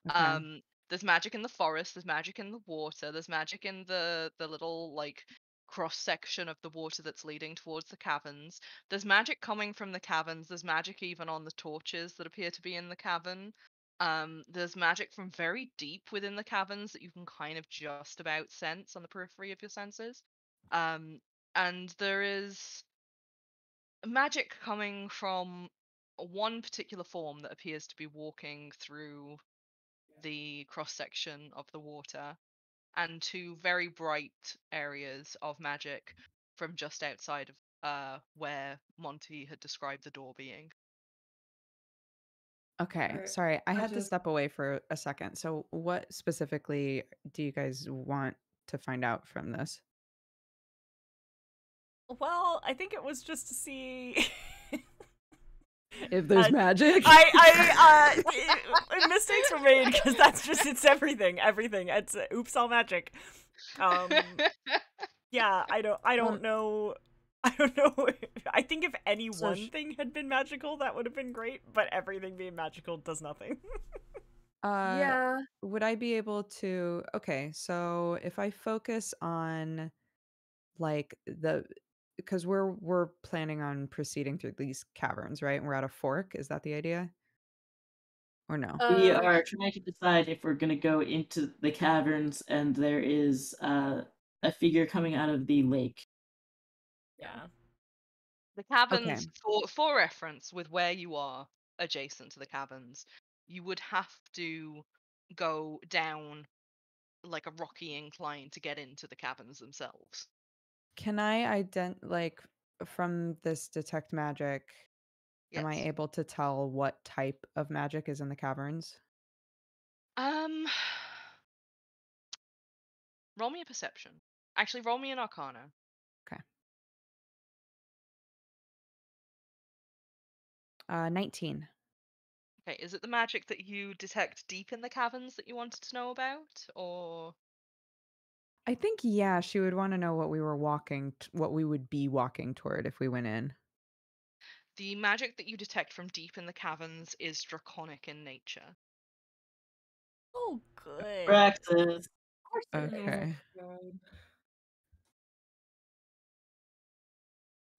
Okay. Um, there's magic in the forest. There's magic in the water. There's magic in the the little like cross section of the water that's leading towards the caverns. There's magic coming from the caverns. There's magic even on the torches that appear to be in the cavern. Um, there's magic from very deep within the caverns that you can kind of just about sense on the periphery of your senses. Um, and there is magic coming from one particular form that appears to be walking through the cross section of the water, and two very bright areas of magic from just outside of uh, where Monty had described the door being. Okay, Alright, sorry, I I had to step away for a second. So, what specifically do you guys want to find out from this? well, I think it was just to see. If there's Uh, magic, I, I, uh, i- made because that's just it's everything, everything. It's uh, oops, all magic. Um, yeah, I don't, I don't know. I don't know. I think if any So one sh- thing had been magical, that would have been great. But everything being magical does nothing. uh, yeah. would I be able to? Okay, so if I focus on like the because we're we're planning on proceeding through these caverns, right? We're at a fork. Is that the idea? Or no? We Uh, are trying to decide if we're going to go into the caverns and there is uh, a figure coming out of the lake. yeah. The caverns, for for reference, with where you are adjacent to the caverns, you would have to go down like a rocky incline to get into the caverns themselves. Can I ident like from this detect magic? Am I able to tell what type of magic is in the caverns? Um, roll me a perception. Actually, roll me an arcana. Okay. Uh, nineteen. Okay, is it the magic that you detect deep in the caverns that you wanted to know about, or I think yeah, she would want to know what we were walking, t- what we would be walking toward if we went in. The magic that you detect from deep in the caverns is draconic in nature? Oh, good. Praxis. Okay.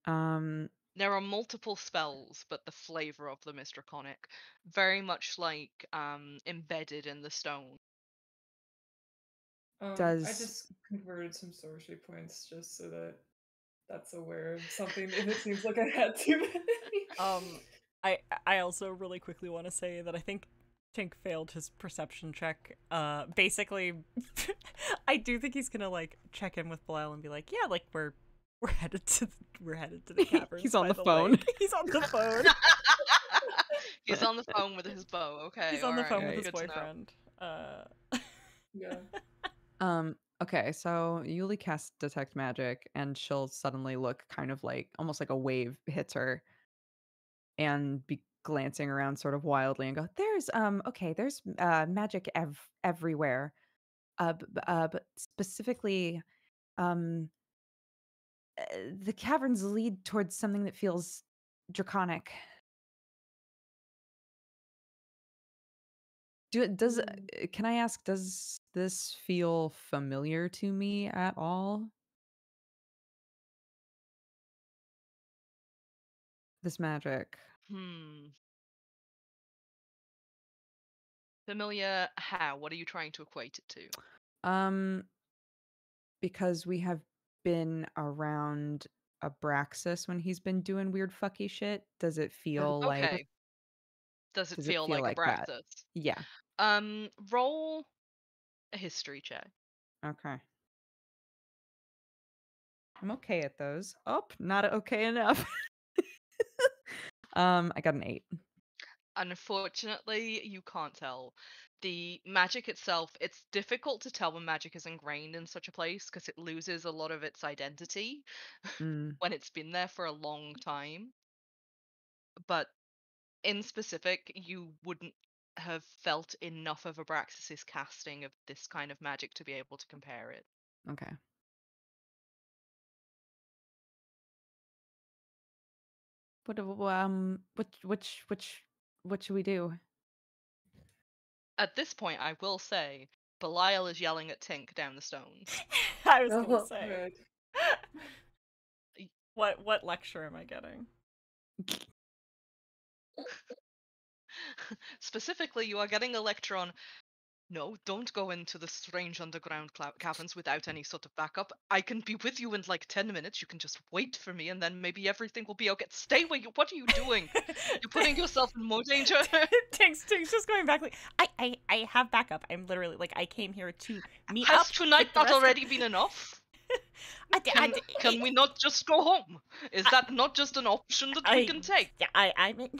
Um. There are multiple spells, but the flavor of them is draconic, very much like um, embedded in the stone. Um, I just converted some sorcery points just so that that's aware of something if it seems like I had too many. Um, I I also really quickly want to say that I think Tink failed his perception check. Uh, basically, I do think he's gonna like check in with Belial and be like, yeah, like we're we're headed to the, we're headed to the caverns. He's on by the phone. lake." He's on the phone. He's on the phone with his bow. Okay, He's on the alright, phone with his good boyfriend. Uh, yeah. Um. Okay. So Yulie casts detect magic, and she'll suddenly look kind of like almost like a wave hits her, and be glancing around sort of wildly and go, "There's um. Okay. There's uh magic ev- everywhere. Uh. b- uh. But specifically, um. uh, The caverns lead towards something that feels draconic. Do it does Mm. uh, can I ask does this feel familiar to me at all? This magic. Hmm. Familiar how? What are you trying to equate it to? Um because we have been around Abraxas when he's been doing weird fucky shit, does it feel like Okay. Does it does it feel, feel like, like that? Abraxas? yeah. Um, roll a history check. Okay. I'm okay at those. Oh, not okay enough. um, I got an eight. Unfortunately, you can't tell. The magic itself, it's difficult to tell when magic is ingrained in such a place because it loses a lot of its identity Mm, when it's been there for a long time. But in specific, you wouldn't have felt enough of Abraxas's casting of this kind of magic to be able to compare it. okay. What um which which which what should we do? At this point, I will say, Belial is yelling at Tink down the stones. I was gonna Oh, say. good. what what lecture am I getting? Specifically, you are getting a lecture on no, don't go into the strange underground cla- caverns without any sort of backup. I can be with you in like 10 minutes. You can just wait for me and then maybe everything will be okay. Stay where you. What are you doing? You're putting yourself in more danger. Tinks, Tinks just going back like I, I I have backup. I'm literally like I came here to meet Has up. tonight not rest of- already been enough? I, d- I Can, d- can we not just go home? Is that not just an option that we can take? I, I mean,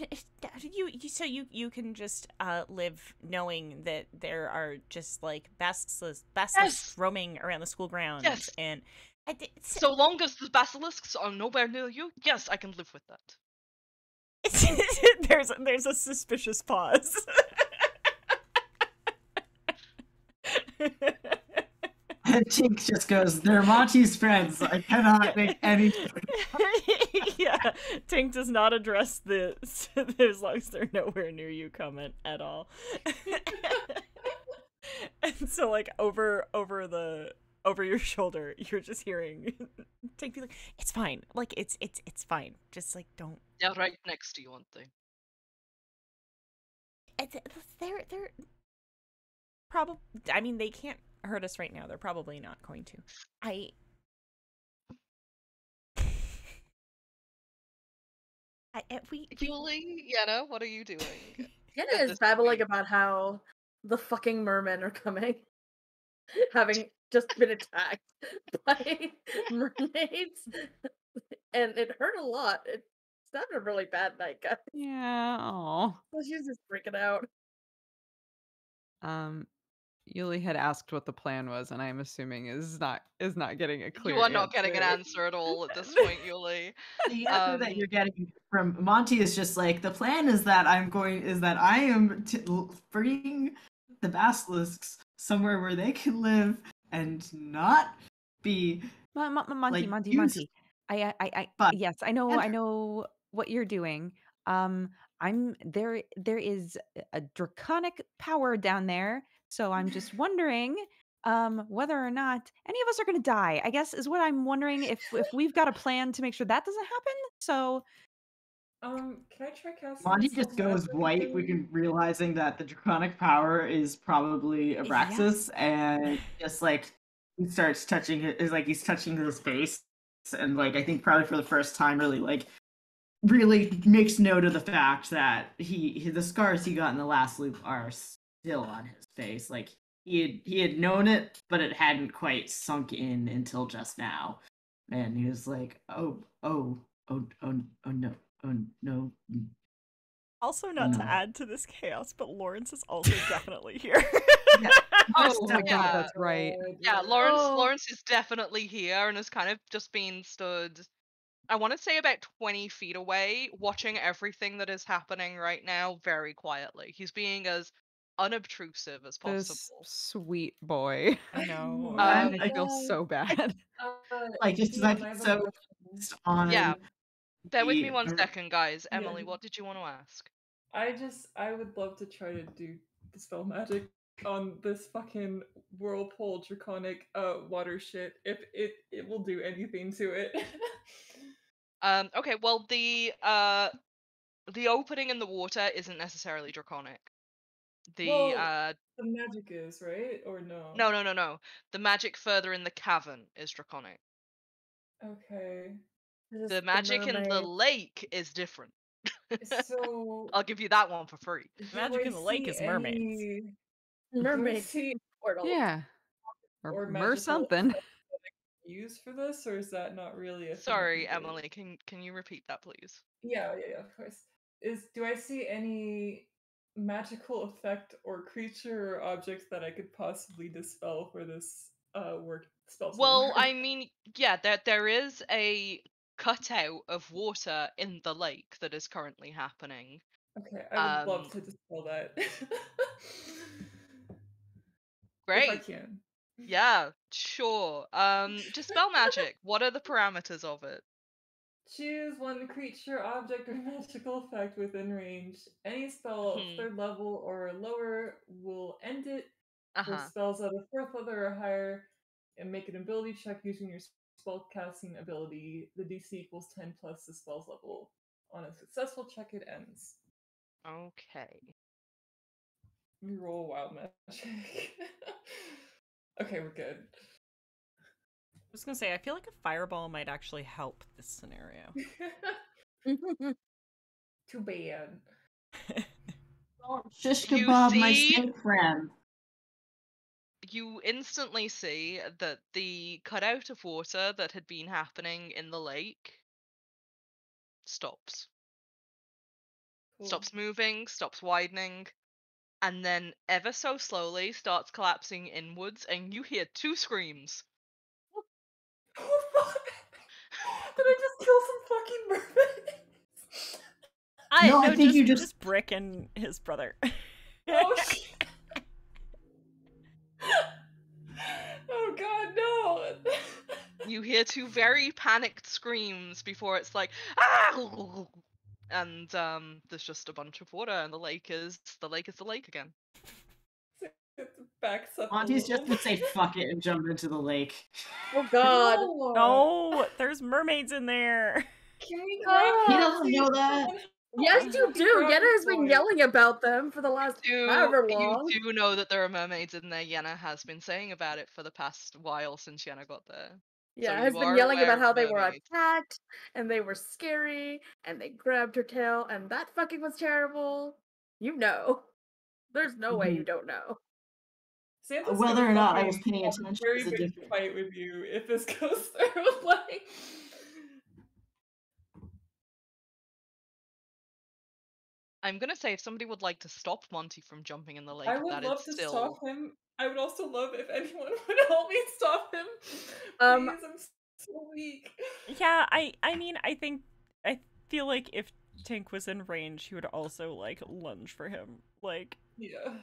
you, you, so you, you can just uh live knowing that there are just like basilisks, basilisks Yes. roaming around the school grounds, Yes. and I, d- s- So long as the basilisks are nowhere near you, yes, I can live with that. there's there's a suspicious pause. And Tink just goes, "They're Monty's friends. I cannot make any." yeah, Tink does not address the as long as they're nowhere near you comment at all. and so like over over the over your shoulder, you're just hearing Tink be like, "It's fine. Like it's it's it's fine. Just like don't." Yeah, right next to you, aren't they? It's, they're they're probably. I mean, they can't hurt us right now. They're probably not going to. I. I, I we, we Julie, Yenna, what are you doing? Yenna at is this babbling point. about how the fucking mermen are coming, having just been attacked by mermaids, and it hurt a lot. It's having a really bad night, guys. Yeah. Oh. So she's just freaking out. Um, Yulie had asked what the plan was, and I'm assuming is not is not getting a clear. you are not getting an answer. answer at all at this point, Yulie. The answer that Um, you're getting from Monty is just like the plan is that I'm going is that I am t- l- bringing the basilisks somewhere where they can live and not be Mon- Mon- Mon- Monty, like, Monty, use- Monty. I, I, I, I But- yes, I know, I know what you're doing. Um, I'm there. There is a draconic power down there, so I'm just wondering, um, whether or not any of us are going to die. I guess is what I'm wondering if if we've got a plan to make sure that doesn't happen. So Um, can I try casting? Monty Dispel just goes Magic white, we again? can realizing that the draconic power is probably Abraxas, and just like he starts touching it is like he's touching his face, and like I think probably for the first time, really like really makes note of the fact that he, he the scars he got in the last loop are still on his face. Like he had he had known it, but it hadn't quite sunk in until just now, and he was like, oh oh oh oh oh no oh no. also oh, not to add to this chaos, but Lawrence is also definitely here. Yeah. Oh, Oh my God, yeah. that's right. Yeah, oh. Lawrence Oh. Lawrence is definitely here and has kind of just been stood I want to say about 20 feet away, watching everything that is happening right now very quietly. He's being as unobtrusive as this possible. sweet boy. I know. Um, I feel so bad. Uh, Like, just 'cause I Ian, think have a so- question. on Yeah. Bear with me one second, guys. Yeah. Emily, what did you want to ask? I just I would love to try to do dispel magic on this fucking whirlpool draconic uh water shit if it it will do anything to it. Um, okay, well the uh the opening in the water isn't necessarily draconic. The Well, uh the magic is right or no? no no no no. The magic further in the cavern is draconic. Okay. Just The magic in the lake is different. So I'll give you that one for free. do magic in the lake is mermaids. any- do I mermaid portal. Yeah. or Or, magical mer something. effects that I can use for this, or is that not really a Sorry, can? Emily. Can can you repeat that, please? Yeah, yeah, yeah, of course. Is do I see any magical effect or creature or object that I could possibly dispel for this uh work spell? Well? I mean, yeah, there there is a cutout of water in the lake that is currently happening. okay, I would um, love to dispel that. if I Great. can. Yeah, sure. Um, dispel magic. What are the parameters of it? Choose one creature, object, or magical effect within range. Any spell Hmm. third level or lower will end it. Uh For spells of a fourth level or higher, and make an ability check using your spell casting ability. The DC equals 10 plus the spell's level. On a successful check, it ends. Okay. Let me roll wild magic. okay, we're good. I was gonna say, I feel like a fireball might actually help this scenario. Too bad. Shish You kebab, my see- snake friend. You instantly see that the cutout of water that had been happening in the lake stops. Cool. Stops moving, stops widening, and then ever so slowly starts collapsing inwards, and you hear two screams. Oh, fuck! Did I just kill some fucking mermaids? I No, I think just, you just- just Brick and his brother. Oh shit! oh god, no! You hear two very panicked screams before it's like ah, and um, there's just a bunch of water, and the lake is the lake is the lake again. It backs up. a Monty's little just would say fuck it and jump into the lake. oh god. No! no, there's mermaids in there. Can we grab He doesn't know that. Yes, Can you we do. grab Yenna has been yelling about them for the last You, however you long. do know that there are mermaids in there. Yenna has been saying about it for the past while since Yenna got there. Yeah, you has been yelling about how they were attacked and they were scary and they grabbed her tail and that fucking was terrible. You know. There's no way you Mhm. don't know. Santa's Whether or not I was paying have a attention very is a big different- fight with you if this goes through. like, I'm gonna say if somebody would like to stop Monty from jumping in the lake, I would that love is to still stop him. I would also love if anyone would help me stop him. Um, Please, I'm so weak. Yeah, I I mean, I think I feel like if Tink was in range, he would also like lunge for him. Like, Yeah.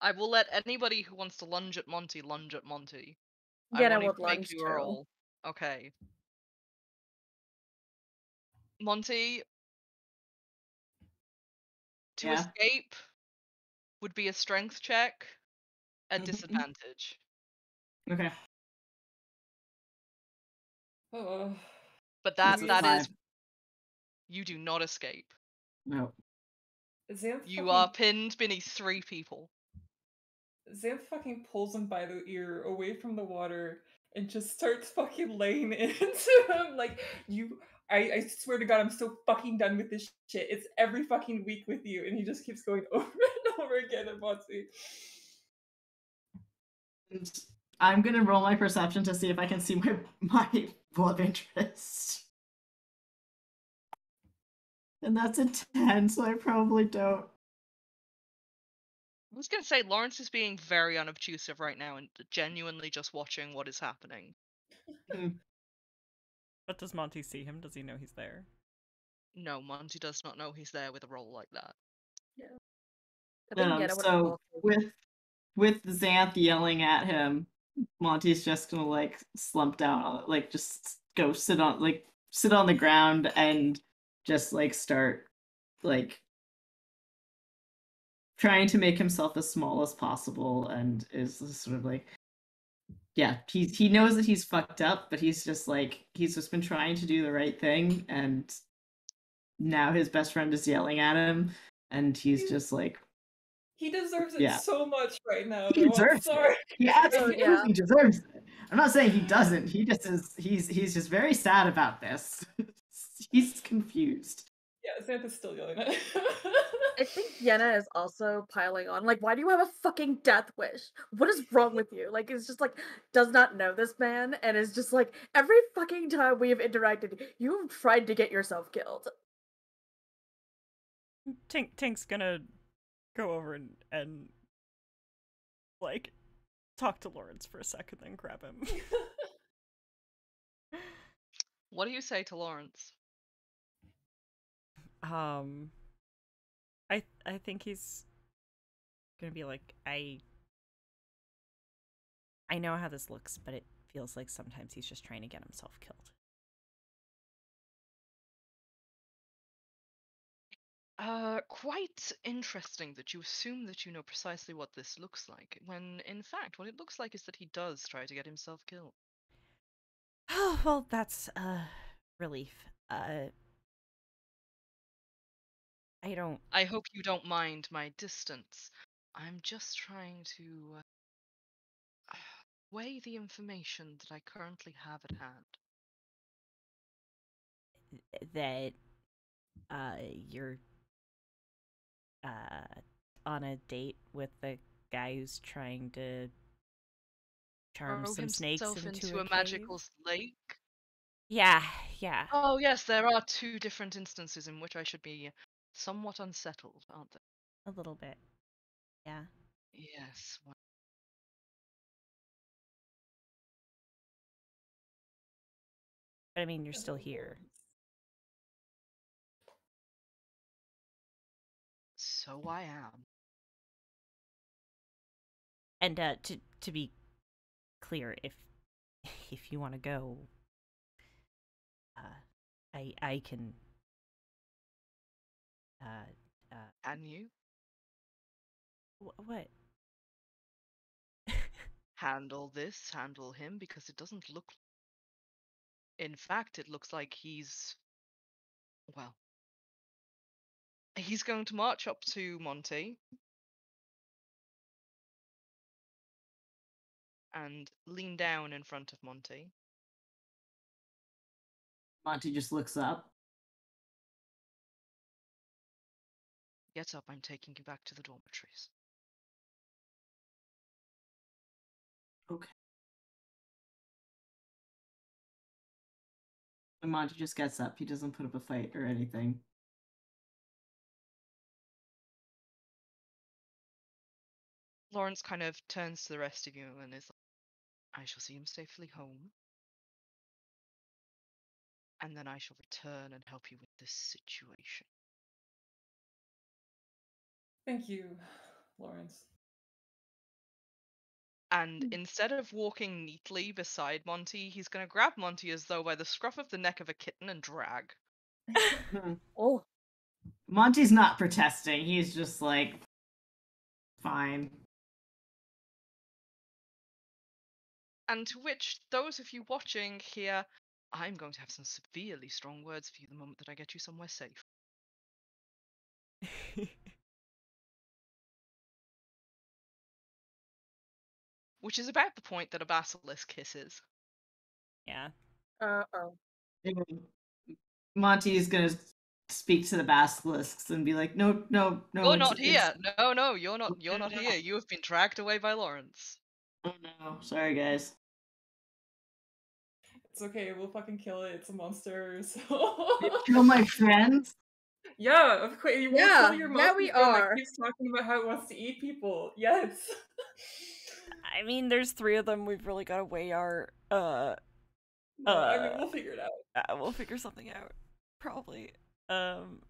I will let anybody who wants to lunge at Monty lunge at Monty. I won't would lunge you too. roll. Okay. Monty. To Yeah. escape would be a strength check at Mhm. disadvantage. Okay. Oh. But that Easy that is you do not escape. No. You are pinned beneath three people. Zanthe fucking pulls him by the ear away from the water and just starts fucking laying into him. Like, you. I, I swear to God, I'm so fucking done with this shit. It's every fucking week with you. And he just keeps going over and over again at Monty. I'm gonna roll my perception to see if I can see my my love interest. And that's a 10, so I probably don't. I was gonna say Lawrence is being very unobtrusive right now and genuinely just watching what is happening. but does Monty see him? Does he know he's there? No, Monty does not know he's there with a roll like that. I think Um, Yenna so with with Zanthe yelling at him, Monty's just gonna like slump down, like just go sit on like sit on the ground and just like start like trying to make himself as small as possible and is sort of like yeah he he knows that he's fucked up but he's just like he's just been trying to do the right thing and now his best friend is yelling at him and he's just like He deserves it Yeah. so much right now. He though, I'm deserves it. sorry. He absolutely oh, yeah. deserves it. I'm not saying he doesn't. He just is. He's he's just very sad about this. he's confused. Yeah, Zanthe's still yelling at I think Yenna is also piling on. Like, why do you have a fucking death wish? What is wrong with you? Like, it's just like does not know this man, and is just like every fucking time we have interacted, you have tried to get yourself killed. Tink Tink's gonna go over and and like talk to Lawrence for a second, then grab him. What do you say to Lawrence? Um, I I think he's gonna be like I. I know how this looks, but it feels like sometimes he's just trying to get himself killed. Uh, quite interesting that you assume that you know precisely what this looks like, when in fact what it looks like is that he does try to get himself killed. Oh well, that's uh relief. Uh, I don't. I hope you don't mind my distance. I'm just trying to uh, weigh the information that I currently have at hand. that uh you're uh on a date with the guy who's trying to charm Throw some snakes into, into a, a magical lake. Yeah, yeah. Oh yes, there are two different instances in which I should be somewhat unsettled, aren't they? A little bit. Yeah. Yes. well, But I mean, you're still here. So I am. And uh to to be clear, if if you want to go uh I I can uh uh Can you wh- what? handle this? Handle him? Because it doesn't look. In fact, it looks like he's. Well. He's going to march up to Monty. And lean down in front of Monty. Monty just looks up. Get up, I'm taking you back to the dormitories. Okay. Monty just gets up. He doesn't put up a fight or anything. Lawrence kind of turns to the rest of you and is like, I shall see him safely home. And then I shall return and help you with this situation. Thank you, Lawrence. And Hmm. instead of walking neatly beside Monty, he's going to grab Monty as though by the scruff of the neck of a kitten and drag. Oh, Monty's not protesting. He's just like, fine. And to which those of you watching here, I'm going to have some severely strong words for you the moment that I get you somewhere safe. Which is about the point that a basilisk kisses. yeah. uh oh. Monty's gonna speak to the basilisks and be like, no, no, no. you're not here. No, no, you're not. You're not here. You have been dragged away by Lawrence. Oh no, sorry guys. It's okay, we'll fucking kill it. It's a monster. So Kill my friends. yeah, of course. You won't Yeah, kill your yeah, we monster that are. keeps talking about how it wants to eat people. Yes. I mean, there's three of them. We've really got to weigh our. Uh, No, I mean, Uh, we'll figure it out. uh, we'll figure something out. Probably. Um.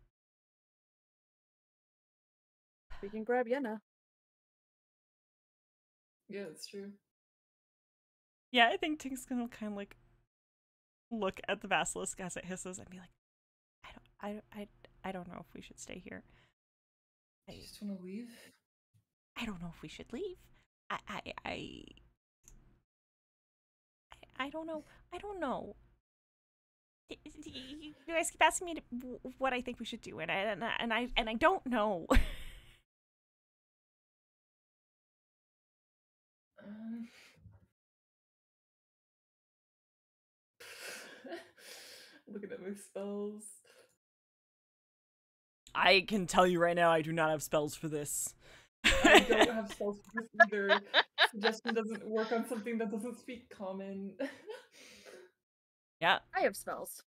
We can grab Yenna. Yeah, that's true. Yeah, I think Tink's gonna kind of like look at the basilisk as it hisses and be like, I don't, I, don't- I, I don't know if we should stay here. I, just want to leave? I don't know if we should leave. I, I, I, I don't know. I don't know. You guys keep asking me to, what I think we should do, and I, and I, and I, and I don't know. Um. Looking at my spells. I can tell you right now, I do not have spells for this. I don't have spells for either. Suggestion doesn't work on something that doesn't speak common. yeah. I have spells.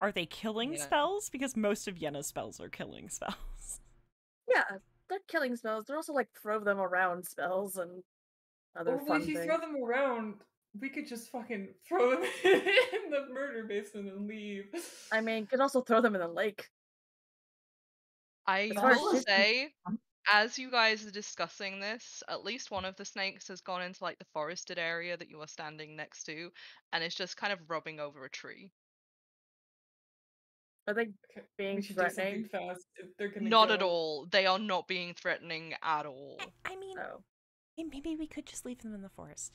Are they killing Yeah. spells? Because most of Yenna's spells are killing spells. Yeah, they're killing spells. They're also like throw them around spells and other Well, fun if you things. throw them around, we could just fucking throw them in the murder basin and leave. I mean, you could also throw them in the lake. I As far as will say, as you guys are discussing this, at least one of the snakes has gone into like the forested area that you are standing next to, and it's just kind of rubbing over a tree. Are they being we should do threatening? fast. if They're gonna Not at all. They are not being threatening at all. I mean, Oh, maybe we could just leave them in the forest.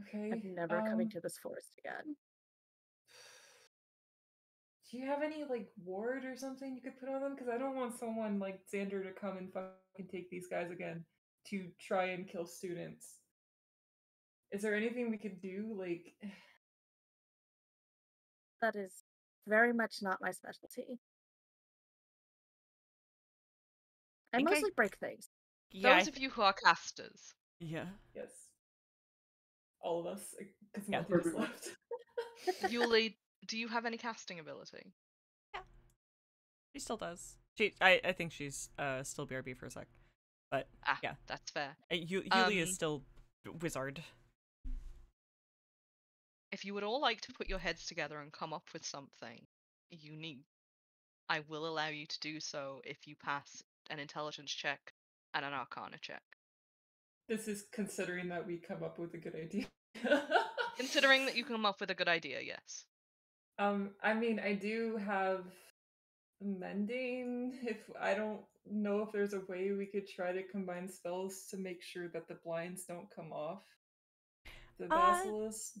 Okay. I'm never coming um, to this forest again. Do you have any like ward or something you could put on them? Because I don't want someone like Xander to come and fucking take these guys again to try and kill students. Is there anything we could do? Like, That is very much not my specialty. I I- mostly break things. Yeah. Those of you who are casters, yeah. yes, all of us, eh, because Yeah. Monty just left. Yulie, do you have any casting ability? Yeah. She still does. She, I, I think she's uh still BRB for a sec, but Ah, Yeah. that's fair. uh, Yu- Yulie is Um, still wizard. If you would all like to put your heads together and come up with something unique, I will allow you to do so if you pass an intelligence check and an arcana check. this is considering that we come up with a good idea. Considering that you come up with a good idea, yes. Um, I mean, I do have mending. If I don't know if there's a way we could try to combine spells to make sure that the blinds don't come off the Uh, basilisk.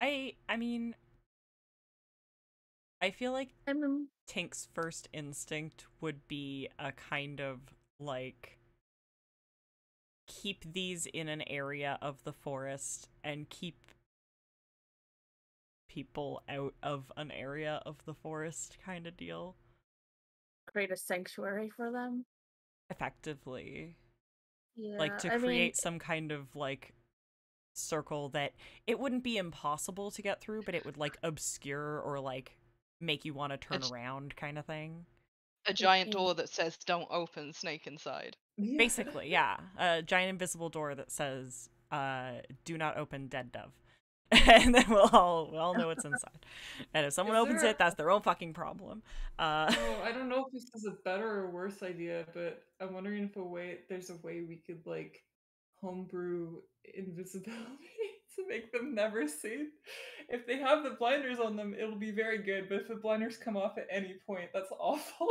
I, I mean, I feel like I mean, Tink's first instinct would be a kind of like keep these in an area of the forest and keep people out of an area of the forest kind of deal create a sanctuary for them. effectively Yeah, like to I create mean, some kind of like circle that it wouldn't be impossible to get through but it would like obscure or like make you want to turn around kind of thing A giant door that says "Don't open." Snake inside. Basically yeah a giant invisible door that says uh do not open dead dove and then we'll all we'll all know what's inside and if someone Is opens there- it that's their own fucking problem uh Oh, I don't know if this is a better or worse idea, but I'm wondering if a way there's a way we could like homebrew invisibility to make them never seen. If they have the blinders on them, it'll be very good. But if the blinders come off at any point, that's awful.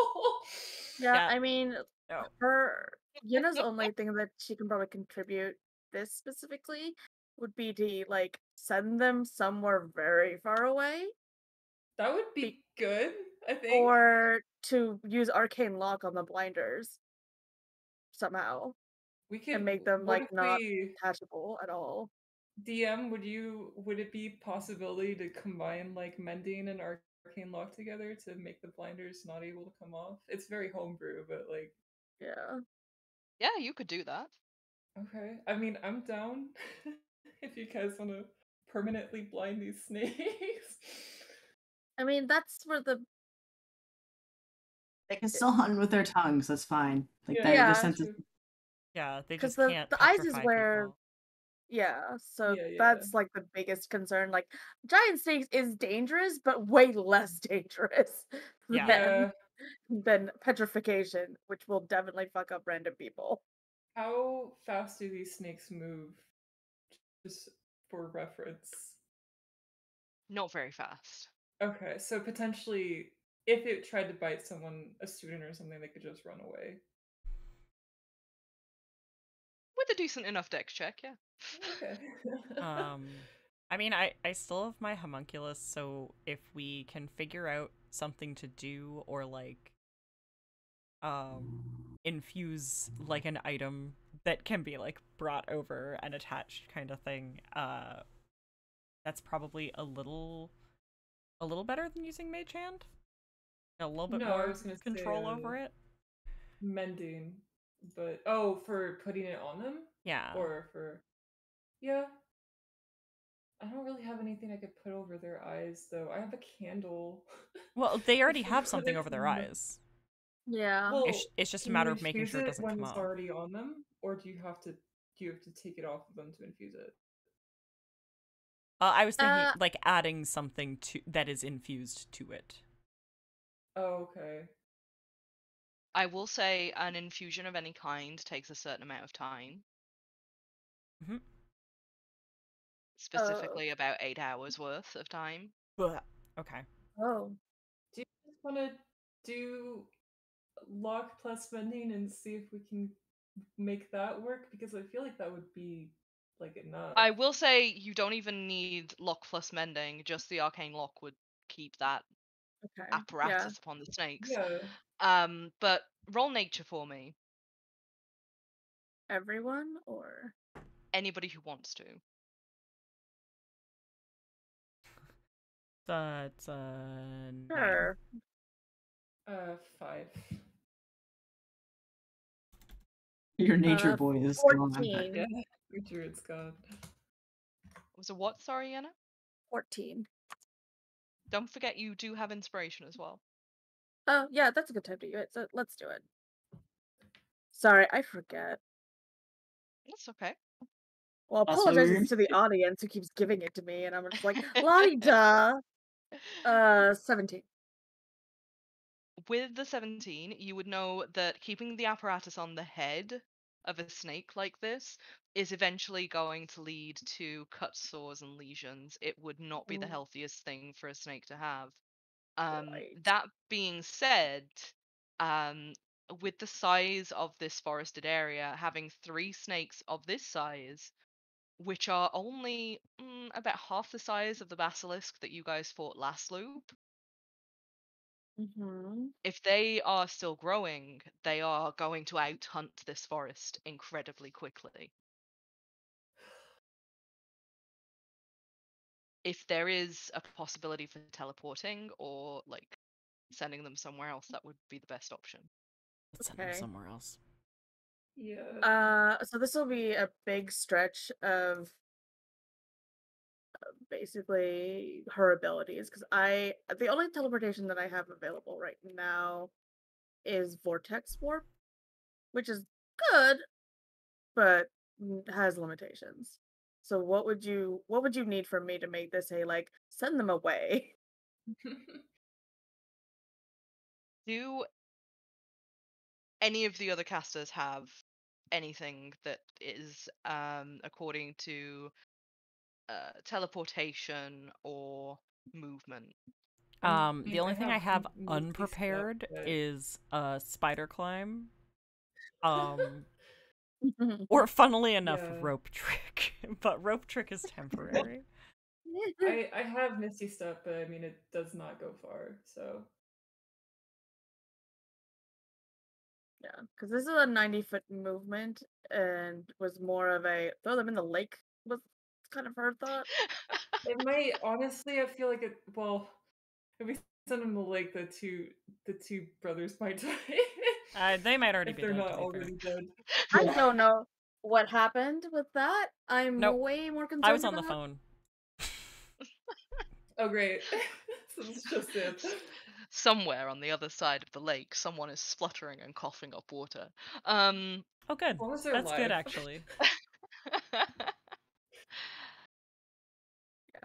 yeah, yeah. I mean, Oh. her Yenna's only thing that she can probably contribute this specifically would be to like send them somewhere very far away, that would be good, I think. or to use arcane lock on the blinders somehow, we can make them, like, not- we- attachable at all. DM, would you would it be possibility to combine like mending and arcane lock together to make the blinders not able to come off? It's very homebrew, but like Yeah. Yeah, you could do that. okay. I mean, I'm down if you guys want to permanently blind these snakes. I mean, that's where the They can still hunt with their tongues. That's fine. Like Yeah. their, Yeah. their senses. True. yeah they 'Cause just the- can't the eyes is where- people. yeah. So Yeah, yeah. that's like the biggest concern. Like giant snakes is dangerous, but way less dangerous Yeah. Yeah. than than petrification, which will definitely fuck up random people. How fast do these snakes move? Just for reference. Not very fast. Okay, so potentially, if it tried to bite someone, a student or something, they could just run away. With a decent enough dex check, yeah. Okay. um i mean i i still have my homunculus so if we can figure out something to do or like um infuse like an item that can be like brought over and attached kind of thing uh that's probably a little a little better than using Mage Hand. A little bit No, more control over it. Mending, but oh, for putting it on them Yeah. or for yeah. I don't really have anything I could put over their eyes though. I have a candle. Well, they already have something over their eyes. Yeah. Well, It's, it's just a matter of making sure it it doesn't when come it's out. already on them, or do you have to do you have to take it off of them to infuse it? Uh, I was thinking Uh, like adding something to that is infused to it. Oh, okay. I will say an infusion of any kind takes a certain amount of time. Mhm. Specifically, about eight hours worth of time. But okay. oh. Do you just want to do lock plus mending and see if we can make that work? Because I feel like that would be like enough. I will say you don't even need lock plus mending. Just the arcane lock would keep that Okay. apparatus upon the snakes. Yeah. Um, but roll nature for me. Everyone or Anybody who wants to. That's uh nine. sure. Uh, five. Your nature Uh, boy is gone. 14. Yeah, your druid's gone. Was it what? Sorry, Anna. 14. Don't forget you do have inspiration as well. Oh, yeah, that's a good time to do it. So let's do it. Sorry, I forget. That's okay. Well, Also, apologizes you're- to the audience who keeps giving it to me, and I'm just like, la da. Uh, 17. With the 17, you would know that keeping the apparatus on the head of a snake like this is eventually going to lead to cut sores and lesions. It would not be the healthiest thing for a snake to have. Um, Right. That being said, um, with the size of this forested area, having three snakes of this size, which are only mm, about half the size of the basilisk that you guys fought last loop, Mm-hmm. if they are still growing, they are going to out hunt this forest incredibly quickly. If there is a possibility for teleporting or like sending them somewhere else, that would be the best option. Let's send them Okay. somewhere else. Yeah. Uh, so this will be a big stretch of basically her abilities because I the only teleportation that I have available right now is vortex warp, which is good, but has limitations. So what would you what would you need from me to make this a like send them away? Do any of the other casters have anything that is um according to uh teleportation or movement? Um, the only thing I have unprepared is uh spider climb. Um, or funnily enough, Yeah. rope trick. but rope trick is temporary. I I have Misty Step, but I mean it does not go far. So Yeah, because this is a 90 foot movement and was more of a throw them in the lake was kind of her thought. it might honestly. I feel like it. Well, if we send them to the lake, the two the two brothers might die. Uh, they might already if be they're dead. not to be fair. already dead. I don't know what happened with that. I'm Nope. way more concerned. I was on the phone. Oh great. so it's just it. Somewhere on the other side of the lake, someone is spluttering and coughing up water. Um Oh, good. long as That's good, actually.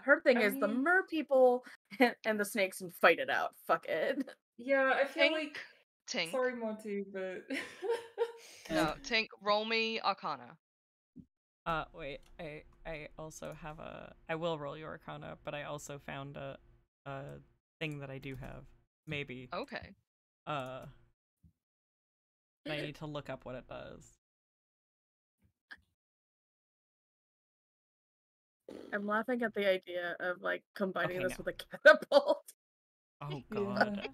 Her thing I is the mer people and the snakes and fight it out. Fuck it. Yeah, I feel Tink, like Tink. sorry Monty, but No, Tink, roll me Arcana. Uh, wait. I I also have a. I will roll your Arcana, but I also found a a thing that I do have. Maybe. Okay. Uh. I need to look up what it does. I'm laughing at the idea of like combining Okay, this no. with a catapult. Oh Yeah. God.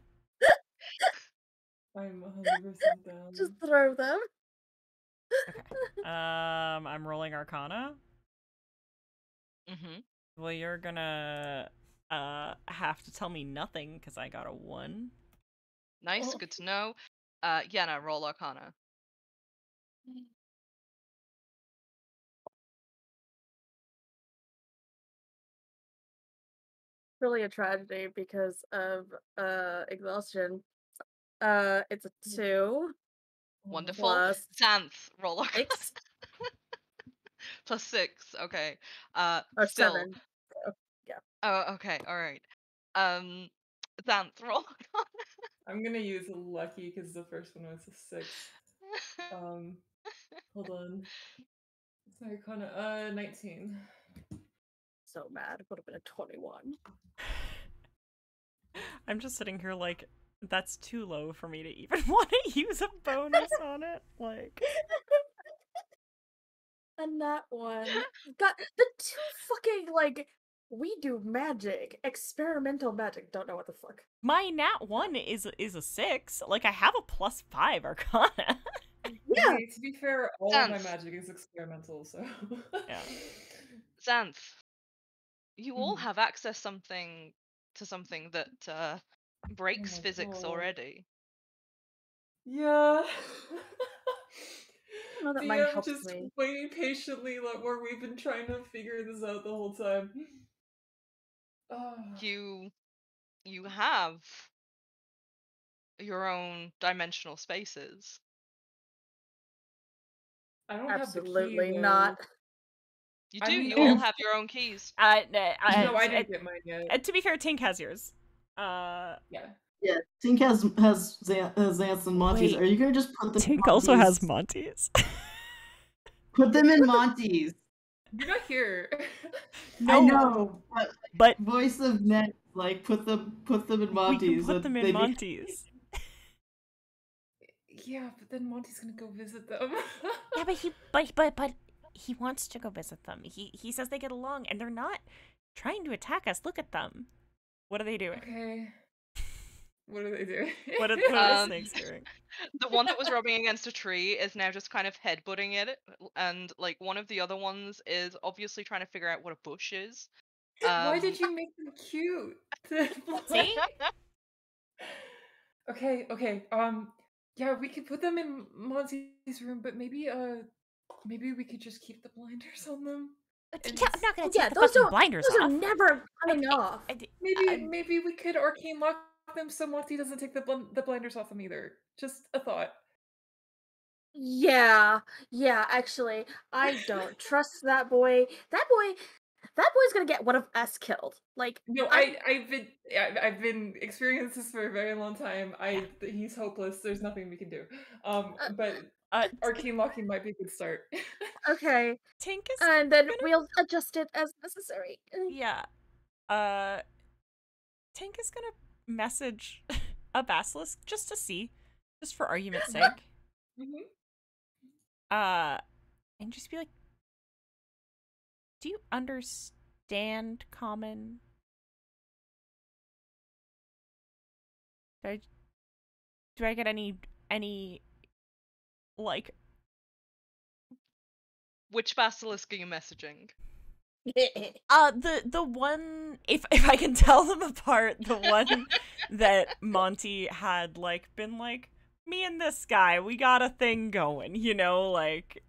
I'm 100% down. Just throw them. Okay. Um, I'm rolling Arcana. Mm-hmm. Well, you're gonna uh have to tell me nothing because I got a one. Nice, Oh. good to know. Uh, Yenna, roll Arcana. Really a tragedy because of uh exhaustion. Uh it's a two Wonderful. plus Xanth, roll six Plus six. Okay. Uh, or still. seven. Oh, okay. All right. Um, Xanth, roll I'm gonna use lucky because the first one was a six. Um, hold on. Sorry, Connor. Uh, 19. So mad. It would have been a twenty-one. I'm just sitting here like that's too low for me to even want to use a bonus on it. Like And that one. Got the two fucking like we do magic. Experimental magic. Don't know what the fuck. my nat one is is a six. Like I have a plus five arcana. Yeah. Okay, to be fair, all of my magic is experimental, so. Yeah. Xanth, you all Mhm. have access something to something that uh, breaks my physics God. already. Yeah. that DM just me. waiting patiently, like where we've been trying to figure this out the whole time. Oh. You, you have your own dimensional spaces. I don't have the Absolutely key, not. Though. You I do. mean, you all have your own keys. Uh, n- uh, no, I didn't get mine yet. uh, to be fair, Tink has yours. Uh, yeah. Yeah, Tink has has Xan- uh, Xanth and Monty's. Wait, Are you gonna just put them? in Tink also has Monty's? Monty's. Put them in Monty's. You're not here. No. I know, but but voice of net, like put them put them in we Monty's. put them they in be- Monty's. yeah, but then Monty's gonna go visit them. Yeah, but he, but but but he wants to go visit them. He he says they get along, and they're not trying to attack us. Look at them. What are they doing? Okay. What are they doing? What are, what are the Um, snakes doing? The one that was rubbing against a tree is now just kind of headbutting it, and like one of the other ones is obviously trying to figure out what a bush is. Why Um, did you make them cute? See? okay, okay. Um, yeah, we could put them in Monty's room, but maybe uh, maybe we could just keep the blinders on them. and Yeah, I'm not gonna Oh, yeah, the those fucking blinders Those off. are never coming I- off. I d- Maybe I- maybe we could arcane lock them so Monty doesn't take the bl- the blinders off them either. Just a thought. Yeah, yeah, actually, I don't trust that boy. That boy, that boy's gonna get one of us killed. Like, No, I- I I've been I- I've been experiencing this for a very long time. I he's hopeless. There's nothing we can do. Um, Uh, but uh, arcane locking might be a good start. okay, Tink is and then gonna- we'll adjust it as necessary. Uh, yeah. Uh, Tink is gonna message a basilisk just to see, just for argument's sake. Mhm. Uh, and just be like, "Do you understand common?" Do I, do I get any any like Which basilisk are you messaging? Uh the the one if if I can tell them apart, the one that Monty had like been like me and this guy, we got a thing going, you know, like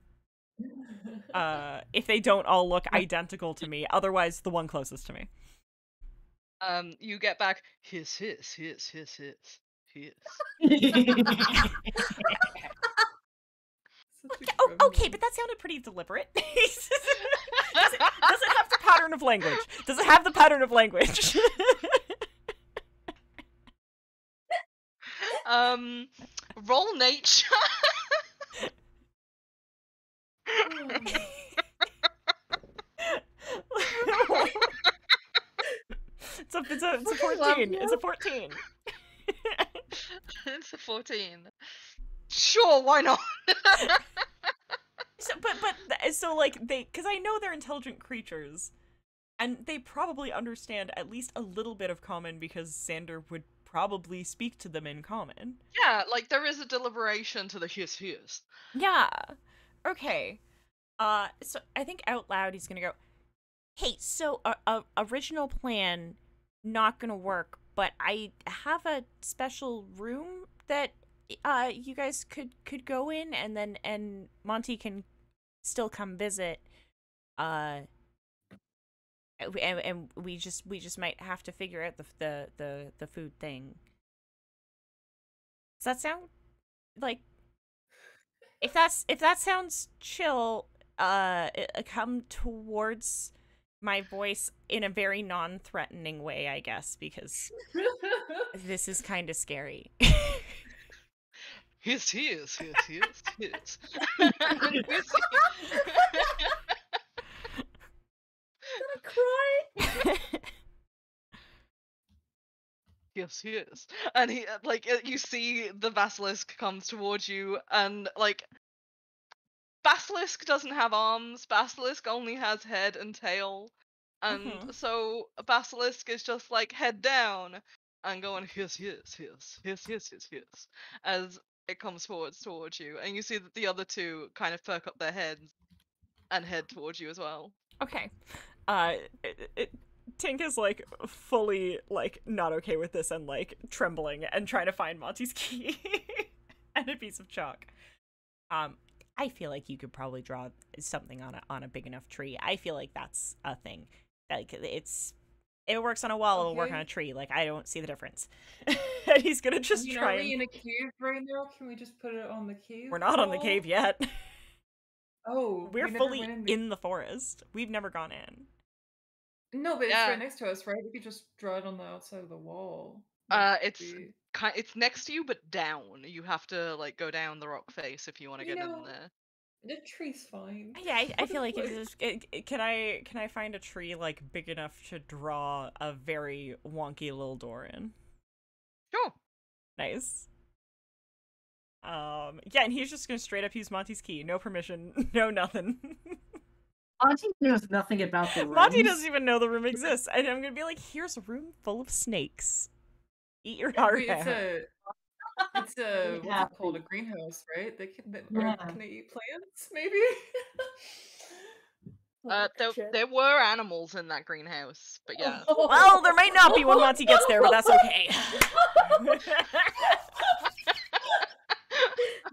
uh if they don't all look identical to me, otherwise the one closest to me. Um, you get back hiss hiss hiss hiss hiss hiss. Such Oh, okay, but that sounded pretty deliberate. does, it, does it have the pattern of language? Does it have the pattern of language? um, roll nature. it's a it's a it's a fourteen. It's a fourteen. it's a fourteen. Sure, why not? So, but but so like they because I know they're intelligent creatures, and they probably understand at least a little bit of common because Xander would probably speak to them in common. yeah, like there is a deliberation to the hiss hiss. Yeah. Okay. Uh. So I think out loud he's gonna go. Hey, so uh, uh, original plan not gonna work, but I have a special room that uh you guys could could go in, and then and Monty can still come visit. Uh, and, and we just we just might have to figure out the the the, the food thing. Does that sound like if that's if that sounds chill? Uh, uh, come towards my voice in a very non-threatening way, I guess, because this is kind of scary. Yes, he is. Yes, he is. He is. Gonna cry. Yes, he is. And he uh, like uh, you see the basilisk comes towards you and like basilisk doesn't have arms. Basilisk only has head and tail. And Mhm. so basilisk is just like head down and going yes, yes, yes, yes, yes, yes, yes as it comes forwards towards you. And you see that the other two kind of perk up their heads and head towards you as well. Okay. Uh, it, it, Tink is like fully like not okay with this and like trembling and trying to find Monty's key and a piece of chalk. Um, I feel like you could probably draw something on a on a big enough tree. I feel like that's a thing. Like it's. If it works on a wall, it'll work on a tree. Like I don't see the difference. and he's gonna just I mean, try are we and. in a cave right now? Can we just put it on the cave? We're not on the cave yet. Oh, We're we never fully went in in the... the... forest. We've never gone in. No, but it's right next to us, right? We could just draw it on the outside of the wall. Uh, it's we- ki- it's next to you but down. You have to like go down the rock face if you want to get know- in there. The tree's fine. Yeah, I, I feel like What? it is. It, it- can I can I find a tree like big enough to draw a very wonky little door in? Sure. Nice. Um. Yeah, and he's just gonna straight up use Monty's key. No permission. No nothing. Monty knows nothing about the rooms. Monty doesn't even know the room exists, and I'm gonna be like, "Here's a room full of snakes. Eat your heart out." It's a it's a what's Yeah. it called? A greenhouse, right? They can they, Yeah. or can they eat plants? Maybe. Uh, there, there were animals in that greenhouse, but yeah. Well, there might not be when Monty gets there, but that's okay.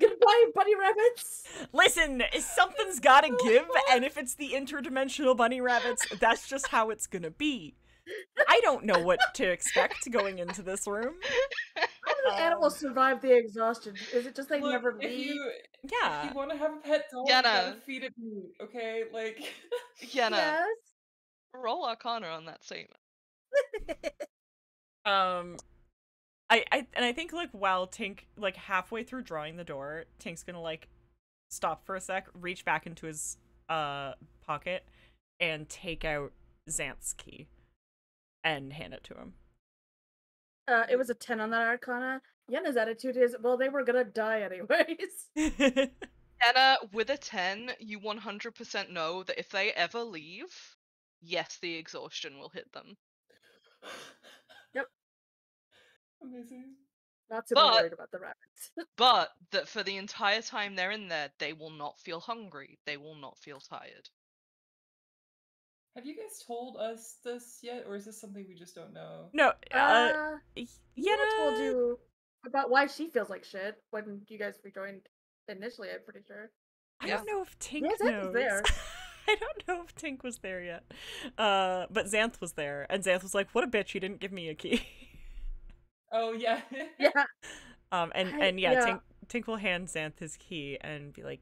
Goodbye, bunny rabbits. Listen, something's gotta give, and if it's the interdimensional bunny rabbits, that's just how it's gonna be. I don't know what to expect going into this room. How do animals survive the exhaustion? Is it just they Look, never if leave? you Yeah. if you want to have a pet dog, you gotta Yenna. feed it meat. Okay, like Yenna, Yes. roll Arcana on that statement. Um I, I and I think like while Tink like halfway through drawing the door, Tink's gonna like stop for a sec, reach back into his uh pocket, and take out Xanth's key and hand it to him. Uh, it was a 10 on that arcana. Yenna's attitude is, well, they were gonna die anyways. Yenna, with a 10, you 100% know that if they ever leave, yes, the exhaustion will hit them. Yep. Amazing. Not super But- worried about the rabbits. But that for the entire time they're in there, they will not feel hungry. They will not feel tired. Have you guys told us this yet, or is this something we just don't know? no, uh, Uh, yeah, Yenna told you about why she feels like shit when you guys rejoined initially, I'm pretty sure. I Yeah. don't know if Tink Yeah, Xanth was knows. there. I don't know if Tink was there yet. Uh, but Xanth was there, and Xanth was like, "What a bitch! You didn't give me a key." Oh yeah. Yeah. Um, and I- and yeah, yeah. Tink, Tink will hand Xanth his key and be like,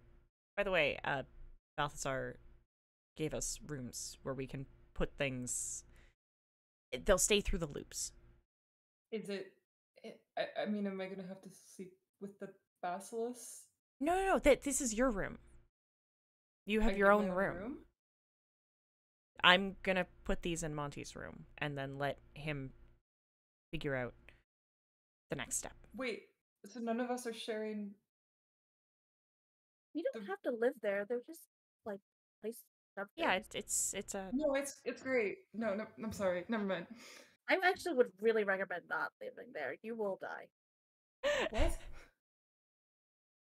"By the way, uh, Balthazar gave us rooms where we can put things. They'll stay through the loops. Is it? it I, I mean, am I gonna have to sleep with the basilisk? No, no, no. That this is your room. You I have your own my room. I'm gonna put these in Monty's room and then let him figure out the next step. Wait, so none of us are sharing. You don't The- have to live there. They're just like place Yeah, it's it's it's a No, it's it's great. No, no, I'm sorry. Never mind. I actually would really recommend not living there. You will die. What?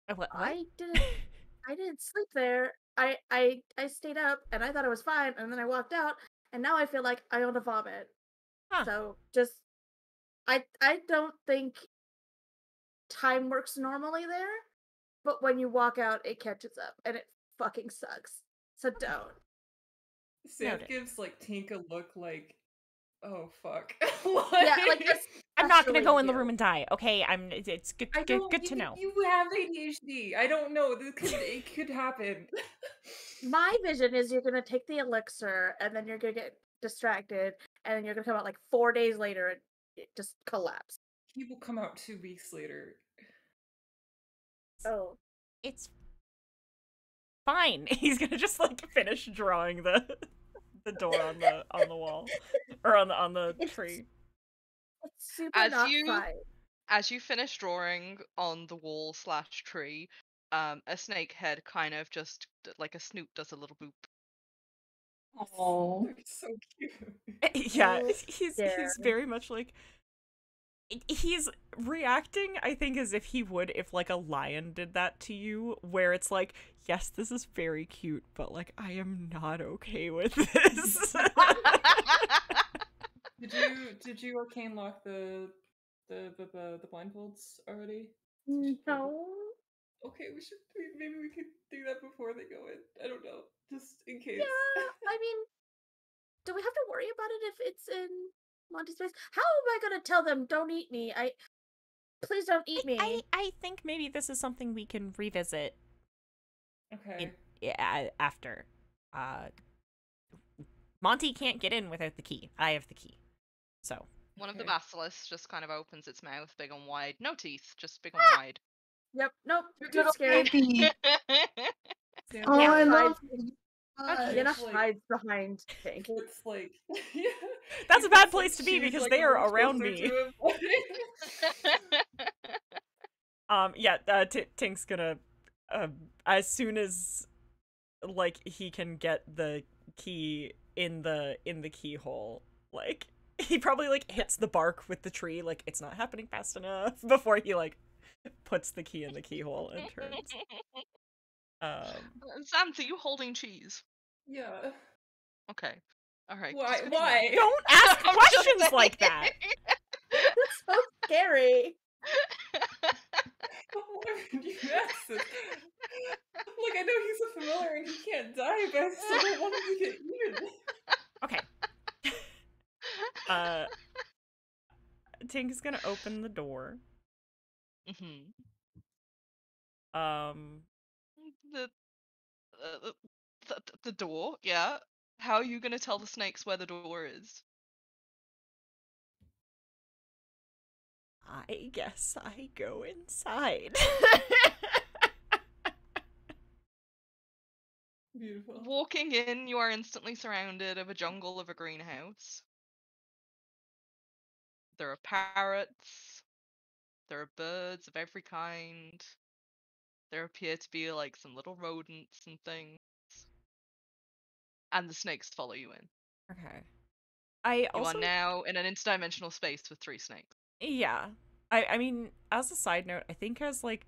What, what? I didn't. I didn't sleep there. I I I stayed up and I thought I was fine, and then I walked out and now I feel like I want to vomit. Huh. So just, I I don't think time works normally there, but when you walk out, it catches up, and it fucking sucks. So don't. Sam Noted. gives like Tink a look like, oh fuck. Yeah, like that's. I'm not gonna go in the room and die. Okay, I'm. It's, it's good. I Good, don't. you, to know. You have ADHD. I don't know. This could it could happen. My vision is you're gonna take the elixir, and then you're gonna get distracted, and then you're gonna come out like four days later and it just collapse. he will come out two weeks later. Oh, It's fine. He's gonna just like finish drawing the the door on the on the wall or on the on the It's- tree. it's super As not you- fine. As you finish drawing on the wall slash tree, um, a snake head kind of just like a snoot does a little boop. Oh. So cute. yeah, he's he's very much like i- he's reacting i think as if he would if like a lion did that to you where it's like yes this is very cute but like i am not okay with this Did you did you arcane lock the the the the, the blindfolds already? Mm, no. Okay, we should maybe we could do that before they go in. I don't know, just in case. Yeah, I mean, do we have to worry about it if it's in Monty's face? How am I gonna tell them don't eat me? I please don't eat me. I, I think maybe this is something we can revisit Okay. in, yeah, after uh monty can't get in without the key i have the key so One of the Okay. basilisks just kind of opens its mouth big and wide. No teeth, just big and Ah! wide. Yep. Nope. Too scary. Oh, Yeah, I love hides- it. Yenna Like- hides behind Tank. It's like yeah. That's a bad place to be because like, they are around me. Um, yeah, uh, T- Tink's gonna, uh, as soon as, like, he can get the key in the in the keyhole, like, he probably like hits the bark with the tree, like it's not happening fast enough before he like puts the key in the keyhole and turns. Um, Xanth, are you holding cheese? yeah. Okay. All right. Why? just good know. Why? don't ask I'm questions like that. saying. It's so scary. Why would you ask this? Like I know he's a familiar and he can't die, but I still don't want him to get eaten. Okay. Uh, Tink's gonna open the door. Mhm. Um, The, uh, the the door. Yeah. How are you gonna tell the snakes where the door is? I guess I go inside. Beautiful. Walking in, you are instantly surrounded of a jungle of a greenhouse. There are parrots. There are birds of every kind. There appear to be like some little rodents and things. And the snakes follow you in. okay. I You also are now in an interdimensional space with three snakes. yeah. I I mean, as a side note, I think as like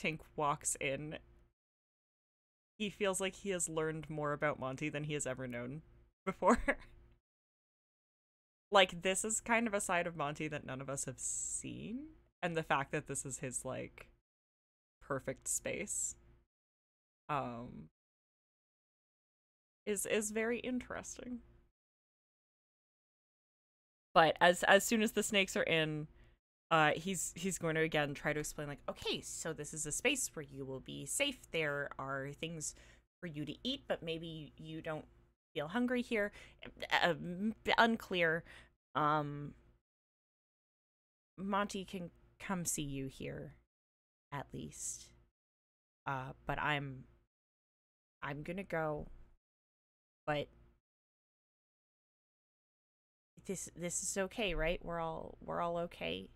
Tink walks in, he feels like he has learned more about Monty than he has ever known before. like this is kind of a side of Monty that none of us have seen, and the fact that this is his like perfect space um is is very interesting. But as as soon as the snakes are in, uh he's he's going to again try to explain like, okay, so this is a space where you will be safe. There are things for you to eat, but maybe you don't feel hungry here. Uh, unclear. Um Monty can come see you here at least. Uh but I'm I'm going to go but this this is okay, right? We're all we're all okay.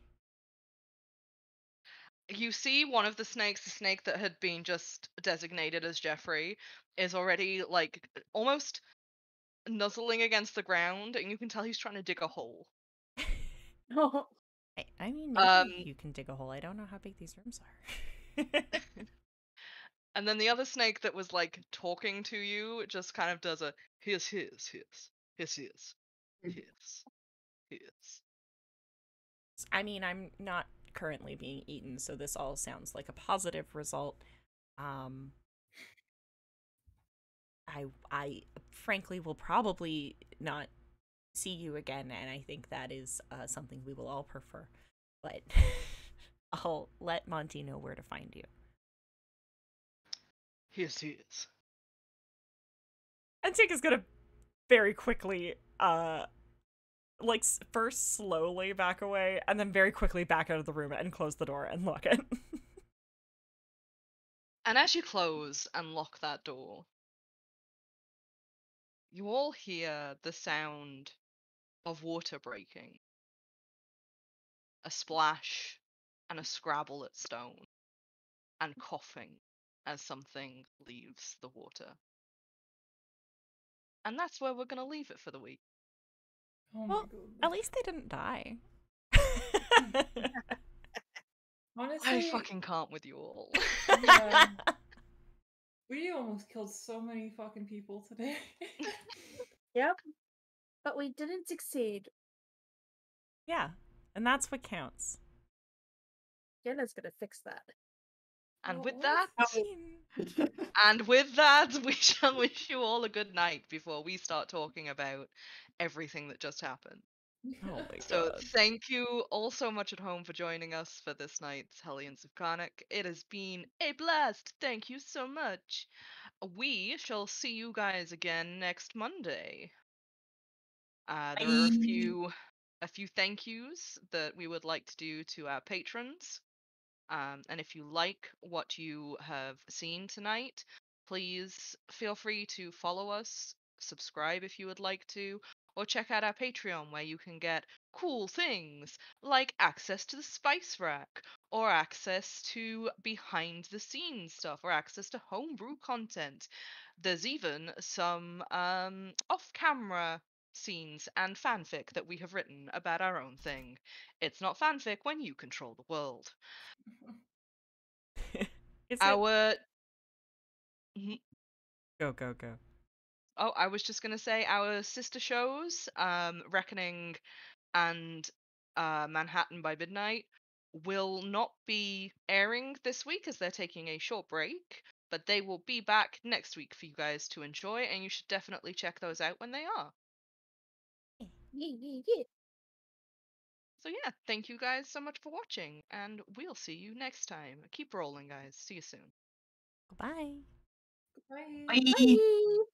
You see one of the snakes, the snake that had been just designated as Jeffrey, is already like almost nuzzling against the ground, and you can tell he's trying to dig a hole. Oh, I, I mean, maybe Um, you can dig a hole. I don't know how big these rooms are. And then the other snake that was like talking to you just kind of does a hiss, hiss, hiss, hiss, hiss, hiss, He is. He is. I mean, I'm not currently being eaten, so this all sounds like a positive result. Um, I, I frankly will probably not see you again, and I think that is uh, something we will all prefer. But I'll let Monty know where to find you. Yes, he is. And Tink is gonna very quickly, uh, like first slowly back away, and then very quickly back out of the room and close the door and lock it. And as you close and lock that door, you all hear the sound of water breaking. A splash and a scrabble at stone, and coughing as something leaves the water. And that's where we're going to leave it for the week. Oh Well, god. At least they didn't die. Honestly, I fucking can't with you all. Yeah. we almost killed so many fucking people today. Yep. But we didn't succeed. yeah, and that's what counts. Jenna's gonna fix that. and with that, and with that, we shall wish you all a good night before we start talking about everything that just happened. oh my So god. thank you all so much at home for joining us for this night's Hellions of Carnocht. It has been a blast. Thank you so much. We shall see you guys again next Monday. Uh, there are a few a few thank yous that we would like to do to our patrons. Um, and if you like what you have seen tonight, please feel free to follow us, subscribe if you would like to, or check out our Patreon where you can get cool things like access to the spice rack, or access to behind the scenes stuff, or access to homebrew content. There's even some um, off camera scenes and fanfic that we have written about our own thing. It's not fanfic when you control the world. Is it? Our Mhm. Go go go. Oh, I was just gonna say our sister shows, um, Reckoning and uh, Manhattan by Midnight, will not be airing this week as they're taking a short break, but they will be back next week for you guys to enjoy, and you should definitely check those out when they are. Yeah, yeah, yeah. So yeah, thank you guys so much for watching, and we'll see you next time. Keep rolling, guys. See you soon. Bye. Bye. Bye. Bye.